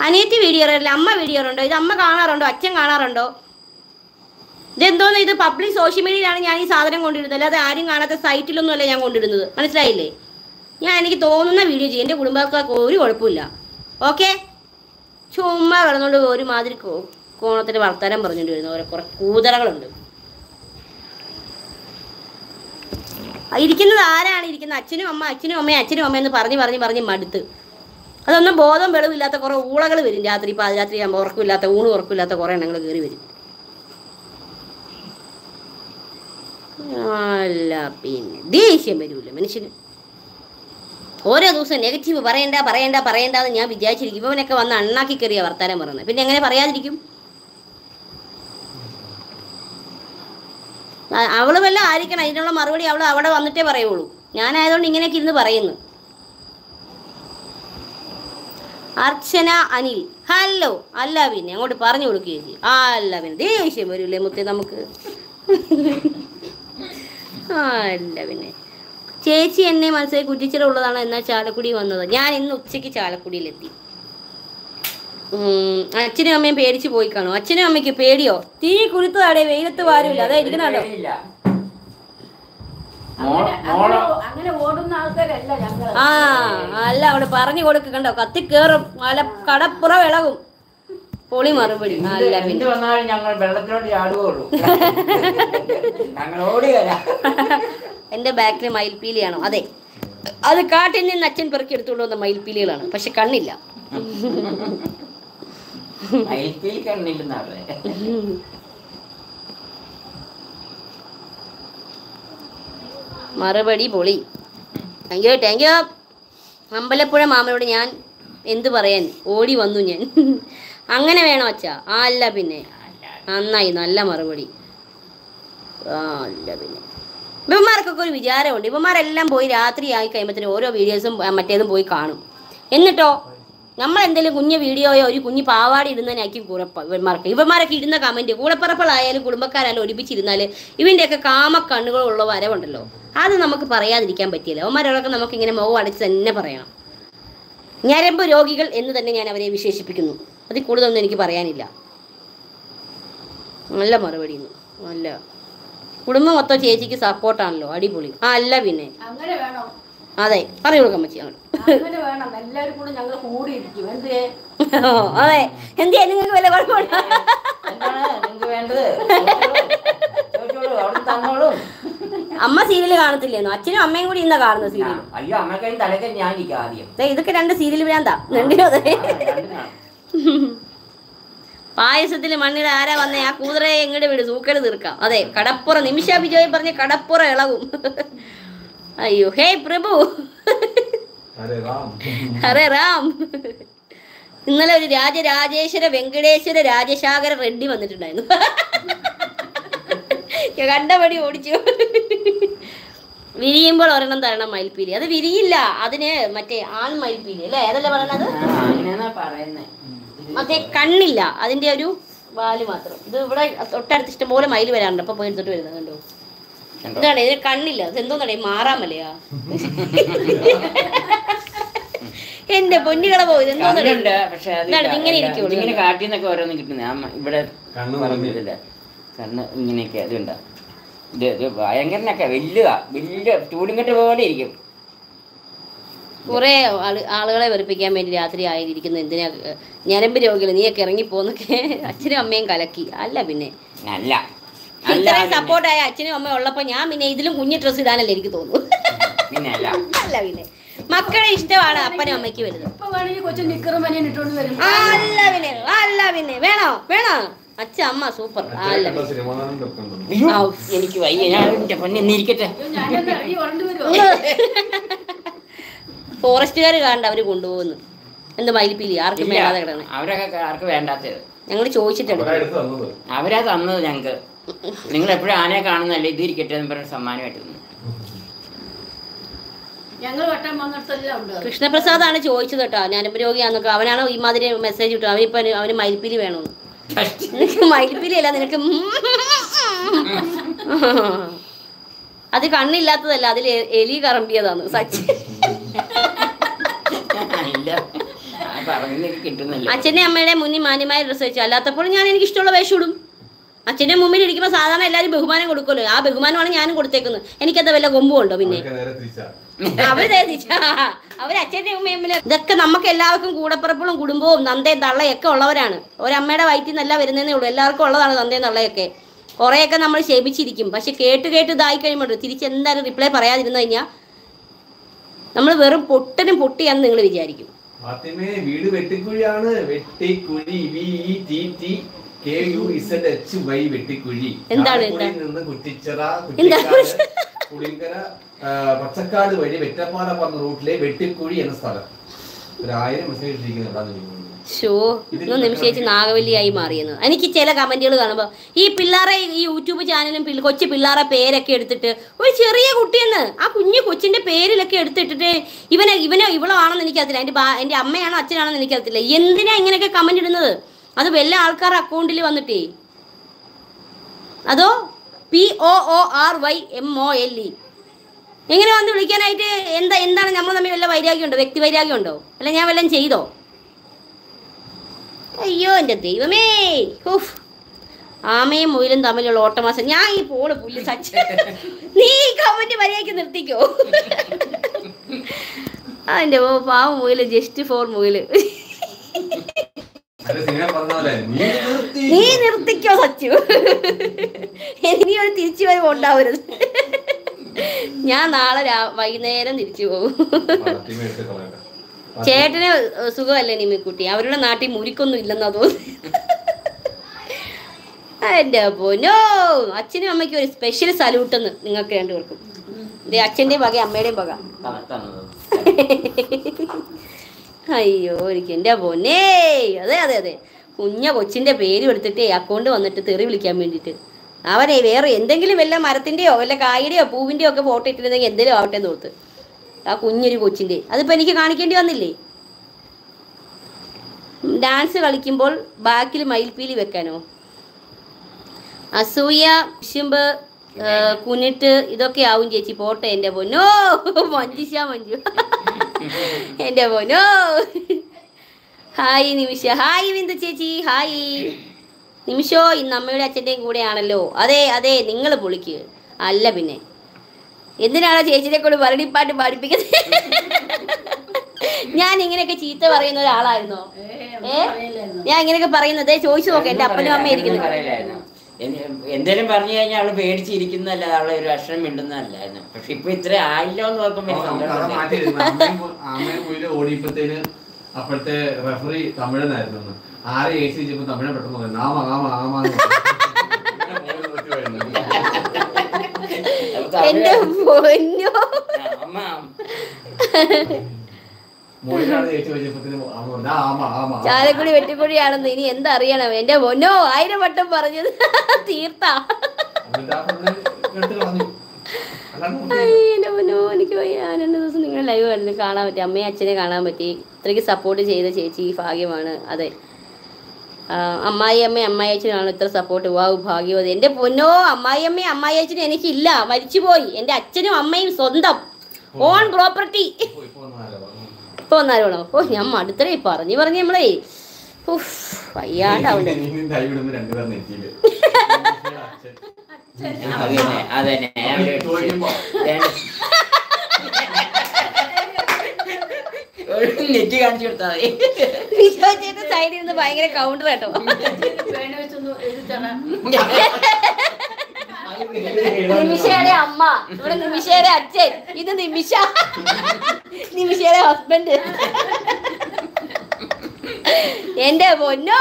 അനിയത്തി വീഡിയോ അറിയില്ല അമ്മ വീഡിയോ ഉണ്ടോ ഇത് അമ്മ കാണാറുണ്ടോ? അച്ഛൻ കാണാറുണ്ടോ? ഇതെന്തോന്ന് ഇത് പബ്ലിക് സോഷ്യൽ മീഡിയയിലാണ് ഞാൻ ഈ സാധനം കൊണ്ടിരുന്നത്. അല്ലാതെ ആരും കാണാത്ത സൈറ്റിലൊന്നുമല്ല ഞാൻ കൊണ്ടിരുന്നത്. മനസ്സിലായില്ലേ? ഞാൻ എനിക്ക് തോന്നുന്ന വീഡിയോ ചെയ്യും. എന്റെ കുടുംബക്കാർക്ക് ഒരു കുഴപ്പമില്ല. ഓക്കെ? ചുമ്മാ കിടന്നുകൊണ്ട് ഒരുമാതിരി കോണത്തിൽ വർത്താനം പറഞ്ഞുകൊണ്ട് വരുന്നു. ഓരോ കുറേ കൂതറകളുണ്ട് ഇരിക്കുന്നത് ആരാണ് ഇരിക്കുന്നത്? അച്ഛനും അമ്മ അച്ഛനും അമ്മയും അച്ഛനും അമ്മ എന്ന് പറഞ്ഞ് പറഞ്ഞ് പറഞ്ഞ് മടുത്ത്. അതൊന്നും ബോധം വെളിവില്ലാത്ത കുറേ ഊളകൾ വരും. രാത്രി പാതിരാത്രി ആകുമ്പോൾ ഉറക്കമില്ലാത്ത ഊണ് ഉറക്കമില്ലാത്ത കുറേ എണ്ണങ്ങൾ കയറി വരും. അല്ല പിന്നെ ദേഷ്യം വരൂല മനുഷ്യന്. ഓരോ ദിവസം നെഗറ്റീവ് പറയണ്ട പറയണ്ട പറയണ്ട എന്ന് ഞാൻ വിചാരിച്ചിരിക്കും. ഇവനൊക്കെ വന്ന് അണ്ണാക്കി കയറിയ വർത്താനം പറയുന്നത്. പിന്നെ എങ്ങനെ പറയാതിരിക്കും? അവൾ വല്ല ആയിരിക്കണം. അതിനുള്ള മറുപടി അവൾ അവിടെ വന്നിട്ടേ പറയുള്ളൂ. ഞാനായതുകൊണ്ട് ഇങ്ങനെയൊക്കെ ഇരുന്ന് പറയുന്നു. അർച്ചന അനിൽ. ഹലോ അല്ല പിന്നെ അങ്ങോട്ട് പറഞ്ഞു കൊടുക്കുകയും ചെയ്യും. ആ അല്ല പിന്നെ ദേഷ്യം വരില്ലേ മുത്തേ നമുക്ക്? അല്ല പിന്നെ. ചേച്ചി എന്നെ മനസ്സിൽ ഉള്ളതാണ് എന്നാൽ ചാലക്കുടി വന്നത്. ഞാൻ ഇന്ന് ഉച്ചയ്ക്ക് ചാലക്കുടിയിലെത്തി. അച്ഛനും അമ്മയും പേടിച്ചു പോയി കാണും. അച്ഛനും അമ്മയ്ക്ക് പേടിയോ? തീ കുരുത്തതാടെ വെയിലത്ത് വാരില്ല അതാ ഇരിക്കണല്ലോ ആ അല്ല അവിടെ പറഞ്ഞു കൊടുക്ക കണ്ടോ? കത്തി കേറും. മല കടപ്പുറ വിളകും പൊളി മറുപടി. അല്ല എന്ത് പിന്നെ വന്നാലും ഞങ്ങൾ വെള്ളത്തിലോട്ട് ചാടുകയുള്ളൂ. ഞങ്ങൾ ഓടി വരാം. എന്റെ ബാക്കിൽ മയിൽപ്പീലിയാണോ? അതെ. അത് കാട്ടിൽ നിന്ന് അച്ഛൻ പെറുക്കി എടുത്തുകൊണ്ട് വന്ന മയിൽപ്പീലികളാണ്. പക്ഷെ കണ്ണില്ല. മറുപടി പൊളി. Thank you thank you Ambalappuzha മാമനോട് ഞാൻ എന്ത് പറയാൻ? ഓടി വന്നു ഞാൻ. അങ്ങനെ വേണോ അച്ഛാ? ആ അല്ല പിന്നെ. നന്നായി നല്ല മറുപടി. ആ അല്ല പിന്നെ. ഇവന്മാർക്കൊക്കെ ഒരു വിചാരമുണ്ട്. ഇവന്മാരെല്ലാം പോയി രാത്രി ആയി കഴിയുമ്പോഴത്തേനും ഓരോ വീഡിയോസും മറ്റേതും പോയി കാണും. എന്നിട്ടോ നമ്മൾ എന്തെങ്കിലും കുഞ്ഞ് വീഡിയോയോ ഒരു കുഞ്ഞ് പാവാടി ഇടുന്നതിനായിരിക്കും കുഴപ്പം ഇവന്മാർക്ക് ഇവന്മാരൊക്കെ ഇടുന്ന കമന്റ് കൂടപ്പറപ്പളായാലും കുടുംബക്കാരായാലും ഒരുമിച്ചിരുന്നാൽ ഇവന്റെയൊക്കെ കാമ കണ്ണുകളുള്ള വരവുണ്ടല്ലോ. അത് നമുക്ക് പറയാതിരിക്കാൻ പറ്റിയില്ല അവന്മാരോടൊക്കെ നമുക്ക് ഇങ്ങനെ മുഖം അടച്ച് തന്നെ പറയണം. ഞരമ്പ് രോഗികൾ എന്ന് തന്നെ ഞാൻ അവരെ വിശേഷിപ്പിക്കുന്നു. അതിൽ കൂടുതലൊന്നും എനിക്ക് പറയാനില്ല. നല്ല മറുപടി നല്ല കുടുംബം മൊത്തം ചേച്ചിക്ക് സപ്പോർട്ടാണല്ലോ അടിപൊളി. ആ അല്ല പിന്നെ. അതെ പറഞ്ഞു കൊടുക്കാം അങ്ങോട്ട് ഓ, അതെ. എന്തിയാ? നിങ്ങൾക്ക് വല്ല കുഴപ്പമുണ്ടോ? അമ്മ സീരിയൽ കാണത്തില്ലേന്നോ? അച്ഛനും അമ്മയും കൂടി ഇന്നാ കാണുന്ന സീരിയൽ ഇതൊക്കെ രണ്ട് സീരിയൽ വേണ്ട രണ്ടിനോ അതെ. പായസത്തിൽ മണ്ണിട ആരാ വന്നേ? ആ കൂതറയെ എങ്ങോട്ട് വിട്? സൂക്കേട് തീർക്കാം. അതെ കടപ്പുറ. നിമിഷ ബിജോയ് പറഞ്ഞ കടപ്പുറ ഇളകും. അയ്യോ ഹേ പ്രഭു. ഹരേ റാം. ഇന്നലെ ഒരു രാജരാജേശ്വര വെങ്കടേശ്വര രാജശാഖര റെഡ്ഡി വന്നിട്ടുണ്ടായിരുന്നു. കണ്ടപടി ഓടിച്ചു. വിരിയുമ്പോൾ ഒരെണ്ണം തരണം മയിൽപ്പീലി. അത് വിരിയില്ല. അതിന് മറ്റേ ആൺ മയിൽപ്പീലി അല്ലേ? ഏതല്ലേ പറയണത്? മറ്റേ കണ്ണില്ല. അതിന്റെ ഒരു വാൽ മാത്രം. ഇത് ഇവിടെ തൊട്ടടുത്ത് ഇഷ്ടംപോലെ മയിൽ വരാറുണ്ട്. അപ്പൊ പോയി എടുത്തിട്ട് വരുന്നത് കണ്ടോ? ഇതാണ്. എന്താണ് ഇതിന് കണ്ണില്ല. ഇത് എന്തോന്നാണ്? ഈ മാറാമല്ലയാ എന്റെ പൊന്നുകളെ പോയി എന്തോന്നാണ്? ഇങ്ങനെ അത് ഇരിക്കുള്ളൂ. ഇങ്ങനെ കാട്ടിൽ നിന്നൊക്കെ ഓരോന്ന് കിട്ടുന്നത് ഇവിടെ കണ്ണ് ഇങ്ങനെയൊക്കെ അതുണ്ടാ ഇത് ഇത് ഭയങ്കരനൊക്കെ വലിയ വലിയ ചൂടും കെട്ട് പോലെ ഇരിക്കും. കുറെ ആൾ ആളുകളെ വെറുപ്പിക്കാൻ വേണ്ടി രാത്രി ആയിരിക്കുന്നു. എന്തിനാ ഞരമ്പ് രോഗികൾ നീയൊക്കെ ഇറങ്ങിപ്പോന്നൊക്കെ അച്ഛനും അമ്മയും കലക്കി. അല്ല പിന്നെ. അല്ല. ഇത്രയും സപ്പോർട്ട് സപ്പോർട്ടായ അച്ഛനും അമ്മയും ഉള്ളപ്പോ ഞാൻ പിന്നെ ഇതിലും കുഞ്ഞു ഡ്രസ്സ് ഇടാനല്ലേ എനിക്ക് തോന്നുന്നു. പിന്നെ അല്ല. പിന്നെ. മക്കളെ ഇഷ്ടമാണ് അപ്പനും അമ്മയ്ക്ക് വരുന്നത്. അല്ല പിന്നെ. അല്ല പിന്നെ. വേണോ? വേണോ? അച്ഛ അമ്മ സൂപ്പർ. അല്ല. എനിക്ക് വയ്യ. ഞാൻ എന്റെ പൊന്നെ ഇന്നിരിക്കട്ടെ അയ്യോ, ഞാനൊന്ന് ഇറങ്ങി ഉറണ്ടു വരുമോ ഫോറസ്റ്റുകാർ കാണണ്ട അവർ കൊണ്ടുപോകുന്നു എന്ത് മയിൽപ്പീലി? ആർക്കും വേണ്ടാതെ കിടന്ന് അവരൊക്കെ ആർക്ക് വേണ്ടാത്തത്. ഞങ്ങൾ ചോദിച്ചിട്ടുണ്ട്. അവരാ തന്നത്. അവരാ തന്നത് ഞങ്ങക്ക്. നിങ്ങൾ എപ്പോഴും ആനയെ കാണുന്നല്ലേ ഇത് ഇരിക്കട്ടെ എന്ന് പറഞ്ഞ സമ്മാനമായിട്ട് കൃഷ്ണപ്രസാദാണ് ചോദിച്ചത് കേട്ടോ. ഞാനിപ്പോ രോഗിയാന്നൊക്കെ അവനാണ് ഈ മാതിരി മെസ്സേജ് ഇട്ടു അവനിപ്പോ അവന് മയിൽപ്പീലി വേണമെന്ന് നിനക്ക് മയിൽപ്പീലി അല്ല നിനക്ക് അത് കണ്ണില്ലാത്തതല്ല അതിൽ എലി കറമ്പിയതാണ്. സച്ചി അച്ഛന്റെ അമ്മയുടെ മുന്നിൽ മാന്യമായ ഡ്രസ്സ് വെച്ചു അല്ലാത്തപ്പോൾ ഞാൻ എനിക്ക് ഇഷ്ടമുള്ള വേഷം ഇടും. അച്ഛന്റെ മുമ്പിൽ ഇരിക്കുമ്പോൾ സാധാരണ എല്ലാവരും ബഹുമാനം കൊടുക്കുമല്ലോ. ആ ബഹുമാനമാണ് ഞാനും കൊടുത്തേക്കുന്നത്. എനിക്കത് വല്ല കൊമ്പുണ്ടോ പിന്നെ? അവർ. അവർ അച്ഛന്റെ ഉമ്മയും ഇതൊക്കെ നമുക്ക് എല്ലാവർക്കും കൂടപ്പിറപ്പുകളും കുടുംബവും നന്ദയും തള്ളയൊക്കെ ഉള്ളവരാണ്. ഒരമ്മയുടെ വയറ്റിൽ നിന്നല്ല വരുന്നതേ ഉള്ളൂ. എല്ലാവർക്കും ഉള്ളതാണ് നന്ദയും തള്ളയൊക്കെ കുറേയൊക്കെ നമ്മൾ ക്ഷമിച്ചിരിക്കും പക്ഷെ കേട്ട് കേട്ട് ഇതായി കഴിയുമ്പോൾ തിരിച്ചെന്തായാലും റിപ്ലൈ പറയാതിരുന്നു കഴിഞ്ഞാൽ നമ്മൾ വെറും പൊട്ടനും പൊട്ടിയാന്ന് നിങ്ങൾ വിചാരിക്കും. വീട് വെട്ടിക്കുഴിയാണ്. Vettikuzhi V E T T K U Z H Y Vettikuzhi. എന്താണ്? നിന്ന് കുറ്റിച്ചിറ പുളിങ്കര പച്ചക്കാട് വഴി വെറ്റപ്പാറ പറഞ്ഞ റൂട്ടിലെ വെട്ടിക്കുഴി എന്ന സ്ഥലം. ഒരു ആയിരം മെസ്സേജ് ഇട്ടിരിക്കുന്നു എവിടാന്ന് എനിക്ക് തോന്നുന്നു. ഷോ ഇന്നും നിമിഷേച്ച് നാഗവല്ലിയായി മാറിയെന്ന്. എനിക്ക് ചില കമന്റുകൾ കാണുമ്പോൾ ഈ പിള്ളേരെ ഈ യൂട്യൂബ് ചാനലും കൊച്ചു പിള്ളേരെ പേരൊക്കെ എടുത്തിട്ട് ഒരു ചെറിയ കുട്ടിയെന്ന് ആ കുഞ്ഞു കൊച്ചിന്റെ പേരിലൊക്കെ എടുത്തിട്ടിട്ട് ഇവനെ ഇവനെ ഇവളോ ആണെന്ന് എനിക്കറിയില്ല എന്റെ ബാ എന്റെ അമ്മയാണോ അച്ഛനാണെന്ന് എനിക്കറിയത്തില്ല. എന്തിനാ ഇങ്ങനെയൊക്കെ കമന്റ് ഇടുന്നത്? അത് വല്ല ആൾക്കാരുടെ അക്കൗണ്ടിൽ വന്നിട്ടേ. അതോ P O O R Y M O L E. എങ്ങനെ വന്ന് വിളിക്കാനായിട്ട്? എന്താ എന്താണ് നമ്മൾ തമ്മിൽ വല്ല വൈരാഗ്യമുണ്ടോ? വ്യക്തി വൈരാഗ്യമുണ്ടോ? അല്ല ഞാൻ വല്ലതും ചെയ്തോ? അയ്യോ എന്റെ ദൈവമേ. ഹുഫ്. ആമയും മുയിലും തമ്മിലുള്ള ഓട്ടമാസം. ഞാൻ ഈ പോൾ പുല്ല് സച്ച നീ ഈ കമന്റ് മര്യാദയ്ക്ക് നിർത്തിക്കോ. അതിന്റെ ഓ പാവ മുയിൽ ജസ്റ്റ് ഫോർ മുയിൽ. നീ നിർത്തി. നീ നിർത്തിക്കോ സച്ചു. ഇനി ഒരു തിരിച്ചു വരവ് ഉണ്ടാവരുത്. ഞാൻ നാളെ രാ- വൈകുന്നേരം തിരിച്ചു പോകും. ചേട്ടന് സുഖമല്ലേ നിമ്മിക്കുട്ടി അവരുടെ നാട്ടിൽ മുരിക്കൊന്നും ഇല്ലെന്നാ തോന്നുന്നു എന്റെ പൊന്നോ അച്ഛനും അമ്മയ്ക്കും ഒരു സ്പെഷ്യൽ സല്യൂട്ടെന്ന് നിങ്ങൾക്ക് രണ്ടുപേർക്കും. അച്ഛന്റെയും വക അമ്മയുടെയും വക. അയ്യോ എനിക്ക് എന്റെ പൊന്നേ. അതെ അതെ അതെ. കുഞ്ഞ കൊച്ചിന്റെ പേര് എടുത്തിട്ട് അക്കൗണ്ട് വന്നിട്ട് തെറി വിളിക്കാൻ വേണ്ടിയിട്ട്. അവനെ വേറെ എന്തെങ്കിലും വല്ല മരത്തിന്റെയോ വല്ല കായുടെയോ പൂവിന്റെയോ ഒക്കെ ഫോട്ടോ ഇട്ടിരുന്നെങ്കിൽ എന്തെങ്കിലും ആവട്ടെ എന്ന് ഓർത്ത്. ആ കുഞ്ഞൊരു കൊച്ചിന്റെ. അതിപ്പോൾ എനിക്ക് കാണിക്കേണ്ടി വന്നില്ലേ? ഡാൻസ് കളിക്കുമ്പോൾ ബാക്കിൽ മയിൽപ്പീലി വെക്കാനോ? അസൂയ വിശുമ്പ് കുനിട്ട് ഇതൊക്കെ ആവും ചേച്ചി. പോട്ടെ എന്റെ പൊന്നോ. മഞ്ജുഷ മഞ്ജു. എന്റെ പൊന്നോ. ഹായ് നിമിഷ. ഹായ് വിന്ദു ചേച്ചി. ഹായ്. നിമിഷോ ഇന്ന് അമ്മയുടെ അച്ഛന്റെയും കൂടെയാണല്ലോ. അതെ അതെ നിങ്ങൾ പൊളിക്ക്. അല്ല പിന്നെ. എന്തിനാണോ ചേച്ചിനെ കൊണ്ട് വരടിപ്പാട്ട് പാടിപ്പിക്കുന്നത്? ഞാൻ ഇങ്ങനെയൊക്കെ ചീത്ത പറയുന്ന ഒരാളായിരുന്നോ? ഏ ഞാൻ ഇങ്ങനെയൊക്കെ പറയുന്നത്. ചോദിച്ചു നോക്കാം എന്റെ അപ്പനും അമ്മ ഇരിക്കുന്നു. എന്തേലും പറഞ്ഞു കഴിഞ്ഞാൽ അവൾ പേടിച്ചിരിക്കുന്നതല്ല അവളെ ഒരു ഭക്ഷണം മിണ്ടുന്നതല്ലായിരുന്നു. പക്ഷെ ഇപ്പൊ ഇത്ര ആയില്ലോ എന്ന് നോക്കുമ്പോ അപ്പോഴത്തെ റെഫറി തമിഴനായിരുന്നു. ആരെ ഏസി ചെയ്യുമ്പോ തമിഴ് പെട്ടെന്ന് ആമാ ആമാ ആമ എന്ന് പറഞ്ഞു. പിന്നെ പോയി നിർത്തി പോയിരുന്നു. എന്റെ പൊന്നോ അമ്മ മോയിലാണ് ചേച്ചി വെച്ചപ്പോഴത്തേന് അമ്മ പറഞ്ഞു, "ആ, ആമ ആമ പൊന്നോ ചാലക്കുടി വെട്ടിപ്പൊടിയാണെന്ന് ഇനി എന്തറിയണം? എന്റെ പൊന്നോ ആയിരം വട്ടം പറഞ്ഞത്. തീർത്ത. എന്റെ പൊന്നോ എനിക്ക് ഞാൻ രണ്ട് ദിവസം നിങ്ങളെ ലൈവ് കണ്ടു കാണാൻ പറ്റി. അമ്മയും അച്ഛനെ കാണാൻ പറ്റി. ഇത്രയ്ക്ക് സപ്പോർട്ട് ചെയ്ത ചേച്ചി ഭാഗ്യമാണ്. അതെ. ആ, അമ്മായി അച്ഛനാണ് ഇത്ര സപ്പോർട്ട് വാവ് ഭാഗ്യവതി. എന്റെ പൊന്നോ അമ്മായി അമ്മയും അമ്മായി അച്ഛനും എനിക്കില്ല. മരിച്ചുപോയി. എന്റെ അച്ഛനും അമ്മയും സ്വന്തം. ഓൺ പ്രോപ്പർട്ടി ഇപ്പൊ- വന്നാലോണോ ഓ ഞാൻ അടുത്തറേ പറഞ്ഞു പറഞ്ഞു നമ്മളേ. ഉഫ്, വയ്യാണ്ടാവുണ്ട്. അതന്നെ അതന്നെ നെറ്റ് കാണിച്ചു കൊടുത്താൽ മതി. സൈഡിൽ നിന്ന് ഭയങ്കര കൗണ്ടർ കേട്ടോ നിമിഷയുടെ അമ്മ. ഇവിടെ നിമിഷയുടെ അച്ഛൻ. ഇത് നിമിഷ. നിമിഷയുടെ ഹസ്ബൻഡ് എന്റെ പൊന്നോ.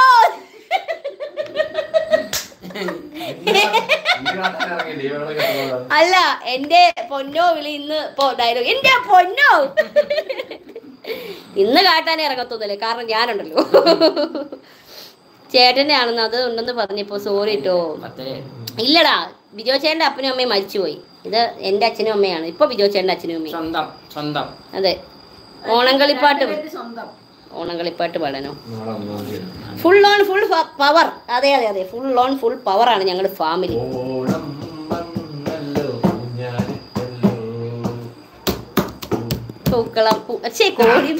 അല്ല എന്റെ പൊന്നോ വിളി ഇന്ന് ഇപ്പോ ഡയലോഗ്. എന്റെ പൊന്നോ? ഇന്ന് കാട്ടാനേ ഇറങ്ങത്തൊന്നുമില്ല കാരണം ഞാനുണ്ടല്ലോ. ചേട്ടന്റെ ആണെന്ന് അത് ഉണ്ടെന്ന് പറഞ്ഞപ്പോ സോറി കേട്ടോ ഇല്ലടാ ബിജോ ചേട്ടന്റെ അപ്പനും അമ്മയും മരിച്ചുപോയി. ഇത് എന്റെ അച്ഛനും അമ്മയാണ്. ഇപ്പൊ ബിജോ ചേട്ടന്റെ അച്ഛനും അമ്മയും. സ്വന്തം സ്വന്തം. അതെ. ഓണം കളിപ്പാട്ടും. സ്വന്തം. ഓണംകളിപ്പാട്ട് പാടാനോ? ഫുൾ ഓൺ ഫുൾ പവർ അതെ അതെ അതെ. ഫുൾ ഓൺ ഫുൾ പവർ ആണ് ഞങ്ങളുടെ ഫാമിലി. പൂക്കളം ഛേ കോഴി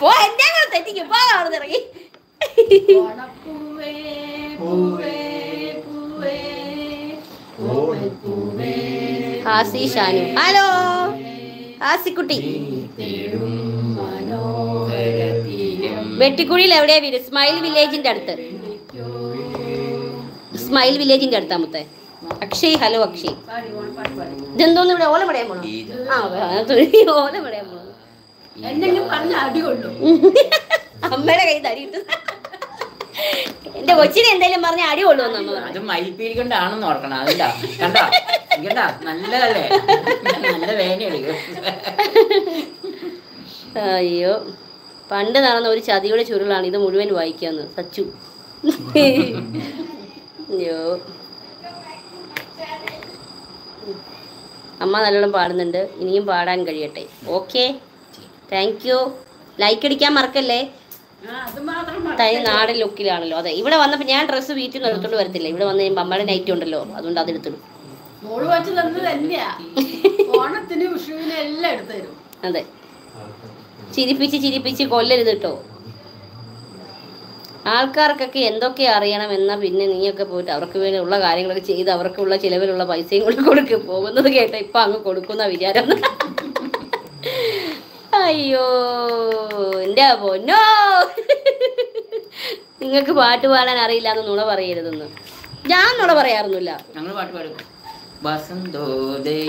പോ എന്റെ തെറ്റിക്കും. പോ അവിടെ ഇറങ്ങി. ഹാസി ഷാനു ഹലോ. തീരം വെട്ടിക്കുഴിയിൽ എവിടെയാ വീട്? സ്മൈൽ വില്ലേജിന്റെ അടുത്ത്. സ്മൈൽ വില്ലേജിന്റെ അടുത്താ മുത്തേ. അക്ഷയ് ഹലോ അക്ഷയ്. ഇതെന്തോന്ന് ഇവിടെ ഓല പടയാൻ പോണോ? ആ ഓല പടയാൻ പോണോ. അമ്മയുടെ കൈ തരിയിട്ട്. എന്റെ കൊച്ചിനെ എന്തായാലും പറഞ്ഞ അടി കൊള്ളുമെന്ന് പറഞ്ഞു. അത് മയിൽപ്പീലി കൊണ്ടാണെന്ന് ഓർക്കണം അതില്ല കണ്ടാ? കണ്ടാ നല്ലതല്ലേ? നല്ല വേനയെടുക്കും അയ്യോ പണ്ട് നടന്ന ഒരു ചതിയുടെ ചുരുളാണ് ഇത് മുഴുവൻ വായിക്കാന്ന് സച്ചു. അയ്യോ. അമ്മ നല്ലോണം പാടുന്നുണ്ട് ഇനിയും പാടാൻ കഴിയട്ടെ. ഓക്കെ. താങ്ക് യു ലൈക്ക് അടിക്കാൻ മറക്കല്ലേ? തനി നാടൻ ലുക്കിലാണല്ലോ അതെ ഇവിടെ വന്നപ്പോൾ ഞാൻ ഡ്രസ്സ് വീട്ടിൽ നിന്ന് എടുത്തോണ്ട് വരത്തില്ല. ഇവിടെ വന്ന് കഴിയുമ്പോൾ അമ്മയുടെ നൈറ്റ് ഉണ്ടല്ലോ അതുകൊണ്ട് അത് എടുത്തിടും. ഓണത്തിന് വിഷുവിന് എല്ലാം എടുത്തു അതെ. ചിരിപ്പിച്ച് ചിരിപ്പിച്ച് കൊല്ലരുത് കേട്ടോ. ആൾക്കാർക്കൊക്കെ എന്തൊക്കെ അറിയണം എന്നാ പിന്നെ നീയൊക്കെ പോയിട്ട് അവർക്ക് വേണ്ടി ഉള്ള കാര്യങ്ങളൊക്കെ ചെയ്ത് അവർക്കുള്ള ചിലവിലുള്ള പൈസയും കൂടി കൊടുക്കും. പോകുന്നത് കേട്ടോ ഇപ്പൊ അങ്ങ് കൊടുക്കുന്ന വിചാരം. അയ്യോ എന്റെ പൊന്നോ. നിങ്ങൾക്ക് പാട്ട് പാടാൻ അറിയില്ല എന്ന് നുണ പറയരുതെന്ന്. ഞാൻ നുണ പറയാറൊന്നുമില്ല.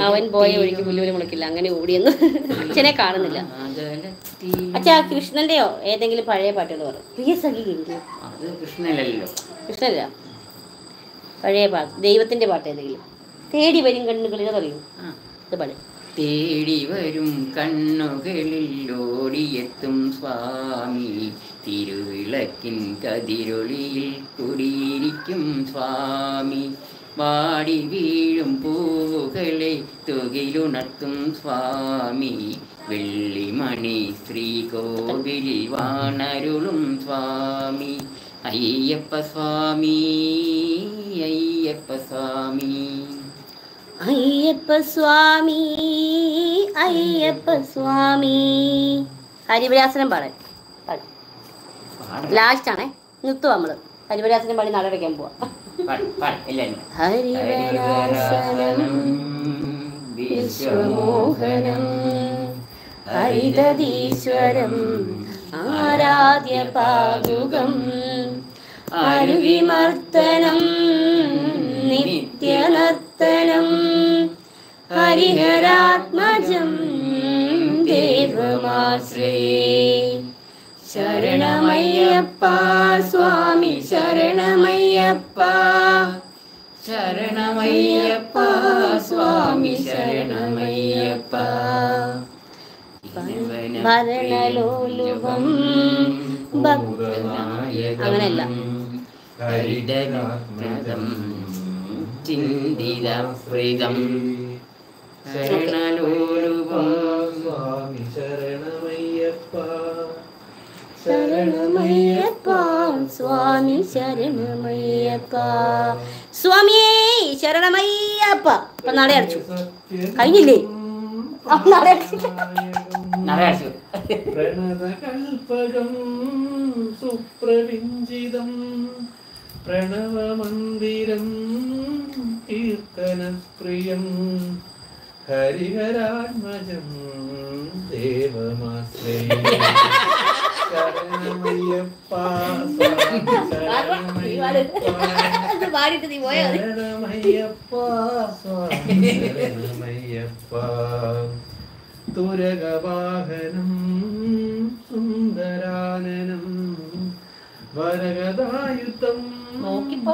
അവൻ പോയ ഒഴിക്ക് പുല്ലുവിന് മുളക്കില്ല അങ്ങനെ ഓടിയെന്ന് അച്ഛനെ കാണുന്നില്ല. അച്ഛാ കൃഷ്ണന്റെയോ ഏതെങ്കിലും പഴയ പാട്ടുകൾ പറയും പ്രിയ സഖി കൃഷ്ണല്ല പഴയ പാട്ട് ദൈവത്തിന്റെ പാട്ട് ഏതെങ്കിലും. തേടി വരും കണ്ണുകളിൽ പറയൂ. ഇത് പാട്. തേടി വരും കണ്ണുകളിൽ ഓടിയെത്തും സ്വാമി. തിരുവിളക്കിൻ കതിരൊളിയിൽ കുടിയിരിക്കും സ്വാമി. വാടി വീഴും പൂവുകളെ തുകിലുണർത്തും സ്വാമി. വെള്ളിമണി ശ്രീകോവിലിൽ വാണരുളും സ്വാമി. അയ്യപ്പ സ്വാമി അയ്യപ്പ സ്വാമി അയ്യപ്പ സ്വാമി അയ്യപ്പ സ്വാമി. ഹരിവരാസനം പാടാൻ. പാട്. ലാസ്റ്റ് ആണേ നിർത്തുക നമ്മൾ? ഹരിവരാസനം പാടി നടക്കാൻ പോവാ. ഹരിവരാസനം വിശ്വമോഹനം ഹരിതീശ്വരം ആരാധ്യ പാതുകം അരുവിമർത്തനം നിത്യനർത്തനം. ഹരിഹരാത്മജം ദേവമാശ്രേ ശരണമയ്യപ്പ സ്വാമി ശരണമയ്യപ്പ. ശരണമയ്യപ്പ സ്വാമി ശരണമയ്യപ്പ. ഭരണലോലുപം അങ്ങനെയല്ല. ഹരിതനാത്മജം ചിന്തിതപ്രീതം ശരണലോലുപം. സ്വാമി ശരണമയ്യപ്പ. ശരണമയ്യപ്പ സ്വാമി ശരണമയ്യപ്പ. സ്വാമിയേ ശരണമയ്യപ്പ. അപ്പൊ നട അടച്ചു. കഴിഞ്ഞില്ലേ? നട അടച്ചു. പ്രണതകൽപകം സുപ്രവിഞ്ചിതം. പ്രണവമന്ദിരം കീർത്തനപ്രിയം ഹരിഹരാത്മജം ദേവമാശ്രയം. ശരണമയ്യപ്പ ശരണമയ്യപ്പ ശരണമയ്യപ്പ. തുരകവാഹനം സുന്ദരാനനം നോക്കിപ്പോ.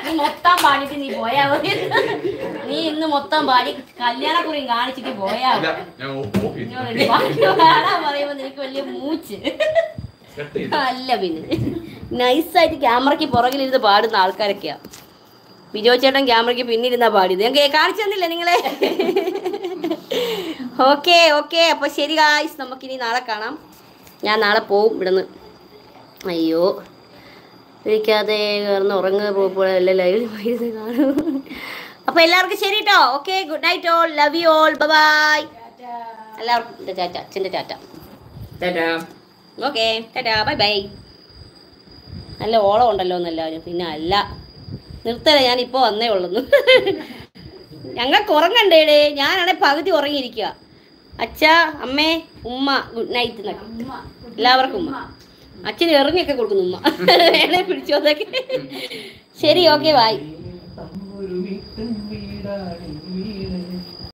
നീ മൊത്തം പാടിട്ട് നീ പോയാ മതി നീ ഇന്ന് മൊത്തം പാടി കല്യാണക്കുറി കാണിച്ചിട്ട് പോയാ പറയുമ്പോ നിനക്ക് വലിയ മൂച്ച്. അല്ല പിന്നെ നൈസായിട്ട് ക്യാമറയ്ക്ക് പുറകിലിരുന്ന് പാടുന്ന ആൾക്കാരൊക്കെയാ ബിജോ ചേട്ടൻ ക്യാമറയ്ക്ക് പിന്നിരുന്നാ പാടിയത്. ഞാൻ കാണിച്ചു തന്നില്ലേ നിങ്ങളെ? Okay okay. അപ്പൊ ശരി ഗായ്സ് നമുക്കിനി നാളെ കാണാം. ഞാൻ നാളെ പോവും ഇവിടുന്ന്. അയ്യോ. ഇരിക്കാതെ കയറുന്ന ഉറങ്ങുക പോകുമ്പോഴല്ലേ ലൈവിൽ പോയിരുന്ന് കാണും. അപ്പൊ എല്ലാവർക്കും ശരി കേട്ടോ okay good night all love you all bye എല്ലാവർക്കും ചാറ്റ അച്ഛന്റെ ചാറ്റ. Tata. Okay tata. Bye bye നല്ല ഓളം ഉണ്ടല്ലോ എന്ന് എല്ലാവരും. പിന്നെ അല്ല. നിർത്തല ഞാൻ ഇപ്പോൾ വന്നേ ഉള്ളൂ. ഞങ്ങൾക്ക് ഉറങ്ങണ്ടേടേ ഞാനാണെ പകുതി ഉറങ്ങിയിരിക്കുക അച്ഛ അമ്മേ ഉമ്മ ഗുഡ് നൈറ്റ് എന്നൊക്കെ. എല്ലാവർക്കും ഉമ്മ. അച്ഛന് എറിഞ്ഞൊക്കെ കൊടുക്കുന്നു ഉമ്മ. വേണേ പിടിച്ചോന്നൊക്കെ. ശരി ഓക്കെ വായി